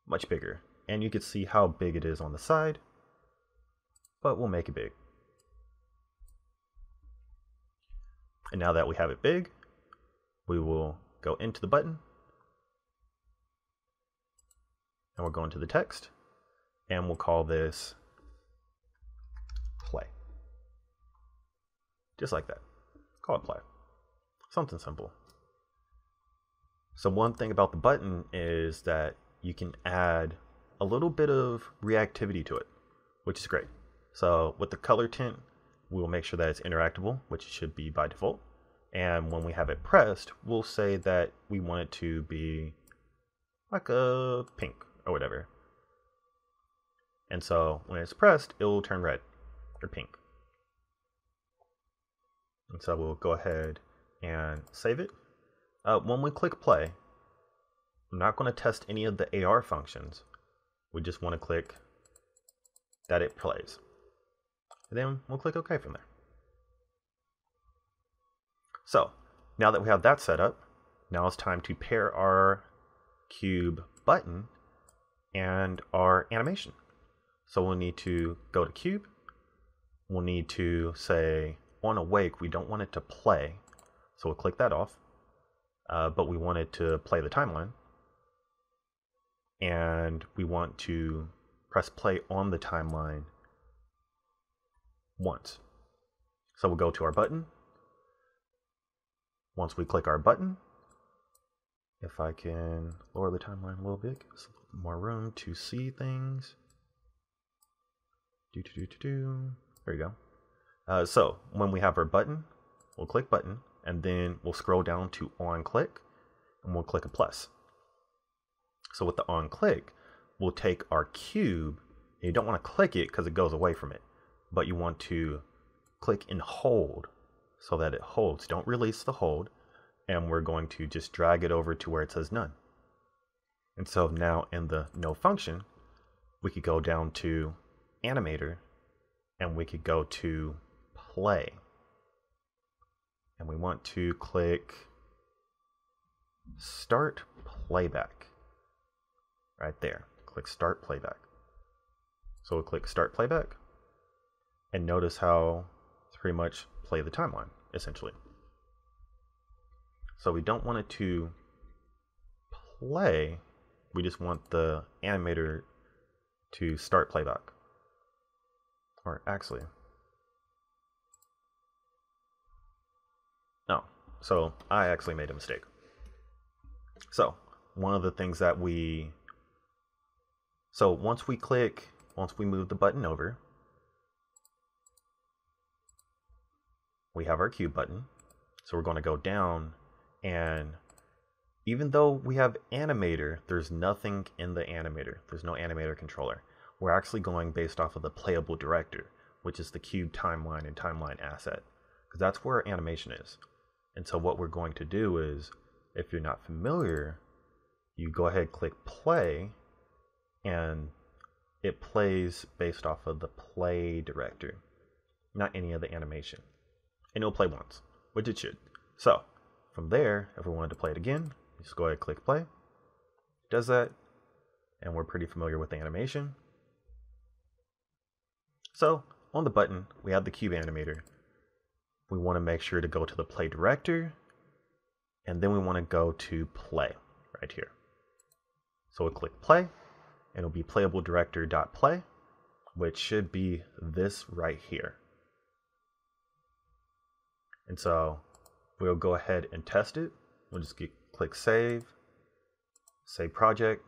much bigger. And you can see how big it is on the side, but we'll make it big. And now that we have it big, we will go into the button, and we'll go into the text, and we'll call this play. Just like that. Call it play. Something simple. So one thing about the button is that you can add a little bit of reactivity to it, which is great. So with the color tint, we'll make sure that it's interactable, which it should be by default. And when we have it pressed, we'll say that we want it to be like a pink or whatever. And so when it's pressed, it will turn red or pink. And so we'll go ahead and save it. Uh, when we click play, I'm not going to test any of the AR functions. We just want to click that it plays. And then we'll click OK from there. So now that we have that set up, now it's time to pair our cube button and our animation. So we'll need to go to cube. We'll need to say on awake, we don't want it to play. So we'll click that off. Uh, but we want it to play the timeline. And we want to press play on the timeline once. So we'll go to our button. Once we click our button, if I can lower the timeline a little bit, more room to see things. Do, do, do, do, do. There you go. Uh, so when we have our button, we'll click button, and then we'll scroll down to on click, and we'll click a plus. So with the on click, we'll take our cube, and you don't want to click it because it goes away from it, but you want to click and hold so that it holds. Don't release the hold, and we're going to just drag it over to where it says none. And so now in the no function, we could go down to animator and we could go to play. And we want to click start playback right there. Click start playback. So we'll click start playback and notice how it's pretty much play the timeline essentially. So we don't want it to play. We just want the animator to start playback. Or actually, no. So I actually made a mistake. So one of the things that we, so once we click, once we move the button over, we have our cube button. So we're going to go down and even though we have animator, there's nothing in the animator. There's no animator controller. We're actually going based off of the playable director, which is the cube timeline and timeline asset, because that's where animation is. And so what we're going to do is, if you're not familiar, you go ahead, click play, and it plays based off of the play director, not any of the animation. And it'll play once, which it should. So from there, if we wanted to play it again, just go ahead and click play. It does that, and we're pretty familiar with the animation. So on the button, we have the cube animator. We want to make sure to go to the play director, and then we want to go to play right here. So we'll click play, and it'll be playable director.play, which should be this right here. And so We'll go ahead and test it. We'll just get, click save, save project.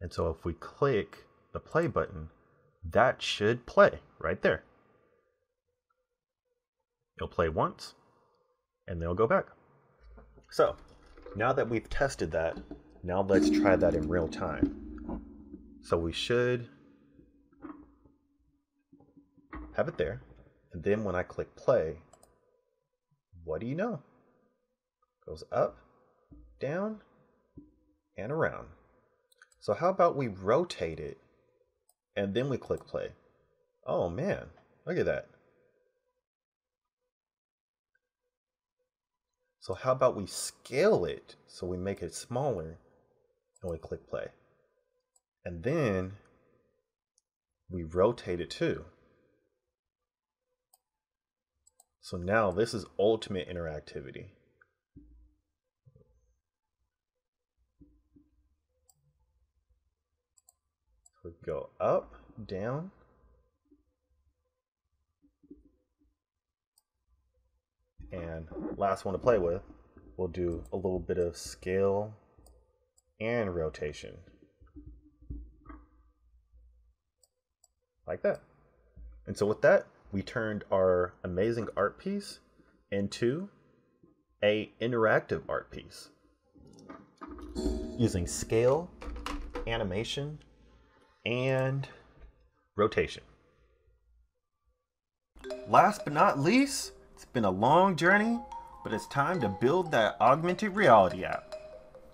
And so if we click the play button, that should play right there. It'll play once and then it'll go back. So now that we've tested that, now let's try that in real time. So we should have it there. And then when I click play, what do you know? Goes up, down, and around. So how about we rotate it and then we click play? Oh man, look at that. So how about we scale it so we make it smaller and we click play. And then we rotate it too. So now this is ultimate interactivity. We go up, down. And last one to play with, we'll do a little bit of scale and rotation. like that. And so with that, we turned our amazing art piece into a interactive art piece using scale, animation, and rotation. Last but not least, it's been a long journey, but it's time to build that augmented reality app.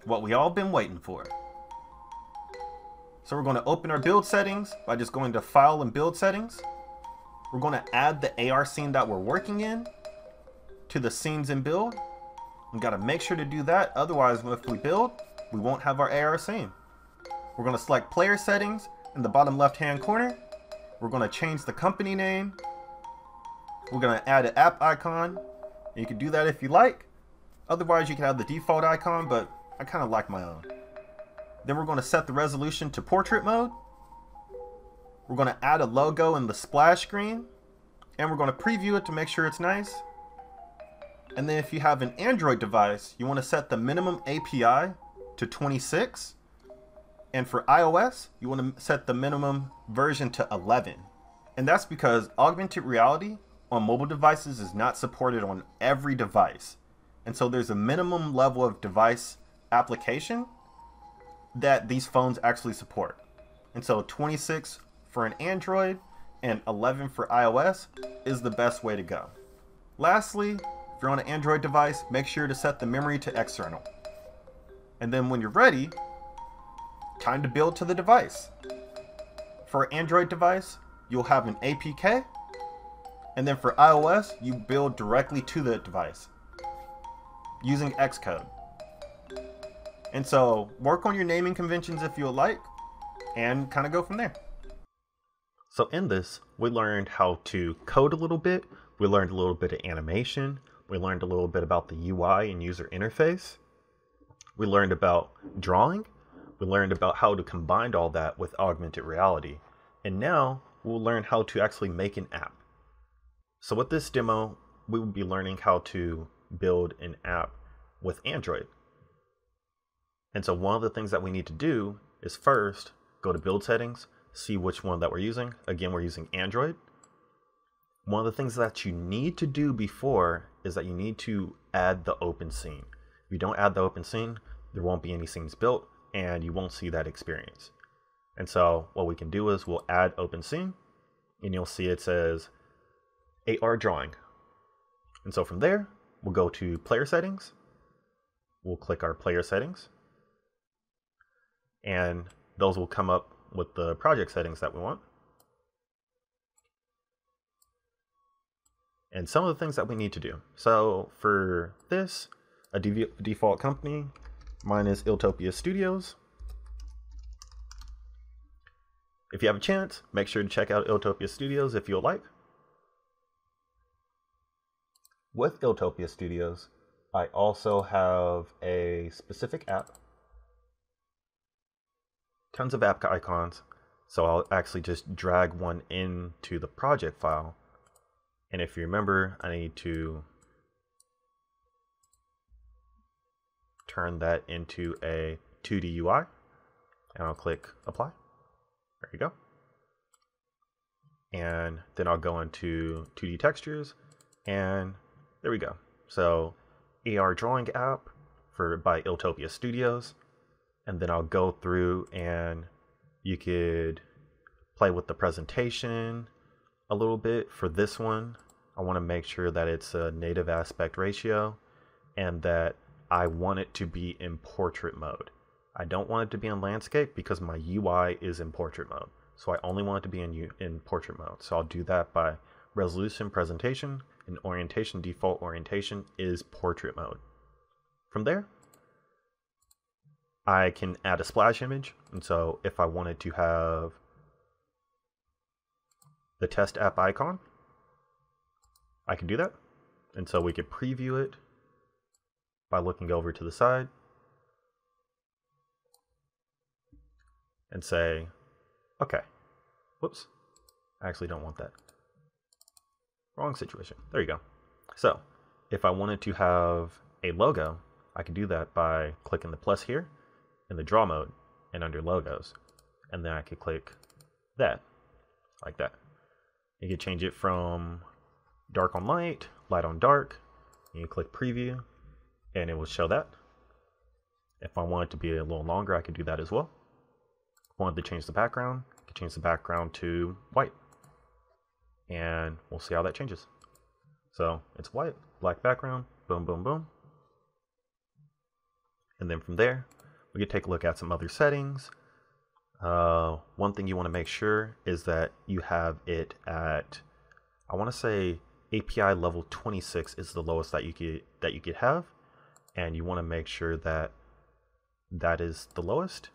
What we all been waiting for. So we're going to open our build settings by just going to file and build settings. We're going to add the AR scene that we're working in to the scenes in build. We got to make sure to do that. Otherwise, if we build, we won't have our AR scene. We're going to select player settings in the bottom left hand corner. We're going to change the company name. We're going to add an app icon. You can do that if you like. Otherwise, you can have the default icon, but I kind of like my own. Then we're going to set the resolution to portrait mode. We're going to add a logo in the splash screen. And we're going to preview it to make sure it's nice. And then if you have an Android device, you want to set the minimum API to 26. And for iOS, you want to set the minimum version to 11. And that's because augmented reality on mobile devices is not supported on every device. And so there's a minimum level of device application that these phones actually support. And so 26 for an Android and 11 for iOS is the best way to go. Lastly, if you're on an Android device, make sure to set the memory to external. And then when you're ready, time to build to the device. For an Android device, you'll have an APK, and then for iOS, you build directly to the device using Xcode. And so work on your naming conventions if you like, and kind of go from there. So in this, we learned how to code a little bit, we learned a little bit of animation, we learned a little bit about the UI and user interface, we learned about drawing, we learned about how to combine all that with augmented reality, and now we'll learn how to actually make an app. So with this demo, we will be learning how to build an app with Android. And so one of the things that we need to do is first go to build settings, see which one that we're using. Again, we're using Android. One of the things that you need to do before is that you need to add the open scene. If you don't add the open scene, there won't be any scenes built and you won't see that experience. And so what we can do is we'll add open scene and you'll see it says AR drawing. And so from there, we'll go to player settings. We'll click our player settings and those will come up with the project settings that we want. And some of the things that we need to do. So for this, a default company, mine is Iltopia Studios. If you have a chance, make sure to check out Iltopia Studios if you'll like. With Iltopia Studios, I also have a specific app tons of app icons. So I'll actually just drag one into the project file. And if you remember, I need to turn that into a 2D UI. And I'll click apply. There you go. And then I'll go into 2D textures and there we go. So AR drawing app for by Iltopia Studios and then I'll go through and you could play with the presentation a little bit for this one. I want to make sure that it's a native aspect ratio and that I want it to be in portrait mode. I don't want it to be in landscape because my UI is in portrait mode. So I only want it to be in, in portrait mode. So I'll do that by resolution presentation and orientation default orientation is portrait mode. From there, I can add a splash image. And so if I wanted to have the test app icon, I can do that. And so we could preview it by looking over to the side and say, okay, whoops, I actually don't want that. Wrong situation. There you go. So if I wanted to have a logo, I can do that by clicking the plus here in the draw mode and under logos. And then I could click that. like that. You could change it from dark on light, light on dark. You click preview and it will show that. If I want it to be a little longer, I can do that as well. If I wanted to change the background, I can change the background to white. And we'll see how that changes. So it's white, black background, boom, boom, boom. And then from there, we can take a look at some other settings. Uh, one thing you want to make sure is that you have it at, I want to say API level 26 is the lowest that you could that you could have, and you want to make sure that that is the lowest.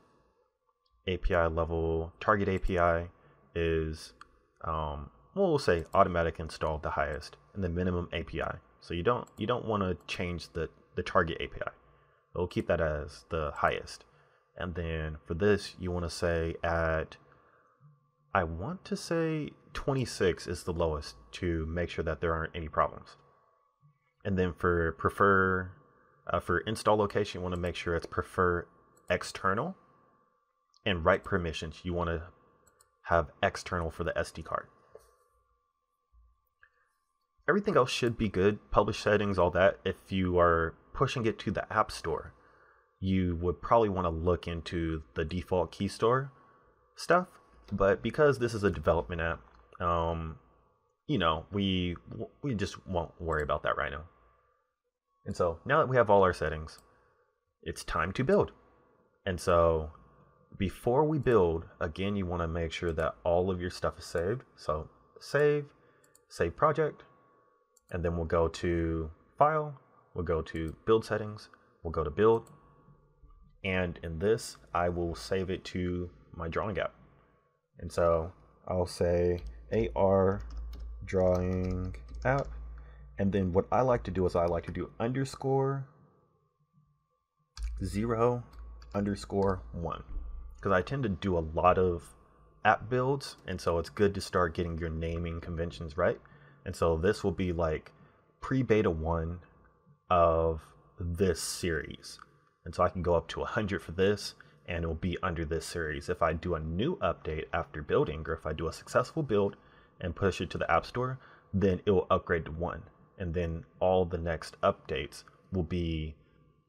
API level target API is, um, well, we'll say automatic install the highest, and the minimum API. So you don't you don't want to change the the target API. We'll keep that as the highest. And then for this, you want to say at, I want to say 26 is the lowest to make sure that there aren't any problems. And then for prefer, uh, for install location, you want to make sure it's prefer external. And write permissions, you want to have external for the SD card. Everything else should be good. Publish settings, all that. If you are pushing it to the App Store, you would probably want to look into the default key store stuff. But because this is a development app, um, you know, we we just won't worry about that right now. And so now that we have all our settings, it's time to build. And so before we build, again, you want to make sure that all of your stuff is saved. So save, save project, and then we'll go to file, we'll go to build settings, we'll go to build, and in this I will save it to my drawing app. And so I'll say AR drawing app. And then what I like to do is I like to do underscore zero underscore one. Because I tend to do a lot of app builds. And so it's good to start getting your naming conventions right. And so this will be like pre beta one of this series. And so I can go up to 100 for this and it will be under this series. If I do a new update after building, or if I do a successful build and push it to the App Store, then it will upgrade to one. And then all the next updates will be,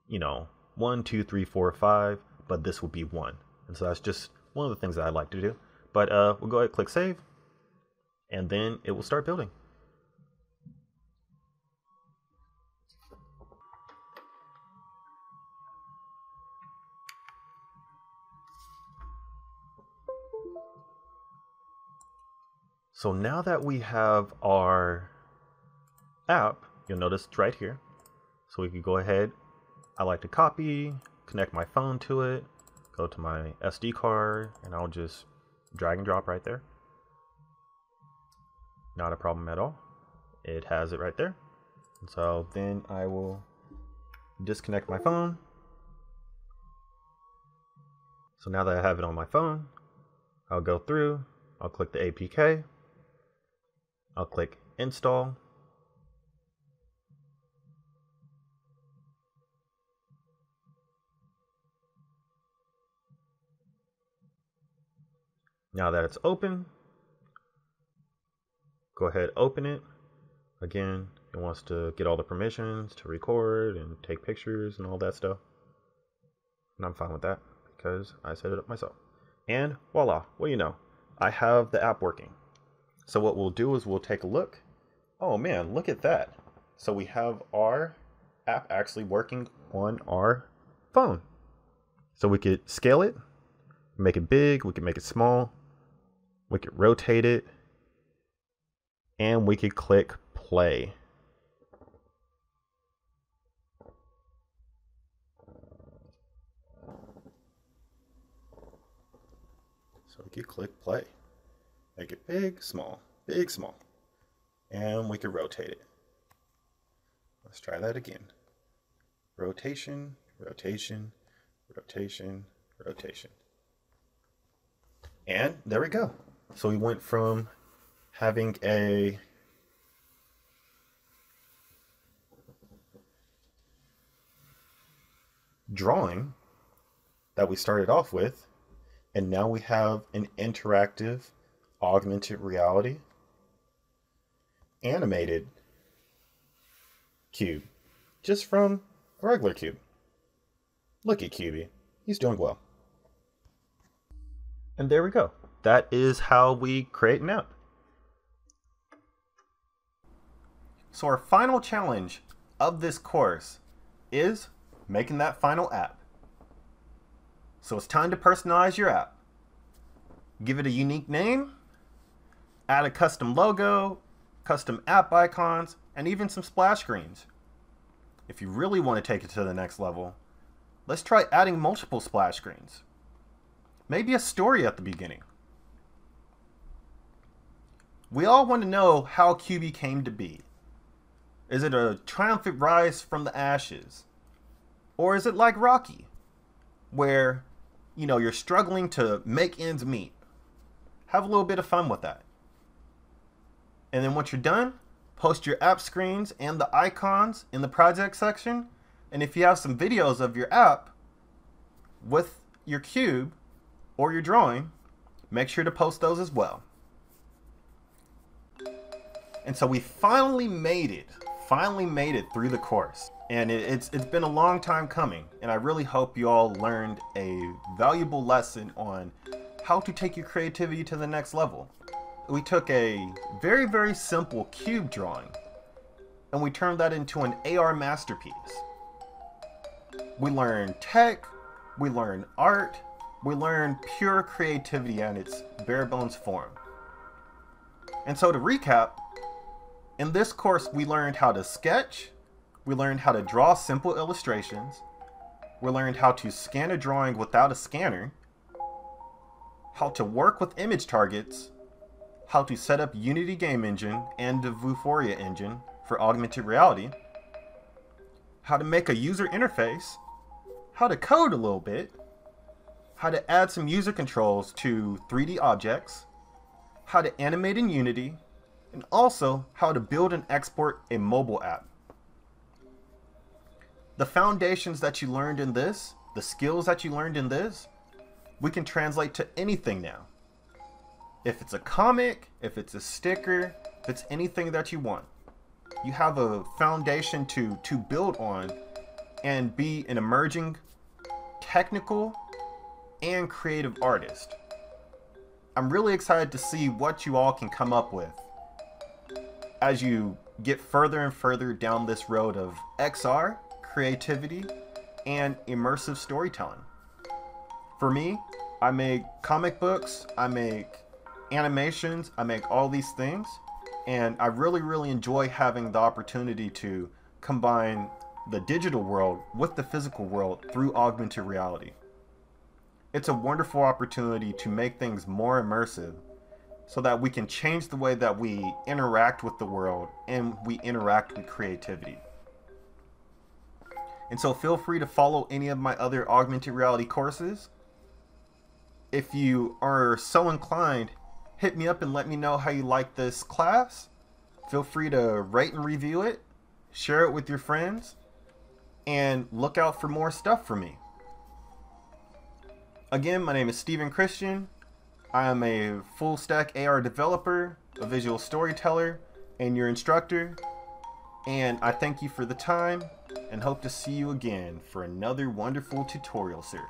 you know, one, two, three, four, five, but this will be one. And so that's just one of the things that I like to do. But uh, we'll go ahead and click save, and then it will start building. So now that we have our app, you'll notice it's right here. So we can go ahead. I like to copy, connect my phone to it, go to my SD card, and I'll just drag and drop right there. Not a problem at all. It has it right there. And so then I will disconnect my phone. So now that I have it on my phone, I'll go through, I'll click the APK, I'll click install. Now that it's open, go ahead, open it. Again, it wants to get all the permissions to record and take pictures and all that stuff. And I'm fine with that because I set it up myself. And voila, well, you know, I have the app working. So what we'll do is we'll take a look. Oh man, look at that. So we have our app actually working on our phone. So we could scale it, make it big, we could make it small, we could rotate it, and we could click play. So we could click play. Make it big, small, big, small. And we could rotate it. Let's try that again. Rotation, rotation, rotation, rotation. And there we go. So we went from having a drawing that we started off with, and now we have an interactive augmented reality animated cube just from a regular cube. Look at Cubey. He's doing well. And there we go. That is how we create an app. So our final challenge of this course is making that final app. So it's time to personalize your app. Give it a unique name, add a custom logo, custom app icons, and even some splash screens. If you really want to take it to the next level, let's try adding multiple splash screens. Maybe a story at the beginning. We all want to know how Cubey came to be. Is it a triumphant rise from the ashes? Or is it like Rocky, where, you know, you're struggling to make ends meet? Have a little bit of fun with that. And then once you're done, post your app screens and the icons in the project section. And if you have some videos of your app with your cube or your drawing, make sure to post those as well. And so we finally made it finally made it through the course. And it, it's, it's been a long time coming. And I really hope you all learned a valuable lesson on how to take your creativity to the next level. We took a very, very simple cube drawing and we turned that into an AR masterpiece. We learned tech, we learned art, we learned pure creativity in its bare bones form. And so to recap, in this course, we learned how to sketch, we learned how to draw simple illustrations, we learned how to scan a drawing without a scanner, how to work with image targets, how to set up Unity Game Engine and the Vuforia engine for augmented reality, how to make a user interface, how to code a little bit, how to add some user controls to 3D objects, how to animate in Unity, and also how to build and export a mobile app. The foundations that you learned in this, the skills that you learned in this, we can translate to anything now. If it's a comic, if it's a sticker, if it's anything that you want, you have a foundation to, to build on and be an emerging technical and creative artist. I'm really excited to see what you all can come up with as you get further and further down this road of XR, creativity, and immersive storytelling. For me, I make comic books, I make animations, I make all these things, and I really, really enjoy having the opportunity to combine the digital world with the physical world through augmented reality. It's a wonderful opportunity to make things more immersive so that we can change the way that we interact with the world and we interact with creativity. And so feel free to follow any of my other augmented reality courses. If you are so inclined, hit me up and let me know how you like this class. Feel free to rate and review it, share it with your friends, and look out for more stuff from me. Again, my name is Steven Christian. I am a full stack AR developer, a visual storyteller, and your instructor. And I thank you for the time and hope to see you again for another wonderful tutorial series.